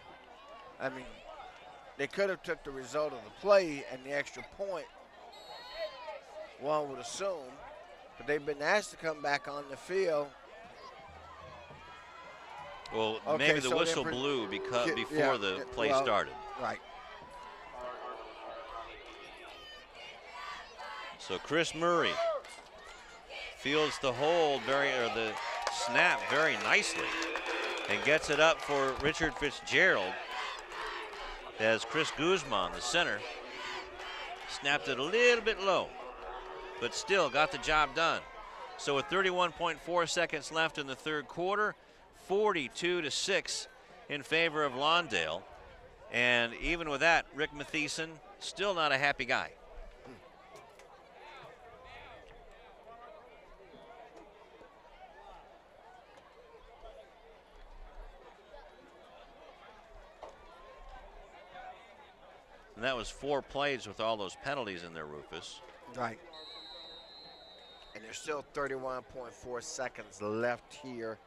I mean, they could have took the result of the play and the extra point. One would assume, but they've been asked to come back on the field. Well, Okay, maybe the so whistle blew because before yeah, the play well, started. Right. So Chris Murray fields the hold very or the snap very nicely and gets it up for Richard Fitzgerald as Chris Guzman, the center, snapped it a little bit low, but still got the job done. So with 31.4 seconds left in the third quarter, 42 to 6 in favor of Lawndale. And even with that, Rick Matheson still not a happy guy. And that was four plays with all those penalties in there, Rufus. Right. And there's still 31.4 seconds left here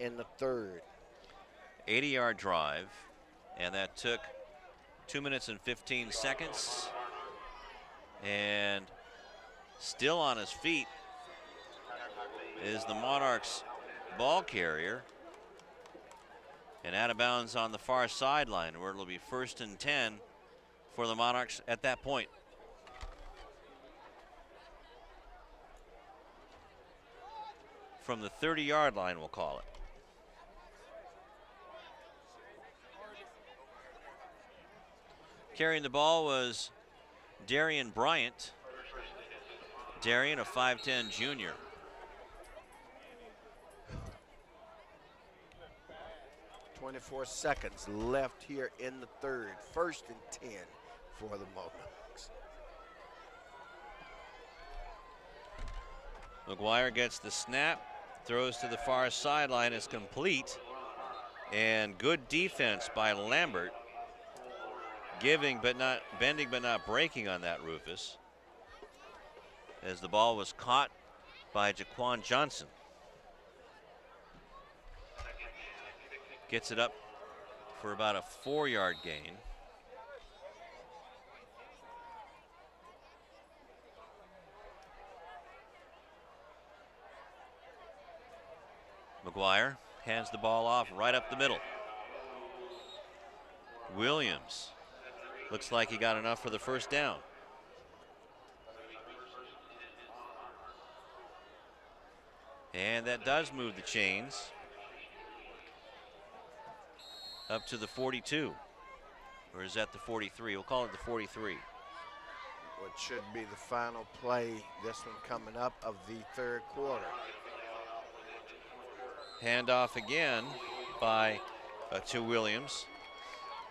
in the third. 80 yard drive, and that took two minutes and 15 seconds. And still on his feet is the Monarchs ball carrier. And out of bounds on the far sideline, where it'll be first and 10 for the Monarchs at that point. From the 30 yard line, we'll call it. Carrying the ball was Darian Bryant. Darian, a 5'10 junior. Twenty-four seconds left here in the third. First and ten for the Monarchs. McGuire gets the snap, throws to the far sideline, is complete. And good defense by Lambert. Giving but not bending but not breaking on that Rufus. As the ball was caught by Jaquan Johnson. Gets it up for about a four yard gain. McGuire hands the ball off right up the middle. Williams looks like he got enough for the first down. And that does move the chains up to the 42. Or is that the 43? We'll call it the 43. What should be the final play, this one coming up, of the third quarter. Handoff again by uh, to Williams.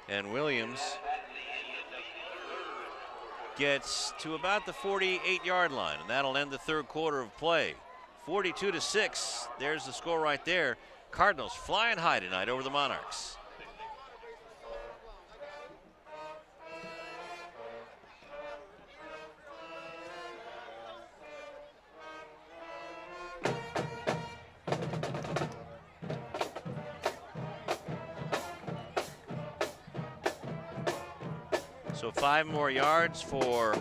And Williams gets to about the 48 yard line, and that'll end the third quarter of play. 42 to 6. There's the score right there. Cardinals flying high tonight over the Monarchs. Five more yards for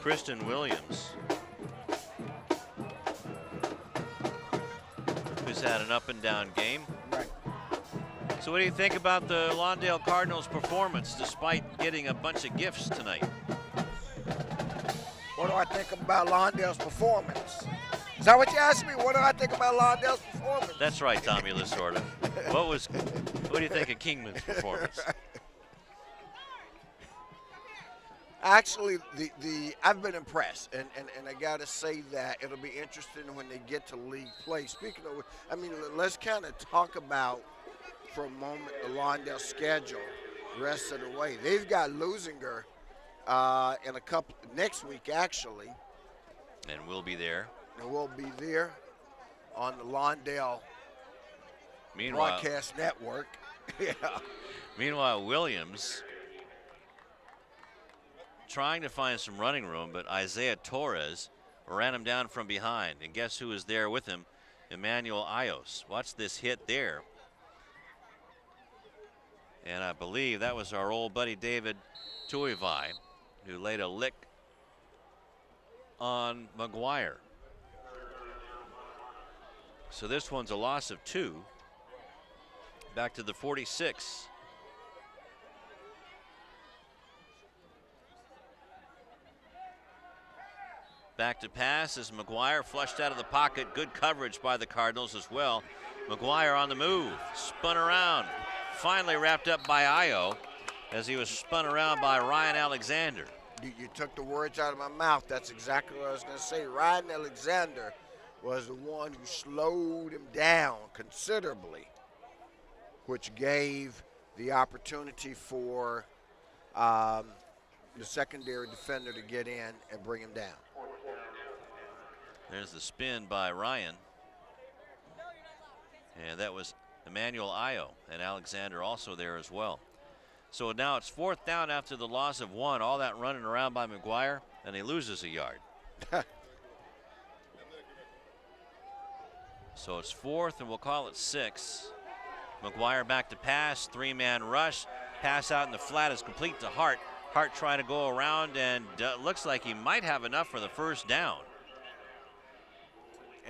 Kristen Williams, who's had an up and down game. Right. So what do you think about the Lawndale Cardinals performance despite getting a bunch of gifts tonight? What do I think about Lawndale's performance? Is that what you asked me? What do I think about Lawndale's performance? That's right, Tommy Lasorda. What was what do you think of Kingman's performance? Actually, the, the I've been impressed, and, and, and I got to say that it'll be interesting when they get to league play. Speaking of, I mean, let's kind of talk about for a moment the Lawndale schedule rest of the way. They've got Leuzinger uh, in a couple next week, actually, And we'll be there. and we'll be there on the Lawndale Meanwhile, Broadcast Network. yeah. meanwhile Williams trying to find some running room, but Isaiah Torres ran him down from behind. And guess who was there with him? Emmanuel Ayos. Watch this hit there. And I believe that was our old buddy David Tuivai who laid a lick on McGuire. So this one's a loss of two. Back to the 46. Back to pass as McGuire flushed out of the pocket. Good coverage by the Cardinals as well. McGuire on the move, spun around, finally wrapped up by Io as he was spun around by Ryan Alexander. You, you took the words out of my mouth. That's exactly what I was going to say. Ryan Alexander was the one who slowed him down considerably, which gave the opportunity for um, the secondary defender to get in and bring him down. There's the spin by Ryan. And that was Emmanuel Io and Alexander also there as well. So now it's fourth down after the loss of one. All that running around by McGuire, and he loses a yard. so it's fourth, and we'll call it six. McGuire back to pass, three man rush. Pass out in the flat is complete to Hart. Hart trying to go around, and uh, looks like he might have enough for the first down.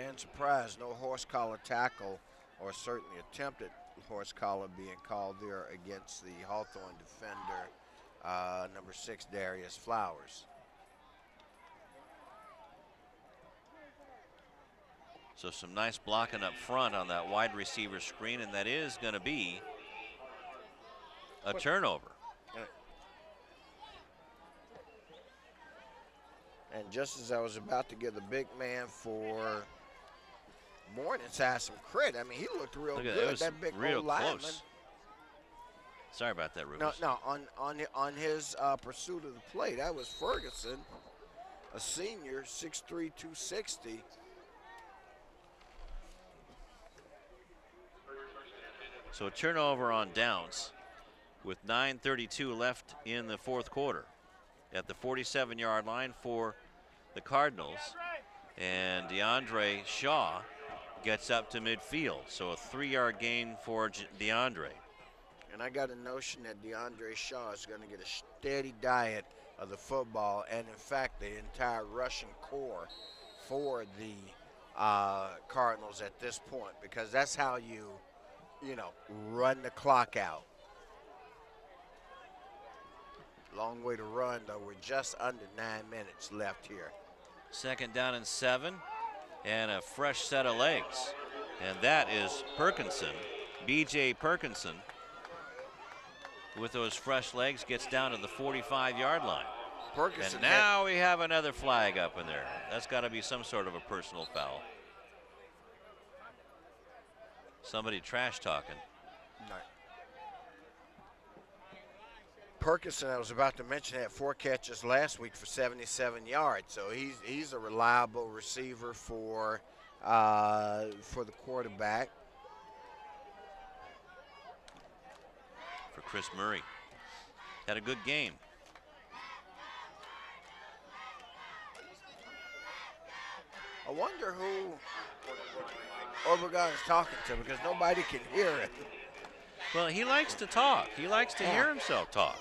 And surprise, no horse collar tackle, or certainly attempted horse collar being called there against the Hawthorne defender, uh, number six, Darius Flowers. So some nice blocking up front on that wide receiver screen, and that is going to be a turnover. And just as I was about to give the big man for Morningside some credit, I mean, he looked real Look good. that, that big real old lineman. close. Sorry about that, No, Rufus. no, on on on his uh, pursuit of the play, that was Ferguson, a senior, 6'3", 260. So a turnover on downs with 9.32 left in the fourth quarter at the 47 yard line for the Cardinals. And DeAndre Shaw gets up to midfield. So a three yard gain for DeAndre. And I got a notion that DeAndre Shaw is going to get a steady diet of the football, and in fact, the entire Russian core for the uh, Cardinals at this point because that's how you, you know, run the clock out. Long way to run, though. We're just under nine minutes left here. Second down and seven, and a fresh set of legs. And that is Perkinson, B.J. Perkinson, with those fresh legs, gets down to the 45 yard line. Perkinson and now we have another flag up in there. That's got to be some sort of a personal foul. Somebody trash talking. No. Perkinson, I was about to mention, had four catches last week for 77 yards, so he's he's a reliable receiver for uh, for the quarterback. For Chris Murray, had a good game. I wonder who Obregon is talking to because nobody can hear it. Well, he likes to talk. He likes to hear himself talk.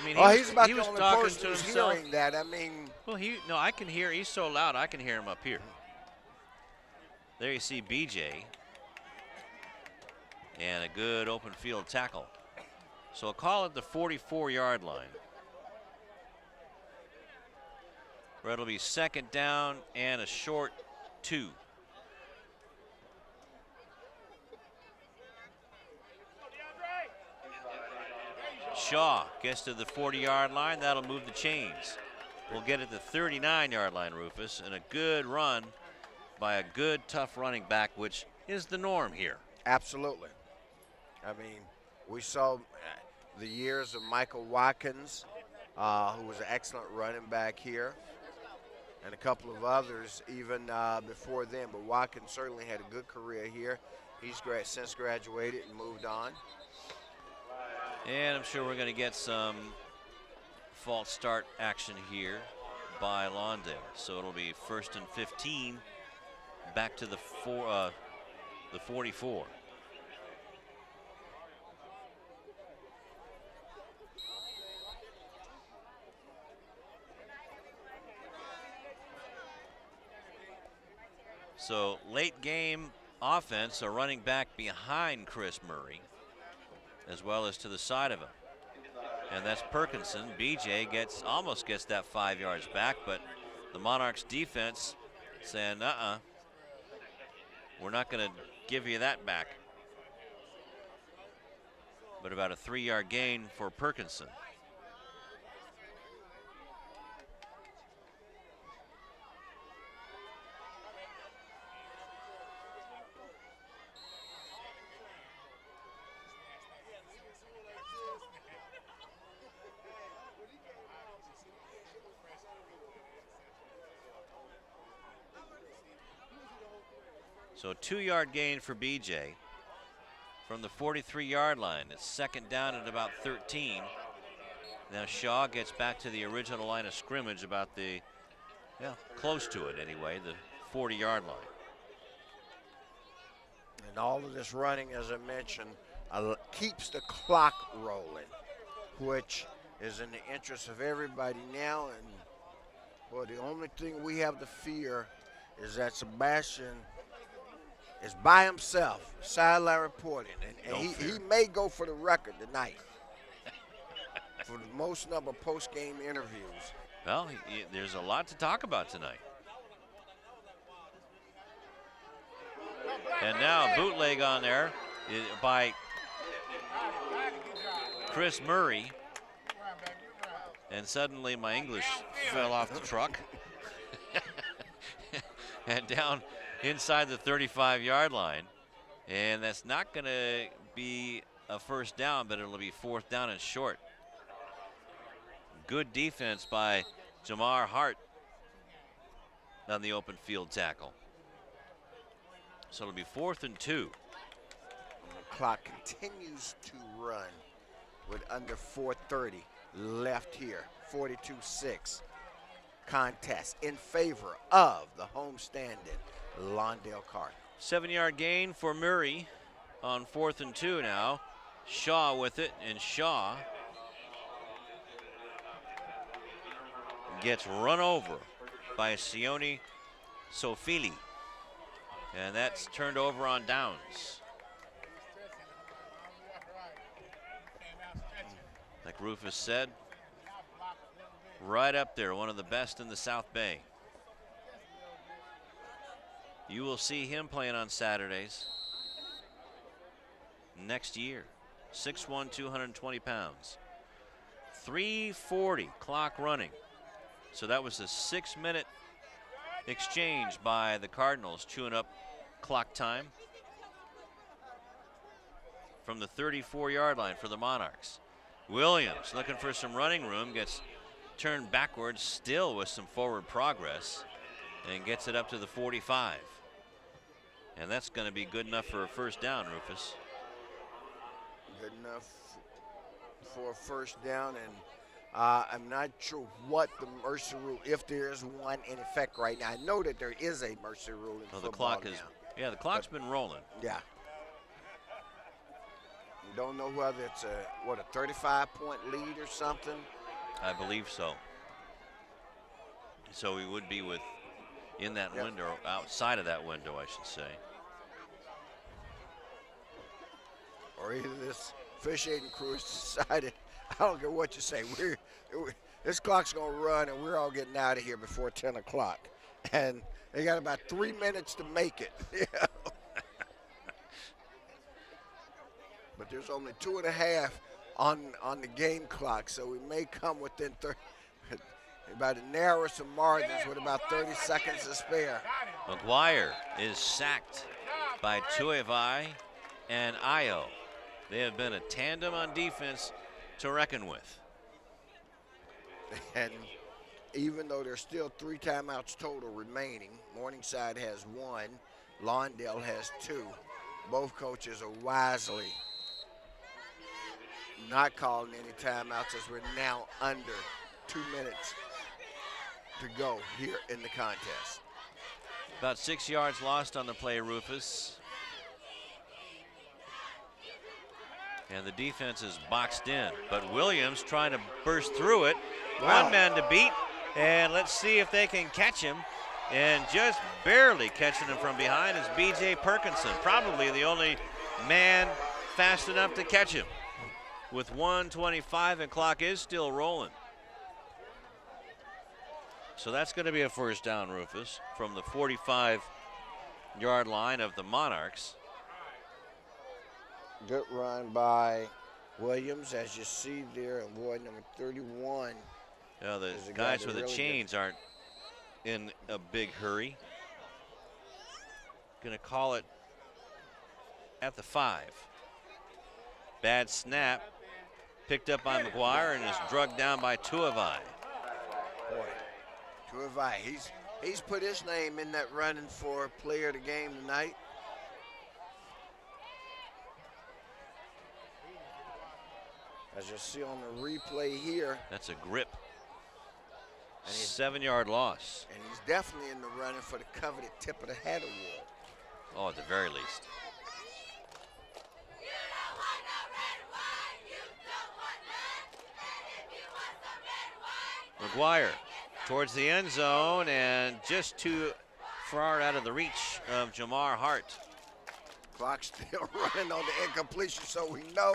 I mean, well, he he's about he the was only talking person to who's himself. hearing that. I mean, Well, he no, I can hear. He's so loud, I can hear him up here. There you see BJ, and a good open field tackle. So I'll call it the 44-yard line. Where it'll be second down and a short two. Shaw gets to the 40 yard line. That'll move the chains. We'll get it the 39 yard line, Rufus, and a good run by a good, tough running back, which is the norm here. Absolutely. I mean, we saw uh, the years of Michael Watkins, uh, who was an excellent running back here, and a couple of others even uh, before then. But Watkins certainly had a good career here. He's since graduated and moved on. And I'm sure we're going to get some false start action here by Lawndale. So it'll be first and 15 back to the four, uh, the 44. So late game offense, a running back behind Chris Murray, as well as to the side of him. And that's Perkinson. BJ gets almost gets that five yards back, but the Monarchs defense saying, uh-uh, we're not going to give you that back. But about a three-yard gain for Perkinson. So two yard gain for BJ from the 43 yard line. It's second down at about 13. Now Shaw gets back to the original line of scrimmage about the, yeah, close to it anyway, the 40 yard line. And all of this running, as I mentioned, uh, keeps the clock rolling, which is in the interest of everybody now. And well, the only thing we have to fear is that Sebastian is by himself, sideline reporting, and, and No he, fear. he may go for the record tonight for the most number of post-game interviews. Well, he- he- there's a lot to talk about tonight. And now bootleg on there eh, by Chris Murray. And suddenly my English fell off the truck. and down inside the 35 yard line. And that's not going to be a first down, but it'll be fourth down and short. Good defense by Jamar Hart on the open field tackle. So it'll be fourth and two. The clock continues to run with under 4:30 left here. 42-6 contest in favor of the homestanding Lawndale Cardinals. Seven yard gain for Murray on fourth and two now. Shaw with it, and Shaw gets run over by Sione Sofili. And that's turned over on downs. Like Rufus said, right up there, one of the best in the South Bay. You will see him playing on Saturdays next year. 6'1", 220 pounds. 340 clock running. So that was a six minute exchange by the Cardinals, chewing up clock time from the 34 yard line for the Monarchs. Williams looking for some running room, gets turned backwards, still with some forward progress, and gets it up to the 45. And that's going to be good enough for a first down, Rufus. Good enough for a first down, and uh, I'm not sure what the mercy rule, if there is one in effect right now. I know that there is a mercy rule in well, the clock now. is, yeah, the clock's But- been rolling. Yeah. You don't know whether it's a what a 35 point lead or something. I believe so. So we would be with in that Yep. window, outside of that window, I should say. or either this officiating crew has decided, I don't care what you say, we're, we this clock's gonna run and we're all getting out of here before 10 o'clock, and they got about three minutes to make it. you know. but there's only two and a half on on the game clock, so we may come within 30. About to narrow some margins with about 30 seconds to spare. McGuire is sacked by Tuivai and Io. They have been a tandem on defense to reckon with. And even though there's still three timeouts total remaining, Morningside has one, Lawndale has two. Both coaches are wisely not calling any timeouts as we're now under two minutes to go here in the contest. About six yards lost on the play, Rufus. And the defense is boxed in, but Williams trying to burst through it. Wow. One man to beat, and let's see if they can catch him. And just barely catching him from behind is B.J. Perkinson, probably the only man fast enough to catch him. With 125 and clock is still rolling. So that's going to be a first down, Rufus, from the 45 yard line of the Monarchs. Good run by Williams, as you see there, and boy, number 31. Yeah, the a guy guys with the really chains aren't in a big hurry. Going to call it at the five. Bad snap. Picked up by McGuire and is drugged down by Tuivai. Boy, Tuivai, he's he's put his name in that running for player of the game tonight. As you see on the replay here, That's a grip. And he's- Seven yard loss. and he's definitely in the running for the coveted tip of the head award. Oh, at the very least. McGuire towards the end zone and just too far out of the reach of Jamar Hart. Clock still running on the incompletion, so we know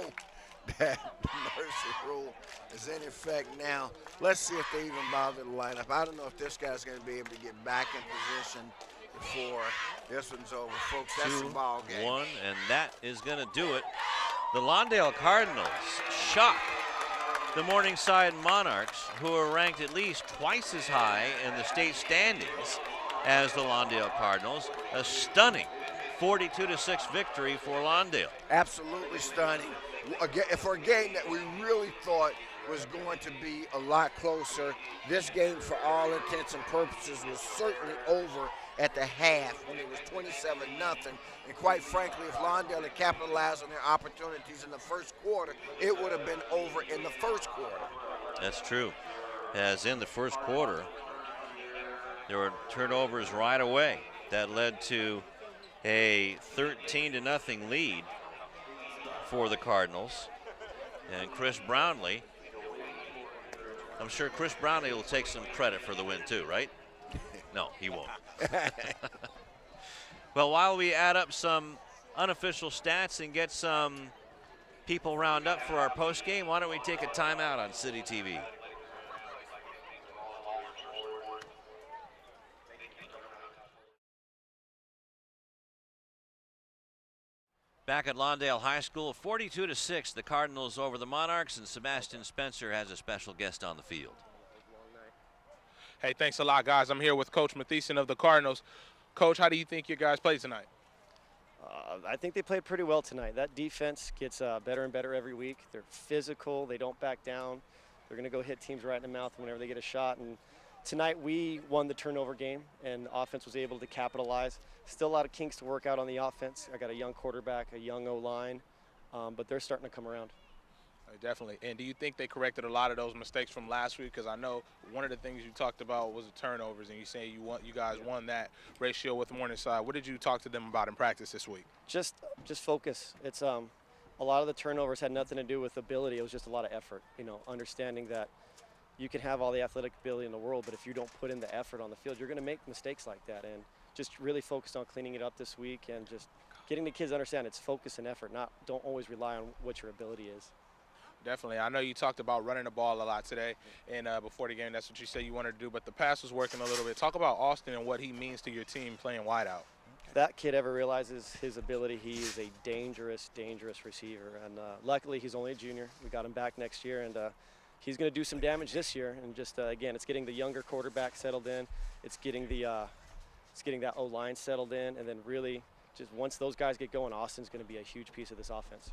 that the mercy rule is in effect now. Let's see if they even bother to line up. I don't know if this guy's going to be able to get back in position before this one's over. Folks, that's Two, the ball game. one, and that is going to do it. The Lawndale Cardinals shock the Morningside Monarchs, who are ranked at least twice as high in the state standings as the Lawndale Cardinals. A stunning 42 to 6 victory for Lawndale. Absolutely stunning. For a game that we really thought was going to be a lot closer, this game, for all intents and purposes, was certainly over at the half when it was 27 nothing. And quite frankly, if Lawndale had capitalized on their opportunities in the first quarter, it would have been over in the first quarter. That's true. As in the first quarter, there were turnovers right away that led to a 13 to nothing lead for the Cardinals. And Chris Brownlee, I'm sure Chris Brownlee will take some credit for the win too, right? No, he won't. well, while we add up some unofficial stats and get some people round up for our post game, why don't we take a timeout on City TV? Back at Lawndale High School, 42 to 6, the Cardinals over the Monarchs, and Sebastian Spencer has a special guest on the field. Hey, thanks a lot, guys. I'm here with Coach Matheson of the Cardinals. Coach, how do you think your guys played tonight? Uh, I think they played pretty well tonight. That defense gets uh, better and better every week. They're physical. They don't back down. They're going to go hit teams right in the mouth whenever they get a shot. And tonight we won the turnover game, and offense was able to capitalize. Still a lot of kinks to work out on the offense. I got a young quarterback, a young O line, um, but they're starting to come around. Uh, definitely. And do you think they corrected a lot of those mistakes from last week? Because I know one of the things you talked about was the turnovers, and you say you want you guys won that ratio with Morningside. What did you talk to them about in practice this week? Just, just focus. It's um, a lot of the turnovers had nothing to do with ability. It was just a lot of effort. You know, understanding that you can have all the athletic ability in the world, but if you don't put in the effort on the field, you're going to make mistakes like that. And just really focused on cleaning it up this week and just getting the kids to understand it's focus and effort, not don't always rely on what your ability is. Definitely. I know you talked about running the ball a lot today, and uh, before the game, that's what you said you wanted to do. But the pass was working a little bit. Talk about Austin and what he means to your team playing wideout. If that kid ever realizes his ability, he is a dangerous, dangerous receiver. And uh, luckily, he's only a junior. We got him back next year, and uh, he's going to do some damage this year. And just uh, again, it's getting the younger quarterback settled in. It's getting the uh, it's getting that O line settled in, and then really just once those guys get going, Austin's going to be a huge piece of this offense.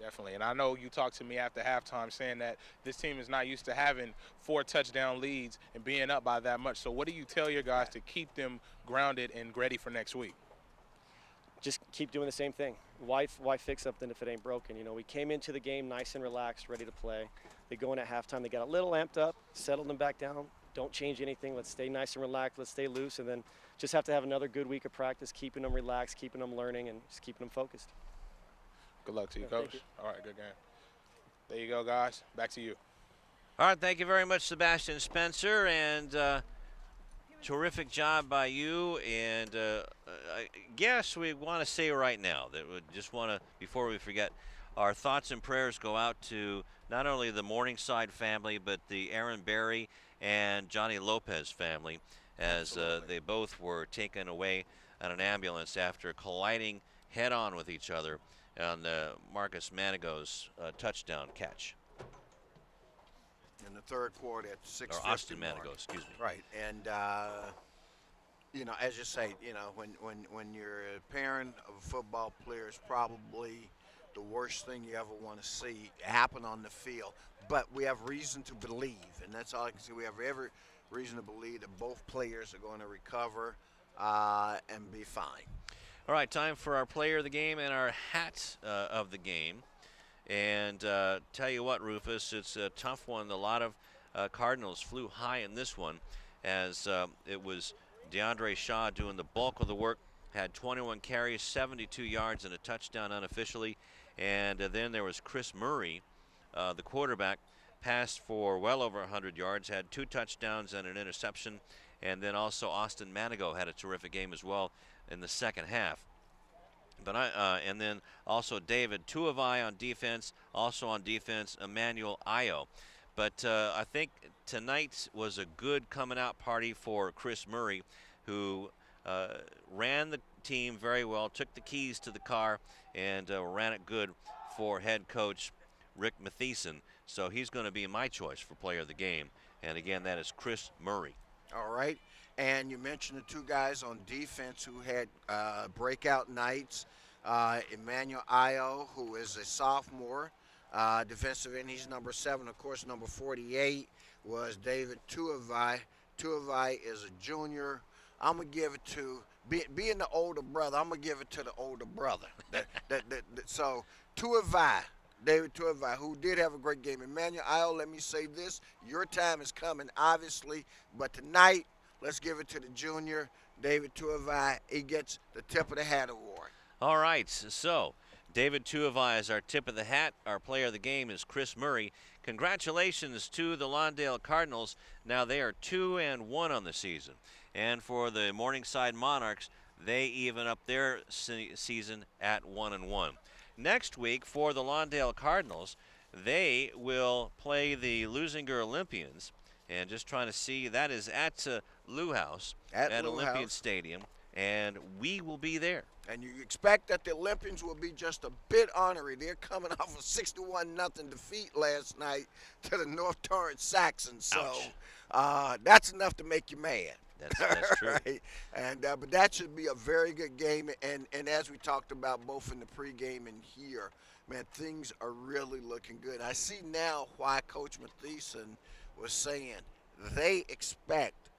Definitely. And I know you talked to me after halftime saying that this team is not used to having four touchdown leads and being up by that much. So what do you tell your guys to keep them grounded and ready for next week? Just keep doing the same thing. Why, why fix something if it ain't broken? You know, we came into the game nice and relaxed, ready to play. They go in at halftime. They got a little amped up, settled them back down. Don't change anything. Let's stay nice and relaxed. Let's stay loose. And then just have to have another good week of practice, keeping them relaxed, keeping them learning, and just keeping them focused. Good luck to you, Yeah, Coach. you. All right, good game. There you go, guys. Back to you. All right, thank you very much, Sebastian Spencer, and uh, terrific job by you. And uh, I guess we want to say right now that we just want to, before we forget, our thoughts and prayers go out to not only the Morningside family, but the Aaron Berry and Johnny Lopez family, as uh, they both were taken away on an ambulance after colliding head-on with each other on uh, Marcus Manigo's uh, touchdown catch. in the third quarter at six. Or Austin Manigo, excuse me. Right, and uh, you know, as you say, you know, when when when you're a parent of a football player, it's probably the worst thing you ever want to see happen on the field. But we have reason to believe, and that's all I can say. We have every reason to believe that both players are going to recover uh, and be fine. All right, time for our player of the game and our hat uh, of the game. And uh, tell you what, Rufus, it's a tough one. A lot of uh, Cardinals flew high in this one, as uh, it was DeAndre Shaw doing the bulk of the work. Had 21 carries, 72 yards, and a touchdown unofficially. And uh, then there was Chris Murray, uh, the quarterback, passed for well over 100 yards, had two touchdowns and an interception. And then also Austin Manigo had a terrific game as well in the second half. But I uh, and then also David Tuavai on defense, also on defense Emmanuel Ayo. But uh, I think tonight was a good coming out party for Chris Murray, who uh, ran the team very well, took the keys to the car, and uh, ran it good for head coach Rick Matheson. So he's going to be my choice for player of the game. And again, that is Chris Murray. All right. And you mentioned the two guys on defense who had uh, breakout nights. Uh, Emmanuel Ayo, who is a sophomore, uh, defensive end. He's number seven. Of course, number 48 was David Tuavai. Tuavai is a junior. I'm going to give it to, be, being the older brother, I'm going to give it to the older brother. that, that, that, so, Tuavai, David Tuavai, who did have a great game. Emmanuel Ayo, let me say this. Your time is coming, obviously. But tonight, let's give it to the junior, David Tuavai. He gets the tip of the hat award. All right, so David Tuavai is our tip of the hat. Our player of the game is Chris Murray. Congratulations to the Lawndale Cardinals. Now they are two and one on the season, And for the Morningside Monarchs, they even up their se season at one and one. Next week for the Lawndale Cardinals, they will play the Leuzinger Olympians. And just trying to see, that is at uh, Lou House At at Lou Olympian House. Stadium. And we will be there. And you expect that the Olympians will be just a bit honorary. They're coming off a 61 nothing defeat last night to the North Torrance Saxons. So uh, that's enough to make you mad. That's, that's true. right? And uh, but that should be a very good game. And and as we talked about both in the pregame and here, man, things are really looking good. I see now why Coach Matheson was saying they expect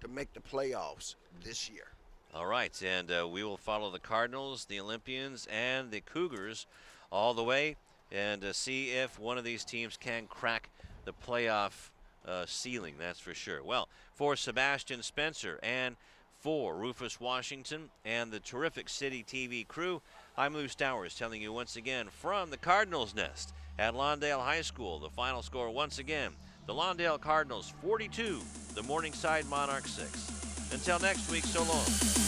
to make the playoffs this year. All right, and uh, we will follow the Cardinals, the Olympians, and the Cougars all the way and uh, see if one of these teams can crack the playoff uh, ceiling, that's for sure. Well, for Sebastian Spencer and for Rufus Washington and the terrific City TV crew, I'm Lew Stowers telling you once again from the Cardinals' nest at Lawndale High School. The final score once again the Lawndale Cardinals 42, the Morningside Monarchs 6. Until next week, so long.